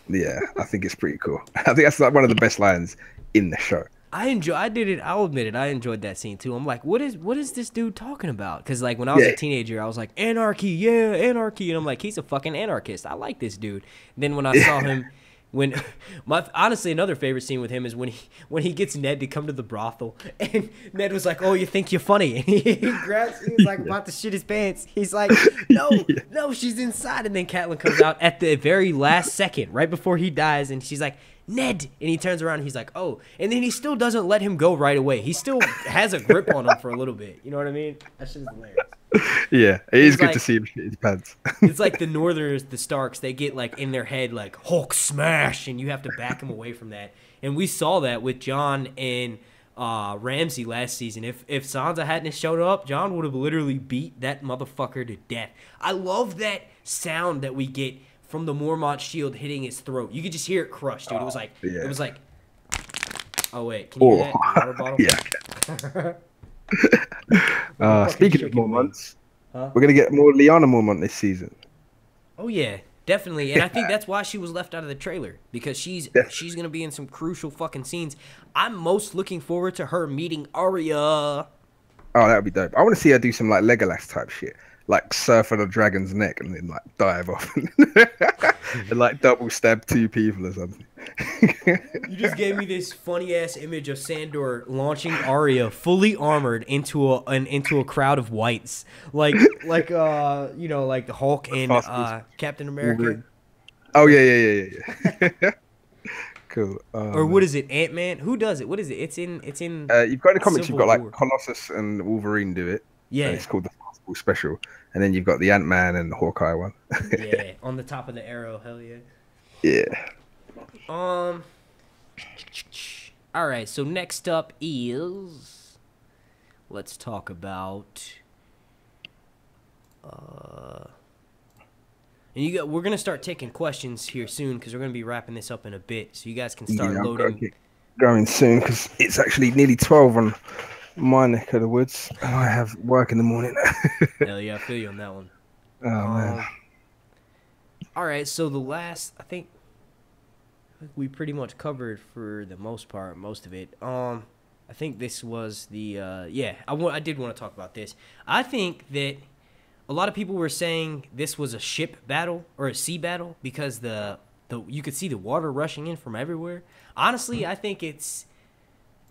Yeah, I think it's pretty cool. I think that's like one of the best lines in the show. I enjoy. I did it. I'll admit it. I enjoyed that scene too. I'm like, what is what is this dude talking about? Because like when I was Yeah. a teenager, I was like, anarchy, yeah, anarchy, and I'm like, he's a fucking anarchist. I like this dude. Then when I saw him, when my honestly another favorite scene with him is when he when he gets Ned to come to the brothel, and Ned was like, oh, you think you're funny? And he, grabs, he's like about to shit his pants. He's like, no, no, she's inside. And then Catelyn comes out at the very last second, right before he dies, and she's like. Ned, and he turns around and he's like, "Oh," and then he still doesn't let him go right away. He still has a grip on him for a little bit. You know what I mean? That shit is hilarious. Yeah, it is He's good like- to see him his pants. It's like the Northerners, the Starks, they get like in their head like Hulk smash, and you have to back him away from that. And we saw that with Jon and uh, Ramsay last season. If if Sansa hadn't showed up, Jon would have literally beat that motherfucker to death. I love that sound that we get from the Mormont shield hitting his throat. You could just hear it crush, dude. It was like yeah. it was like. Oh wait, can you hear Oh, that? Water bottle? yeah. Uh, speaking of. Mormonts, Huh? we're gonna get more Lyanna Mormont this season. Oh yeah, definitely. And I think that's why she was left out of the trailer because she's Definitely. she's gonna be in some crucial fucking scenes. I'm most looking forward to her meeting Arya. Oh, that would be dope. I want to see her do some like Legolas type shit, like surf on a dragon's neck and then like dive off and like double stab two people or something. You just gave me this funny ass image of Sandor launching Arya fully armored into a an, into a crowd of whites, like like uh you know like the Hulk and uh, Captain America, oh yeah, yeah, yeah, yeah, yeah. cool. Um, or what is it, Ant Man? Who does it? What is it? It's in it's in Uh, you've got in the comics. Civil you've got like War. Colossus and Wolverine do it. yeah it's called the Special. And then you've got the Ant Man and the Hawkeye one. yeah on the top of the arrow. Hell yeah. yeah. Um. All right. So next up is, let's talk about. Uh. And you got, we're gonna start taking questions here soon because we're gonna be wrapping this up in a bit, so you guys can start yeah, I've got to loading. going soon because it's actually nearly twelve on my neck of the woods, and I have work in the morning. Hell yeah, I feel you on that one. oh man. Um, all right, so the last, I think, we pretty much covered for the most part, most of it. Um, I think this was the uh, yeah. I wa- I did want to talk about this. I think that a lot of people were saying this was a ship battle or a sea battle because the the you could see the water rushing in from everywhere. Honestly, I think it's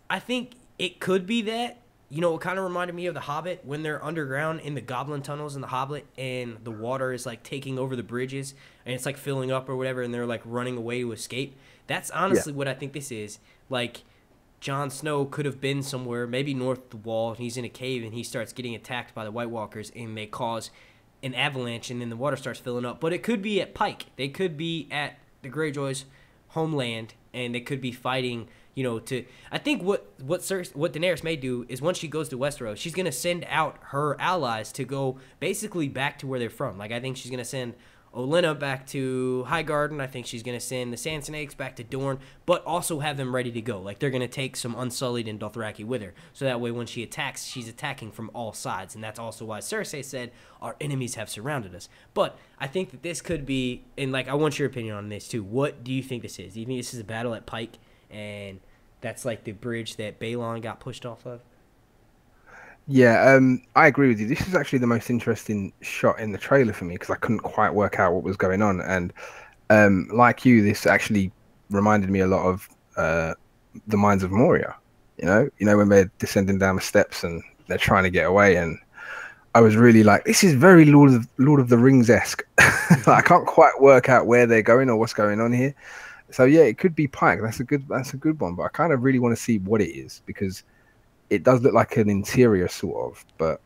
I think it could be that. You know, it kind of reminded me of The Hobbit when they're underground in the goblin tunnels in The Hobbit and the water is like taking over the bridges and it's like filling up or whatever and they're like running away to escape. That's honestly what I think this is. Like, Jon Snow could have been somewhere, maybe north of the wall, and he's in a cave and he starts getting attacked by the White Walkers and they cause an avalanche and then the water starts filling up. But it could be at Pike. They could be at the Greyjoys' homeland and they could be fighting. You know, to I think what what Cer- what Daenerys may do is once she goes to Westeros, she's gonna send out her allies to go basically back to where they're from. Like I think she's gonna send Olenna back to Highgarden. I think she's gonna send the Sand Snakes back to Dorne, but also have them ready to go. Like they're gonna take some Unsullied and Dothraki with her, so that way when she attacks, she's attacking from all sides. And that's also why Cersei said our enemies have surrounded us. But I think that this could be, and like I want your opinion on this too. What do you think this is? Do you think this is a battle at Pike, and that's like the bridge that Balon got pushed off of? Yeah, um, I agree with you. This is actually the most interesting shot in the trailer for me because I couldn't quite work out what was going on. And um, like you, this actually reminded me a lot of uh, the Mines of Moria. You know, you know when they're descending down the steps and they're trying to get away, and I was really like, this is very Lord of Lord of the Rings esque. I can't quite work out where they're going or what's going on here. So yeah, it could be Pike. That's a good that's a good one, but I kind of really want to see what it is because it does look like an interior sort of, but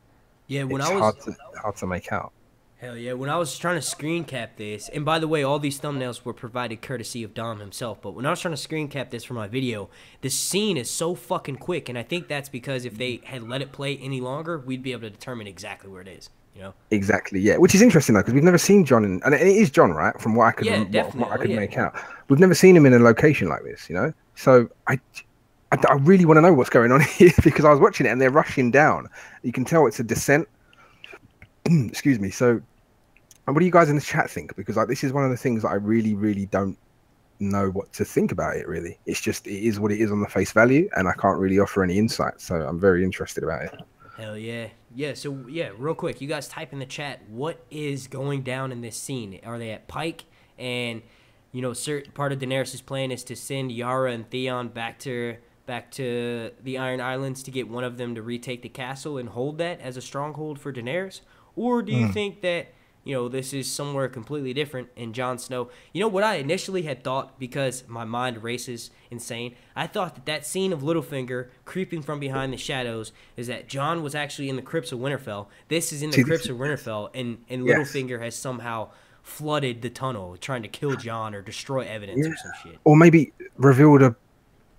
Yeah, when it's I was hard to hard to make out. Hell yeah! When I was trying to screen cap this, and by the way, all these thumbnails were provided courtesy of Dom himself. But when I was trying to screen cap this for my video, the scene is so fucking quick, and I think that's because if they had let it play any longer, we'd be able to determine exactly where it is. You know? Exactly, yeah. Which is interesting though, because we've never seen Jon, in, and it is Jon, right? From what I could, Yeah, what, what I could yeah. make out, we've never seen him in a location like this, you know. So I, I, I really want to know what's going on here because I was watching it and they're rushing down. You can tell it's a descent. Excuse me. So, and what do you guys in the chat think? Because like this is one of the things that I really, really don't know what to think about it. Really, it's just it is what it is on the face value, and I can't really offer any insight. So I'm very interested about it. Hell yeah. Yeah, so yeah, real quick, you guys type in the chat what is going down in this scene. Are they at Pike and you know, certain part of Daenerys' plan is to send Yara and Theon back to back to the Iron Islands to get one of them to retake the castle and hold that as a stronghold for Daenerys? Or do you Mm. think that you know this is somewhere completely different and Jon Snow? You know what I initially had thought because my mind races insane. I thought that that scene of Littlefinger creeping from behind the shadows is that Jon was actually in the crypts of Winterfell. This is in the crypts of Winterfell, and and Yes. Littlefinger has somehow flooded the tunnel trying to kill Jon or destroy evidence or some shit. or maybe revealed a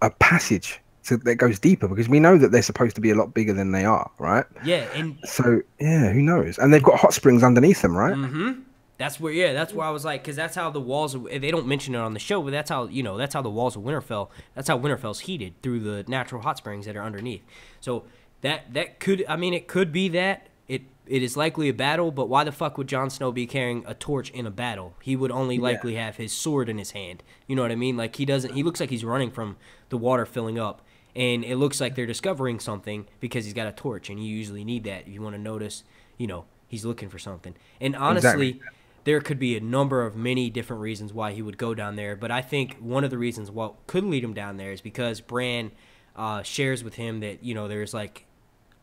a passage to, that goes deeper because we know that they're supposed to be a lot bigger than they are, right? Yeah, and So yeah, who knows? And they've got hot springs underneath them, right? Mm-hmm. That's where, yeah, that's where I was like, because that's how the walls. Of, they don't mention it on the show, but that's how you know that's how the walls of Winterfell. That's how Winterfell's heated through the natural hot springs that are underneath. So that that could, I mean, it could be that it it is likely a battle. But why the fuck would Jon Snow be carrying a torch in a battle? He would only likely have his sword in his hand. You know what I mean? Like he doesn't. He looks like he's running from the water filling up. And it looks like they're discovering something because he's got a torch, and you usually need that if you want to notice. You know, he's looking for something. And honestly, Exactly. there could be a number of many different reasons why he would go down there. But I think one of the reasons what could lead him down there is because Bran uh, shares with him that you know there's like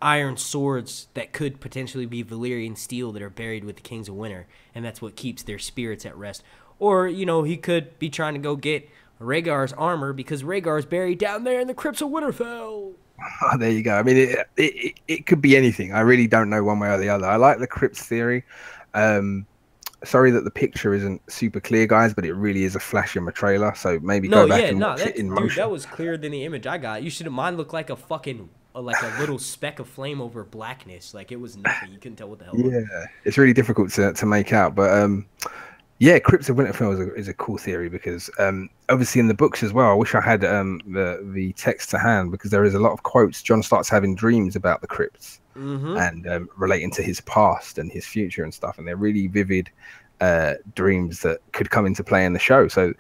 iron swords that could potentially be Valyrian steel that are buried with the Kings of Winter, and that's what keeps their spirits at rest. Or you know he could be trying to go get Rhaegar's armor because Rhaegar's buried down there in the crypts of Winterfell. Oh, there you go. I mean, it, it it it could be anything. I really don't know one way or the other. I like the crypts theory. Um, sorry that the picture isn't super clear, guys, but it really is a flash in my trailer. So maybe No, go back yeah, and no, watch that's, it in dude, motion. that was clearer than the image I got. You should have mine looked like a fucking uh, like a little speck of flame over blackness. Like it was nothing. You couldn't tell what the hell. it was. Yeah, it's really difficult to, to make out, but um, yeah, Crypts of Winterfell is a, is a cool theory because um, obviously in the books as well. I wish I had um the the text to hand because there is a lot of quotes. Jon starts having dreams about the crypts Mm-hmm. and um, relating to his past and his future and stuff, and they're really vivid uh, dreams that could come into play in the show. So.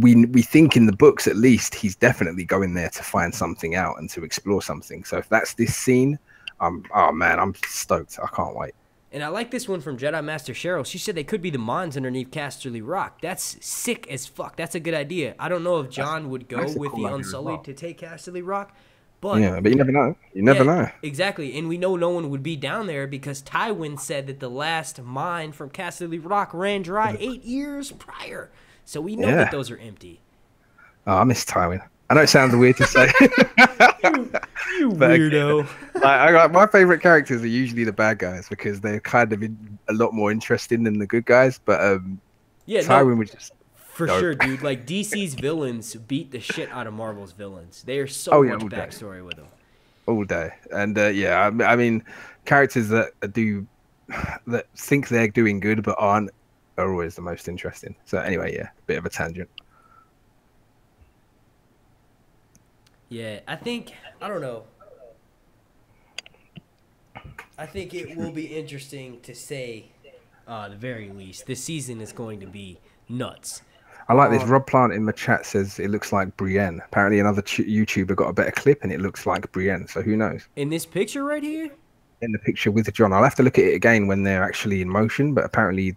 We, we think in the books at least he's definitely going there to find something out and to explore something. So if that's this scene, um, oh man, I'm stoked. I can't wait. And I like this one from Jedi Master Cheryl. She said they could be the mines underneath Casterly Rock. That's sick as fuck. That's a good idea. I don't know if Jon would go that's with cool the Unsullied well. to take Casterly Rock, but yeah, but you never know. You never Yeah, know. Exactly. And we know no one would be down there because Tywin said that the last mine from Casterly Rock ran dry eight years prior. So we know Yeah. that those are empty. Oh, I miss Tywin. I know it sounds weird to say. You again- weirdo. like, I got my favorite characters are usually the bad guys because they're kind of in, a lot more interesting than the good guys. But um, Yeah, no, Tywin was just for sure, dude. Like DC's villains beat the shit out of Marvel's villains. They are so Oh, yeah, much all day. backstory with them. all day, and uh, yeah, I, I mean, characters that do that think they're doing good but aren't are always the most interesting. So anyway, yeah, bit of a tangent. Yeah, I think I don't know. I think it will be interesting to say, uh, the very least, this season is going to be nuts. I like this. Um, Rob Plant in the chat says it looks like Brienne. Apparently, another YouTuber got a better clip, and it looks like Brienne. So who knows? In this picture right here, in the picture with Jon. I'll have to look at it again when they're actually in motion, but apparently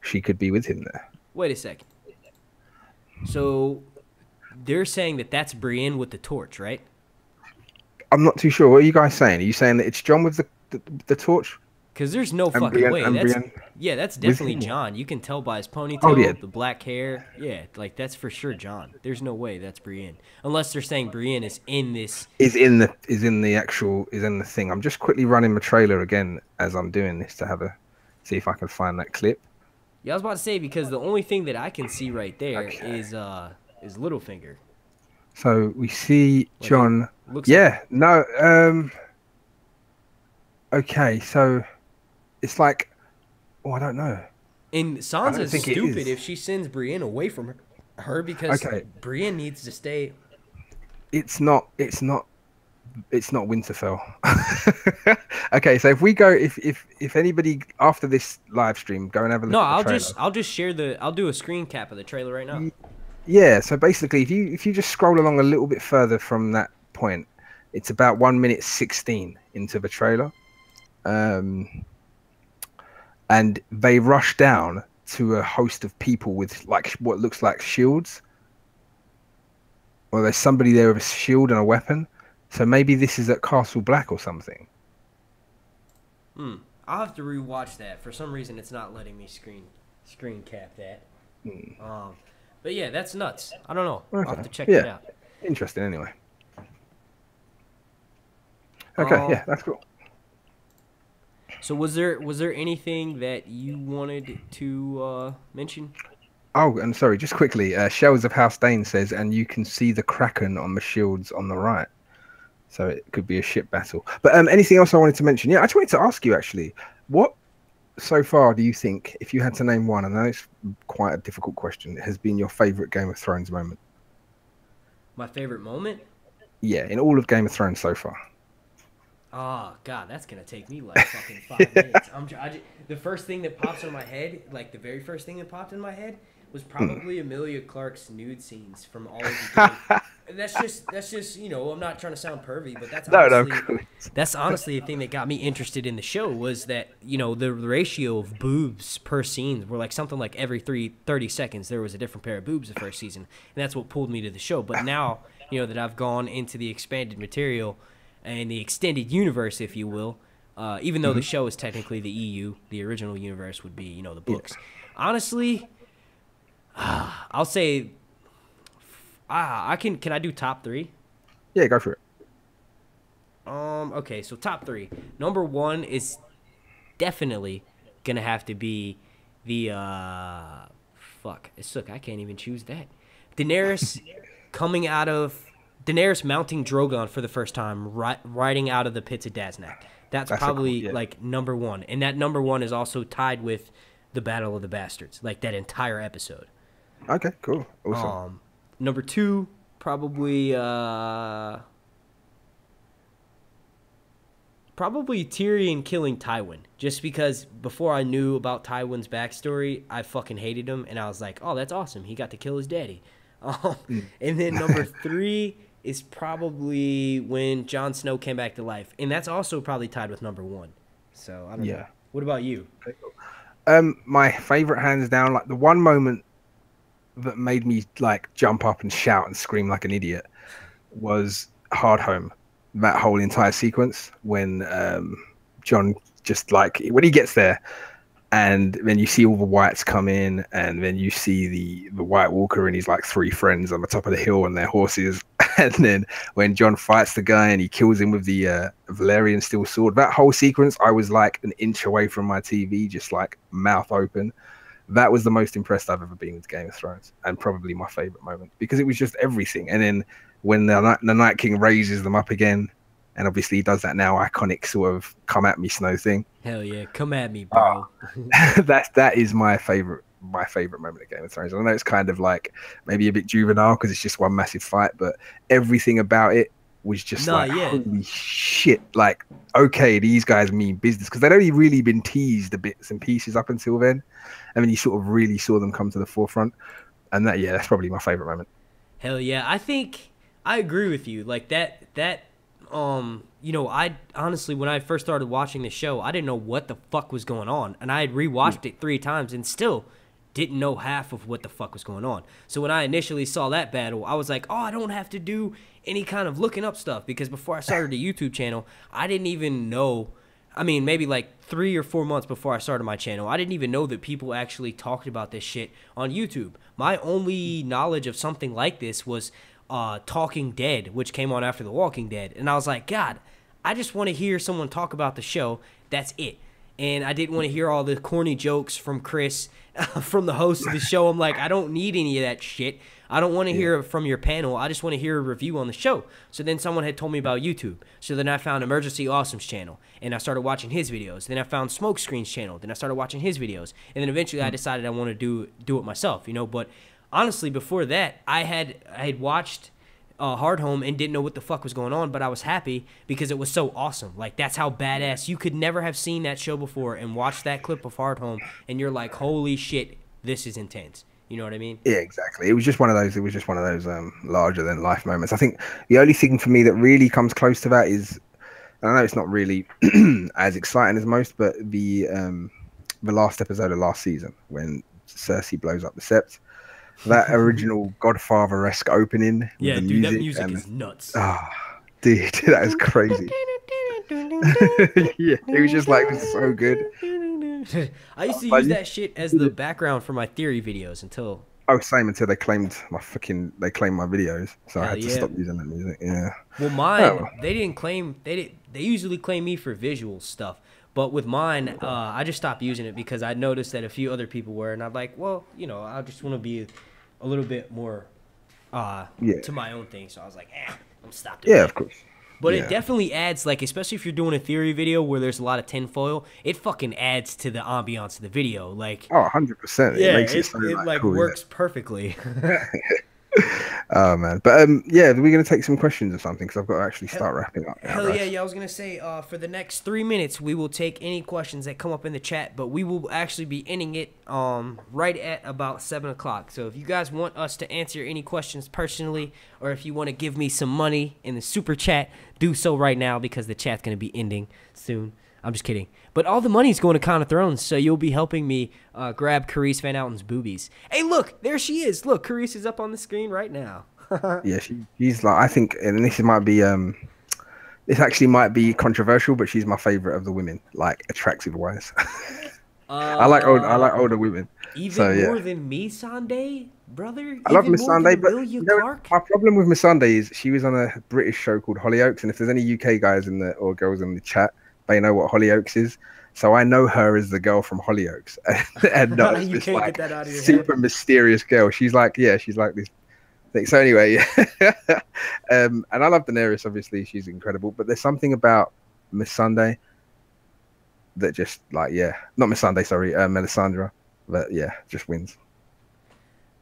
she could be with him there. wait a second. So they're saying that that's Brienne with the torch, right? I'm not too sure. What are you guys saying? Are you saying that it's Jon with the the, the torch? Because there's no And fucking Brienne- way. That's Brienne yeah, that's definitely? Jon. You can tell by his ponytail, Oh, yeah. the black hair. Yeah, like that's for sure Jon. There's no way that's Brienne, unless they're saying Brienne is in this. Is in the is in the actual is in the thing. I'm just quickly running my trailer again as I'm doing this to have a see if I can find that clip. Yeah, I was about to say because the only thing that I can see right there is Okay. uh is Littlefinger. So we see Like, Jon. Looks Yeah, no. Um. Okay, so it's like, oh, I don't know. And Sansa's stupid is. if she sends Brienne away from her, her because Okay. Brienne needs to stay. it's not it's not it's not winterfell okay so if we go if if if anybody after this live stream go and have a look No, at the I'll trailer. just I'll just share the I'll do a screen cap of the trailer right now. Yeah, so basically, if you if you just scroll along a little bit further from that point, it's about one minute sixteen into the trailer, um, and they rush down to a host of people with like what looks like shields. Well, there's somebody there with a shield and a weapon, so maybe this is at Castle Black or something. Hmm. I'll have to rewatch that. For some reason, it's not letting me screen screen cap that. Hmm. Um, but yeah, that's nuts. I don't know. I'll have to check Yeah. it out. Interesting, anyway. Okay, Um, yeah, that's cool. So was there was there anything that you wanted to uh, mention? Oh, and sorry, just quickly, uh, Shells of House Dane says, and you can see the Kraken on the shields on the right. So it could be a ship battle. But um, anything else I wanted to mention? Yeah, I just wanted to ask you actually, what so far do you think, if you had to name one, and I know it's quite a difficult question, has been your favorite Game of Thrones moment? My favorite moment? Yeah, in all of Game of Thrones so far. Oh God, that's gonna take me like fucking five minutes. I'm I ju- the first thing that pops in my head, like the very first thing that popped in my head, was probably Emilia Clarke's nude scenes from all of the. And that's just that's just you know I'm not trying to sound pervy, but that's No, no, honestly, that's honestly the thing that got me interested in the show was that you know the ratio of boobs per scene were like something like every three, 30 seconds there was a different pair of boobs the first season. And that's what pulled me to the show. But now you know that i've gone into the expanded material and the extended universe if you will uh, even though the show is technically the eu the original universe would be you know the books honestly i'll say ah, i can can i do top three Yeah, go for it. um. Okay. So top three. Number one is definitely gonna have to be the uh. Fuck. It's look. I can't even choose that. Daenerys coming out of Daenerys mounting Drogon for the first time, ri- riding out of the pits of Daznak. That's, That's a cool- probably yeah. like number one, and that number one is also tied with the Battle of the Bastards, like that entire episode. Okay, cool. Awesome. Um, number two, probably uh, probably Tyrion killing Tywin, just because before I knew about Tywin's backstory, I fucking hated him, and I was like, oh, that's awesome, he got to kill his daddy. Um, and then number three is probably when Jon Snow came back to life, and that's also probably tied with number one. So I don't know. Yeah. What about you? Um, my favorite, hands down, like the one moment that made me like jump up and shout and scream like an idiot was Hardhome. That whole entire sequence when um, Jon just like when he gets there, and then you see all the whites come in, and then you see the the White Walker and his like three friends on the top of the hill on their horses, and then when Jon fights the guy and he kills him with the uh, Valyrian steel sword, that whole sequence, I was like an inch away from my TV, just like mouth open. That was the most impressed I've ever been with Game of Thrones, and probably my favorite moment because it was just everything. And then when the Night, the Night King raises them up again, and obviously he does that now iconic sort of come at me snow thing. Hell yeah, come at me, bro. Ah. that that is my favorite my favorite moment of Game of Thrones. I know it's kind of like maybe a bit juvenile because it's just one massive fight, but everything about it was just Nah, like yeah. holy shit! Like okay, these guys mean business because they'd only really been teased the bits and pieces up until then, and then you sort of really saw them come to the forefront. And that yeah, that's probably my favorite moment. Hell yeah. I think I agree with you. Like that that um you know, I honestly when I first started watching the show, I didn't know what the fuck was going on. And I had rewatched it 3 times and still didn't know half of what the fuck was going on. So when I initially saw that battle, I was like, "Oh, I don't have to do any kind of looking up stuff because before I started the YouTube channel, I didn't even know I mean, maybe like three or four months before I started my channel, I didn't even know that people actually talked about this shit on YouTube. My only knowledge of something like this was uh, Talking Dead, which came on after The Walking Dead. And I was like, God, I just want to hear someone talk about the show. That's it. And I didn't want to hear all the corny jokes from Chris, from the host of the show. I'm like, I don't need any of that shit. I don't want to hear it from your panel. I just want to hear a review on the show. So then someone had told me about YouTube. So then I found Emergency Awesome's channel and I started watching his videos. Then I found Smokescreen's channel. Then I started watching his videos. And then eventually I hmm. decided I want to do do it myself, you know. But honestly, before that, I had I had watched uh, Hardhome and didn't know what the fuck was going on, but I was happy because it was so awesome. Like that's how badass. You could never have seen that show before and watch that clip of Hardhome, and you're like, holy shit, this is intense. You know what I mean? Yeah, exactly. It was just one of those. It was just one of those um, larger than life moments. I think the only thing for me that really comes close to that is, I know it's not really as exciting as most, but the um, the last episode of last season when Cersei blows up the Sept, that original Godfather esque opening. with Yeah, the dude, that music and- is nuts. Ah, dude, that is crazy. yeah, it was just like so good. I used to use that shit as the background for my theory videos until Oh, same until they claimed my fucking they claimed my videos, so I had to yeah. stop using that music. Yeah. Well, mine Oh. they didn't claim they did. They usually claim me for visual stuff, but with mine, uh, I just stopped using it because I noticed that a few other people were, and I'm like, well, you know, I just want to be a little bit more uh, Yeah. to my own thing. So I was like, eh, I'm stopped. Yeah, that. of course. But yeah. it definitely adds, like, especially if you're doing a theory video where there's a lot of tinfoil, it fucking adds to the ambiance of the video. Like, Oh, 100 percent. yeah, it makes it, it, it, like, cool, works perfectly. Oh man, but um, yeah, we're gonna take some questions or something because I've got to actually start wrapping up. now, Hell yeah, yeah. I was gonna say, uh, for the next three minutes, we will take any questions that come up in the chat, but we will actually be ending it um right at about seven o'clock. So if you guys want us to answer any questions personally, or if you want to give me some money in the super chat, do so right now because the chat's gonna be ending soon. I'm just kidding. But all the money's going to Con of Thrones, so you'll be helping me uh, grab Carice Van Houten's boobies. Hey, look, there she is. Look, Carice is up on the screen right now. Yeah, she, she's like I think, and this might be um, this actually might be controversial, but she's my favorite of the women, like attractive wise. I like old, I like older women. Even So, yeah. more than me, Sunday, brother. I love Missandei, but you know, my problem with Missandei is she was on a British show called Hollyoaks, and if there's any UK guys in the or girls in the chat, they know what Hollyoaks is. So I know her as the girl from Hollyoaks, and not as You this can't get like that out of your head. super mysterious girl. She's like, yeah, she's like this thing. So anyway, yeah. um, and I love Daenerys. Obviously, she's incredible. But there's something about Missandei that just like, yeah, not Missandei, sorry, uh, Melisandre. But yeah, just wins.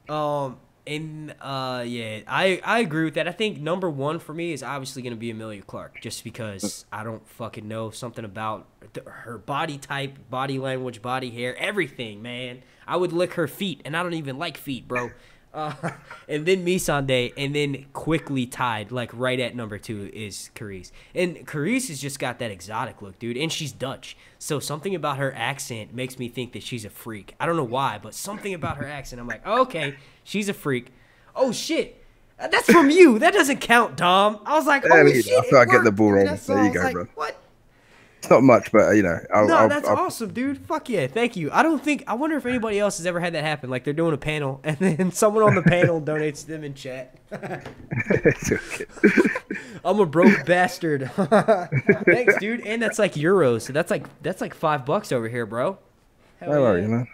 Um, and uh, yeah, I I agree with that. I think number one for me is obviously gonna be Emilia Clarke, just because I don't fucking know something about her body type, body language, body hair, everything, man. I would lick her feet, and I don't even like feet, bro. Uh, and then Missandei, and then quickly tied, like right at number two, is Carice. And Carice has just got that exotic look, dude. And she's Dutch. So something about her accent makes me think that she's a freak. I don't know why, but something about her accent, I'm like, okay, she's a freak. Oh, shit. That's from you. That doesn't count, Dom. I was like, oh, shit. I thought I'd get the ball rolling. There you go, like, bro. What? It's not much, but uh, you know, I'll, No, I'll, that's I'll, awesome, dude. Fuck yeah, thank you. I don't think I wonder if anybody else has ever had that happen. Like they're doing a panel and then someone on the panel donates them in chat. I'm a broke bastard. Thanks, dude. And that's like euros, so that's like that's like five bucks over here, bro. Hell worries, yeah.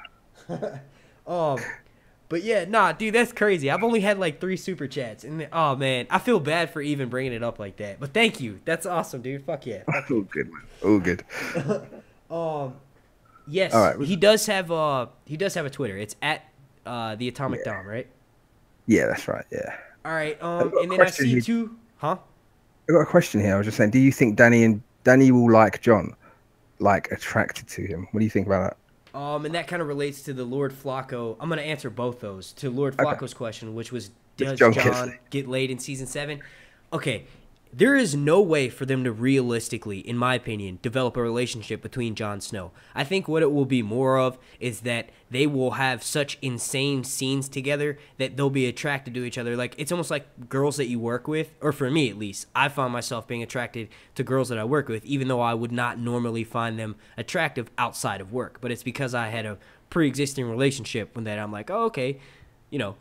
man. Um, but yeah, nah, dude, that's crazy. I've only had like three super chats, and oh man, I feel bad for even bringing it up like that. But thank you. That's awesome, dude. Fuck yeah. All good, man. All good. Um, yes, All right. he does have uh he does have a Twitter. It's at uh the Atomic Dom, right? Yeah, that's right. Yeah. All right. Um, I've got a and then I see here. two. Huh? I got a question here. I was just saying, do you think Danny and Danny will like Jon, like attracted to him? What do you think about that? Um, and that kind of relates to the Lord Flacco. I'm gonna answer both those. To Lord Okay. Flacco's question, which was, Does Jon Jon, get get laid in season seven? Okay, there is no way for them to realistically, in my opinion, develop a relationship between Jon Snow. I think what it will be more of is that they will have such insane scenes together that they'll be attracted to each other. Like it's almost like girls that you work with, or for me at least, I find myself being attracted to girls that I work with, even though I would not normally find them attractive outside of work. But it's because I had a pre-existing relationship when that I'm like, oh, okay, you know.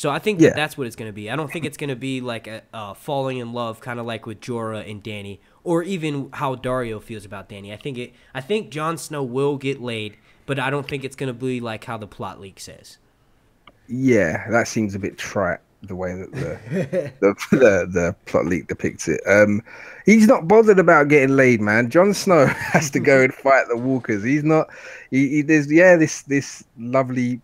So I think Yeah. that that's what it's going to be. I don't think it's going to be like a, a falling in love, kind of like with Jorah and Dany, or even how Daario feels about Dany. I think it. I think Jon Snow will get laid, but I don't think it's going to be like how the plot leak says. Yeah, that seems a bit trite the way that the the, the the plot leak depicts it. Um, he's not bothered about getting laid, man. Jon Snow has to go and fight the Walkers. He's not. He, he there's yeah this this lovely,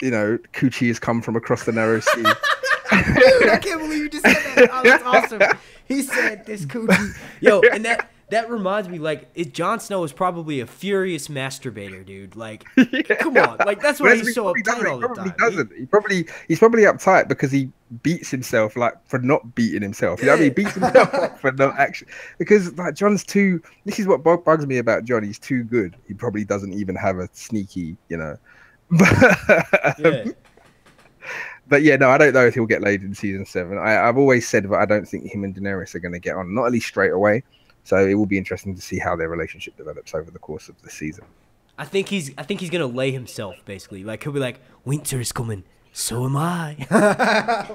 you know, coochie has come from across the narrow sea. Dude, I can't believe you just said that. Oh, that's awesome. He said this coochie. Yo, and that that reminds me, like, it, Jon Snow is probably a furious masturbator, dude. Like, come on, like that's why he's he so uptight all the time. doesn't. He probably he's probably uptight because he beats himself like for not beating himself. You know what I mean? He beats himself up for not actually because like Jon's too. This is what bugs me about Jon. He's too good. He probably doesn't even have a sneaky, you know. But Yeah. Um, but yeah, no, I don't know if he'll get laid in season seven. I, I've always said that I don't think him and Daenerys are going to get on, not at least straight away. So it will be interesting to see how their relationship develops over the course of the season. I think he's I think he's gonna lay himself basically. Like he'll be like, Winter is coming, so am I.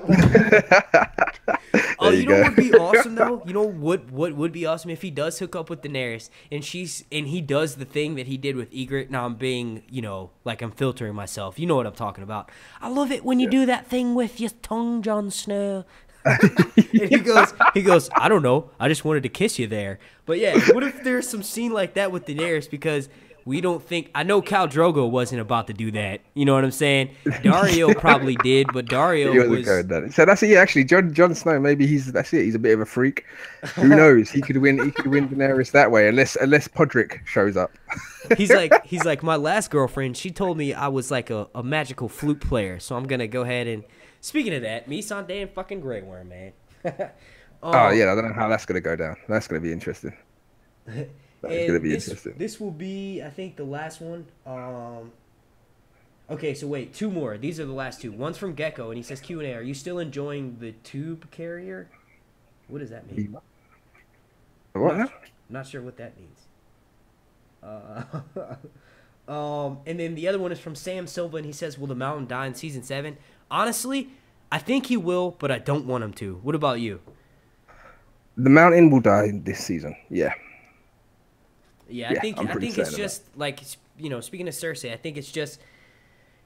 oh, you, you know go. what would be awesome though? You know what what would be awesome if he does hook up with Daenerys and she's and he does the thing that he did with Ygritte. Now I'm being, you know, like I'm filtering myself. You know what I'm talking about. I love it when you do that thing with your tongue, Jon Snow. and he goes, he goes, I don't know. I just wanted to kiss you there. But yeah, what if there's some scene like that with Daenerys because we don't think I know Khal Drogo wasn't about to do that. You know what I'm saying? Daario probably did, but Daario He was going down. So that's it. Actually, John Jon Snow. Maybe he's that's it. He's a bit of a freak. Who knows? He could win. He could win Daenerys that way, unless unless Podrick shows up. he's like he's like my last girlfriend, she told me I was like a, a magical flute player. So I'm gonna go ahead and speaking of that, Missandei and fucking Grey Worm, man. Oh um, yeah, I don't know how that's gonna go down. That's gonna be interesting. That's gonna be this, interesting. This will be, I think, the last one. Um, okay, so wait, two more. These are the last two. One's from Gecko, and he says Q and A. Are you still enjoying the tube carrier? What does that mean? What? Not, not sure what that means. Uh, um, and then the other one is from Sam Silva, and he says, "Will the Mountain die in season seven? Honestly, I think he will, but I don't want him to. What about you? The Mountain will die this season. Yeah. Yeah, I Yeah, think I think it's just like you know, speaking of Cersei, I think it's just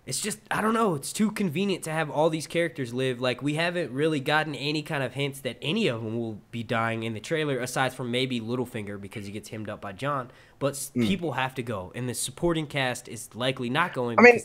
it's just I don't know, it's too convenient to have all these characters live. Like we haven't really gotten any kind of hints that any of them will be dying in the trailer aside from maybe Littlefinger because he gets hemmed up by Jon, but s Hmm. people have to go and the supporting cast is likely not going I mean,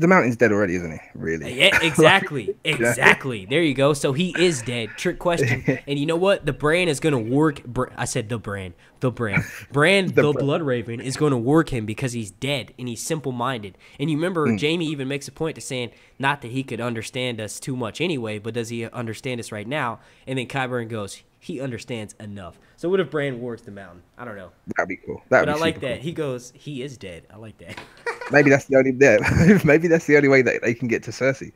The Mountain's dead already, isn't he? Really? yeah, exactly. Exactly. There you go. So he is dead. Trick question. And you know what? The brand is going to work. Br- I said the brand. The brand. Brand, the, The Blood Raven, is going to work him because he's dead and he's simple minded. And you remember, Mm. Jaime even makes a point to saying, not that he could understand us too much anyway, but does he understand us right now? And then Qyburn goes, he understands enough. So what if Brand wargs the mountain? I don't know. That'd be cool. That'd But be I like that. cool. He goes, he is dead. I like that. Maybe that's the only. Yeah, maybe that's the only way that they can get to Cersei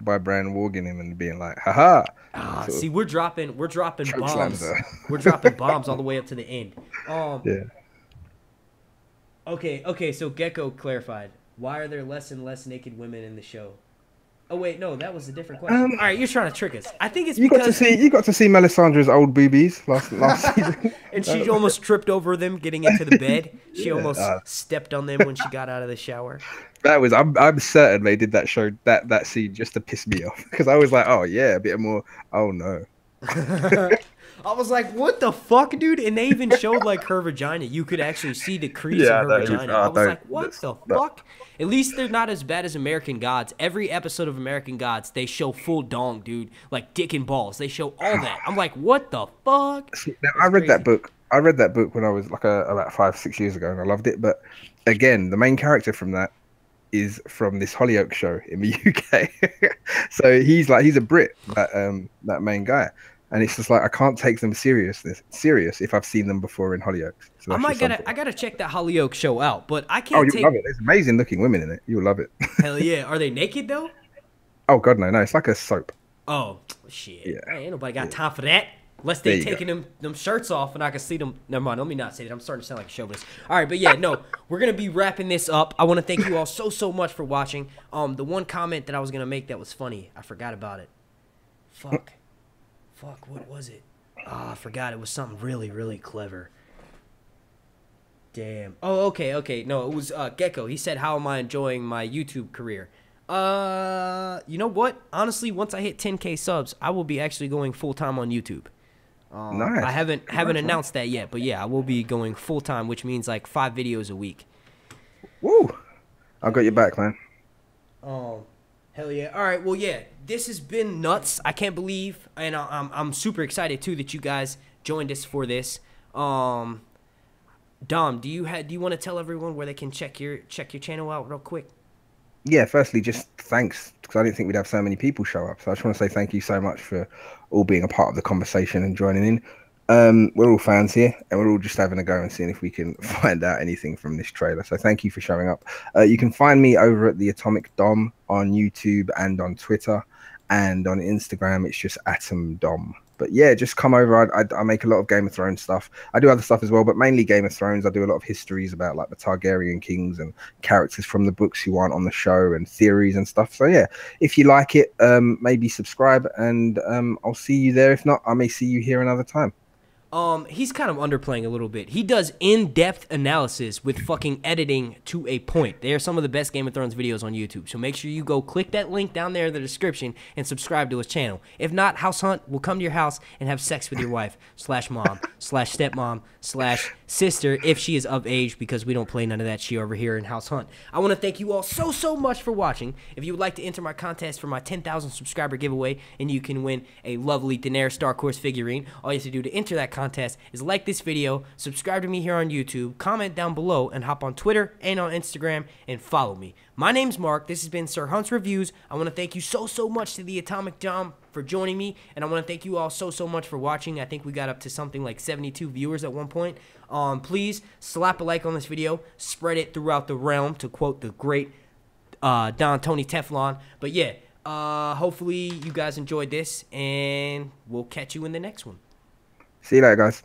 by Bran warging him and being like, haha. Ah, see, we're dropping, we're dropping bombs. we're dropping bombs all the way up to the end. Um, Yeah. okay, okay. So Gecko clarified. Why are there less and less naked women in the show? Oh wait, no, that was a different question. Um, all right, you're trying to trick us. I think it's You got to see. You got to see Melisandre's old boobies last last season. and she almost tripped over them getting into the bed. She Yeah. almost Uh, stepped on them when she got out of the shower. That was. I'm. I'm certain they did that show. That that scene just to piss me off because I was like, oh yeah, a bit more. Oh no. I was like, "What the fuck, dude?" And they even showed like her vagina. You could actually see the crease Yeah, in her that is- vagina. oh, I was don't- like, "What that's- the that- fuck?" At least they're not as bad as American Gods. Every episode of American Gods, they show full dong, dude, like dick and balls. They show all that. I'm like, "What the fuck?" See, now, I read crazy. that book. I read that book when I was like a, about five, six years ago, and I loved it. But again, the main character from that is from this Hollyoaks show in the UK. so he's like he's a Brit, that um that main guy, and it's just like I can't take them serious serious if I've seen them before in Hollyoaks. So I might gotta, something. I gotta check that Hollyoaks show out, but I Oh, can't Oh, you take. love it. There's amazing looking women in it. You'll love it. Hell yeah, are they naked though? oh God, no, no, it's like a soap. Oh shit! Yeah. Ain't nobody got time for that. Unless they you go. taking them them shirts off and I can see them. Never mind. Let me not say that. I'm starting to sound like a chauvinist. All right, but yeah, no, we're gonna be wrapping this up. I want to thank you all so so much for watching. Um, the one comment that I was gonna make that was funny, I forgot about it. Fuck, fuck, what was it? Ah, I forgot. It was something really really clever. Damn. Oh, okay, okay. No, it was uh, Gecko. He said, "How am I enjoying my YouTube career?" Uh, you know what? Honestly, once I hit 10k subs, I will be actually going full time on YouTube. Um, Nice. I haven't haven't man. announced that yet, but yeah, I will be going full time, which means like five videos a week. Woo! I got your back, man. Oh, hell yeah! All right, well, yeah, this has been nuts. I can't believe, and I'm I'm super excited too that you guys joined us for this. Um, Dom, do you ha- do you want to tell everyone where they can check your check your channel out real quick? Yeah, firstly, just thanks because I didn't think we'd have so many people show up. So I just want to say thank you so much for all being a part of the conversation and joining in. Um, we're all fans here, and we're all just having a go and seeing if we can find out anything from this trailer. So thank you for showing up. Uh, you can find me over at the Atomic Dom on YouTube and on Twitter, and on Instagram it's just Atom Dom. But yeah, just come over. I, I, I make a lot of Game of Thrones stuff. I do other stuff as well, but mainly Game of Thrones. I do a lot of histories about like the Targaryen kings and characters from the books who aren't on the show and theories and stuff. So yeah, if you like it, um, maybe subscribe, and um, I'll see you there. If not, I may see you here another time. Um, he's kind of underplaying a little bit. He does in-depth analysis with fucking editing to a point. They are some of the best Game of Thrones videos on YouTube. So make sure you go click that link down there in the description and subscribe to his channel. If not, House Hunt will come to your house and have sex with your wife slash mom slash stepmom slash sister if she is of age because we don't play none of that shit over here in House Hunt. I want to thank you all so so much for watching. If you would like to enter my contest for my 10,000 subscriber giveaway and you can win a lovely Daenerys Dark Horse figurine, all you have to do to enter that contest is like this video, subscribe to me here on YouTube, comment down below, and hop on Twitter and on Instagram and follow me. My name's Mark. This has been Ser Hunt's Reviews. I want to thank you so, so much to the Atomic Dom for joining me, and I want to thank you all so, so much for watching. I think we got up to something like 72 viewers at one point. Um, please slap a like on this video, spread it throughout the realm, to quote the great uh, Don Tony Teflon. But yeah, uh, hopefully you guys enjoyed this, and we'll catch you in the next one. See you later, guys.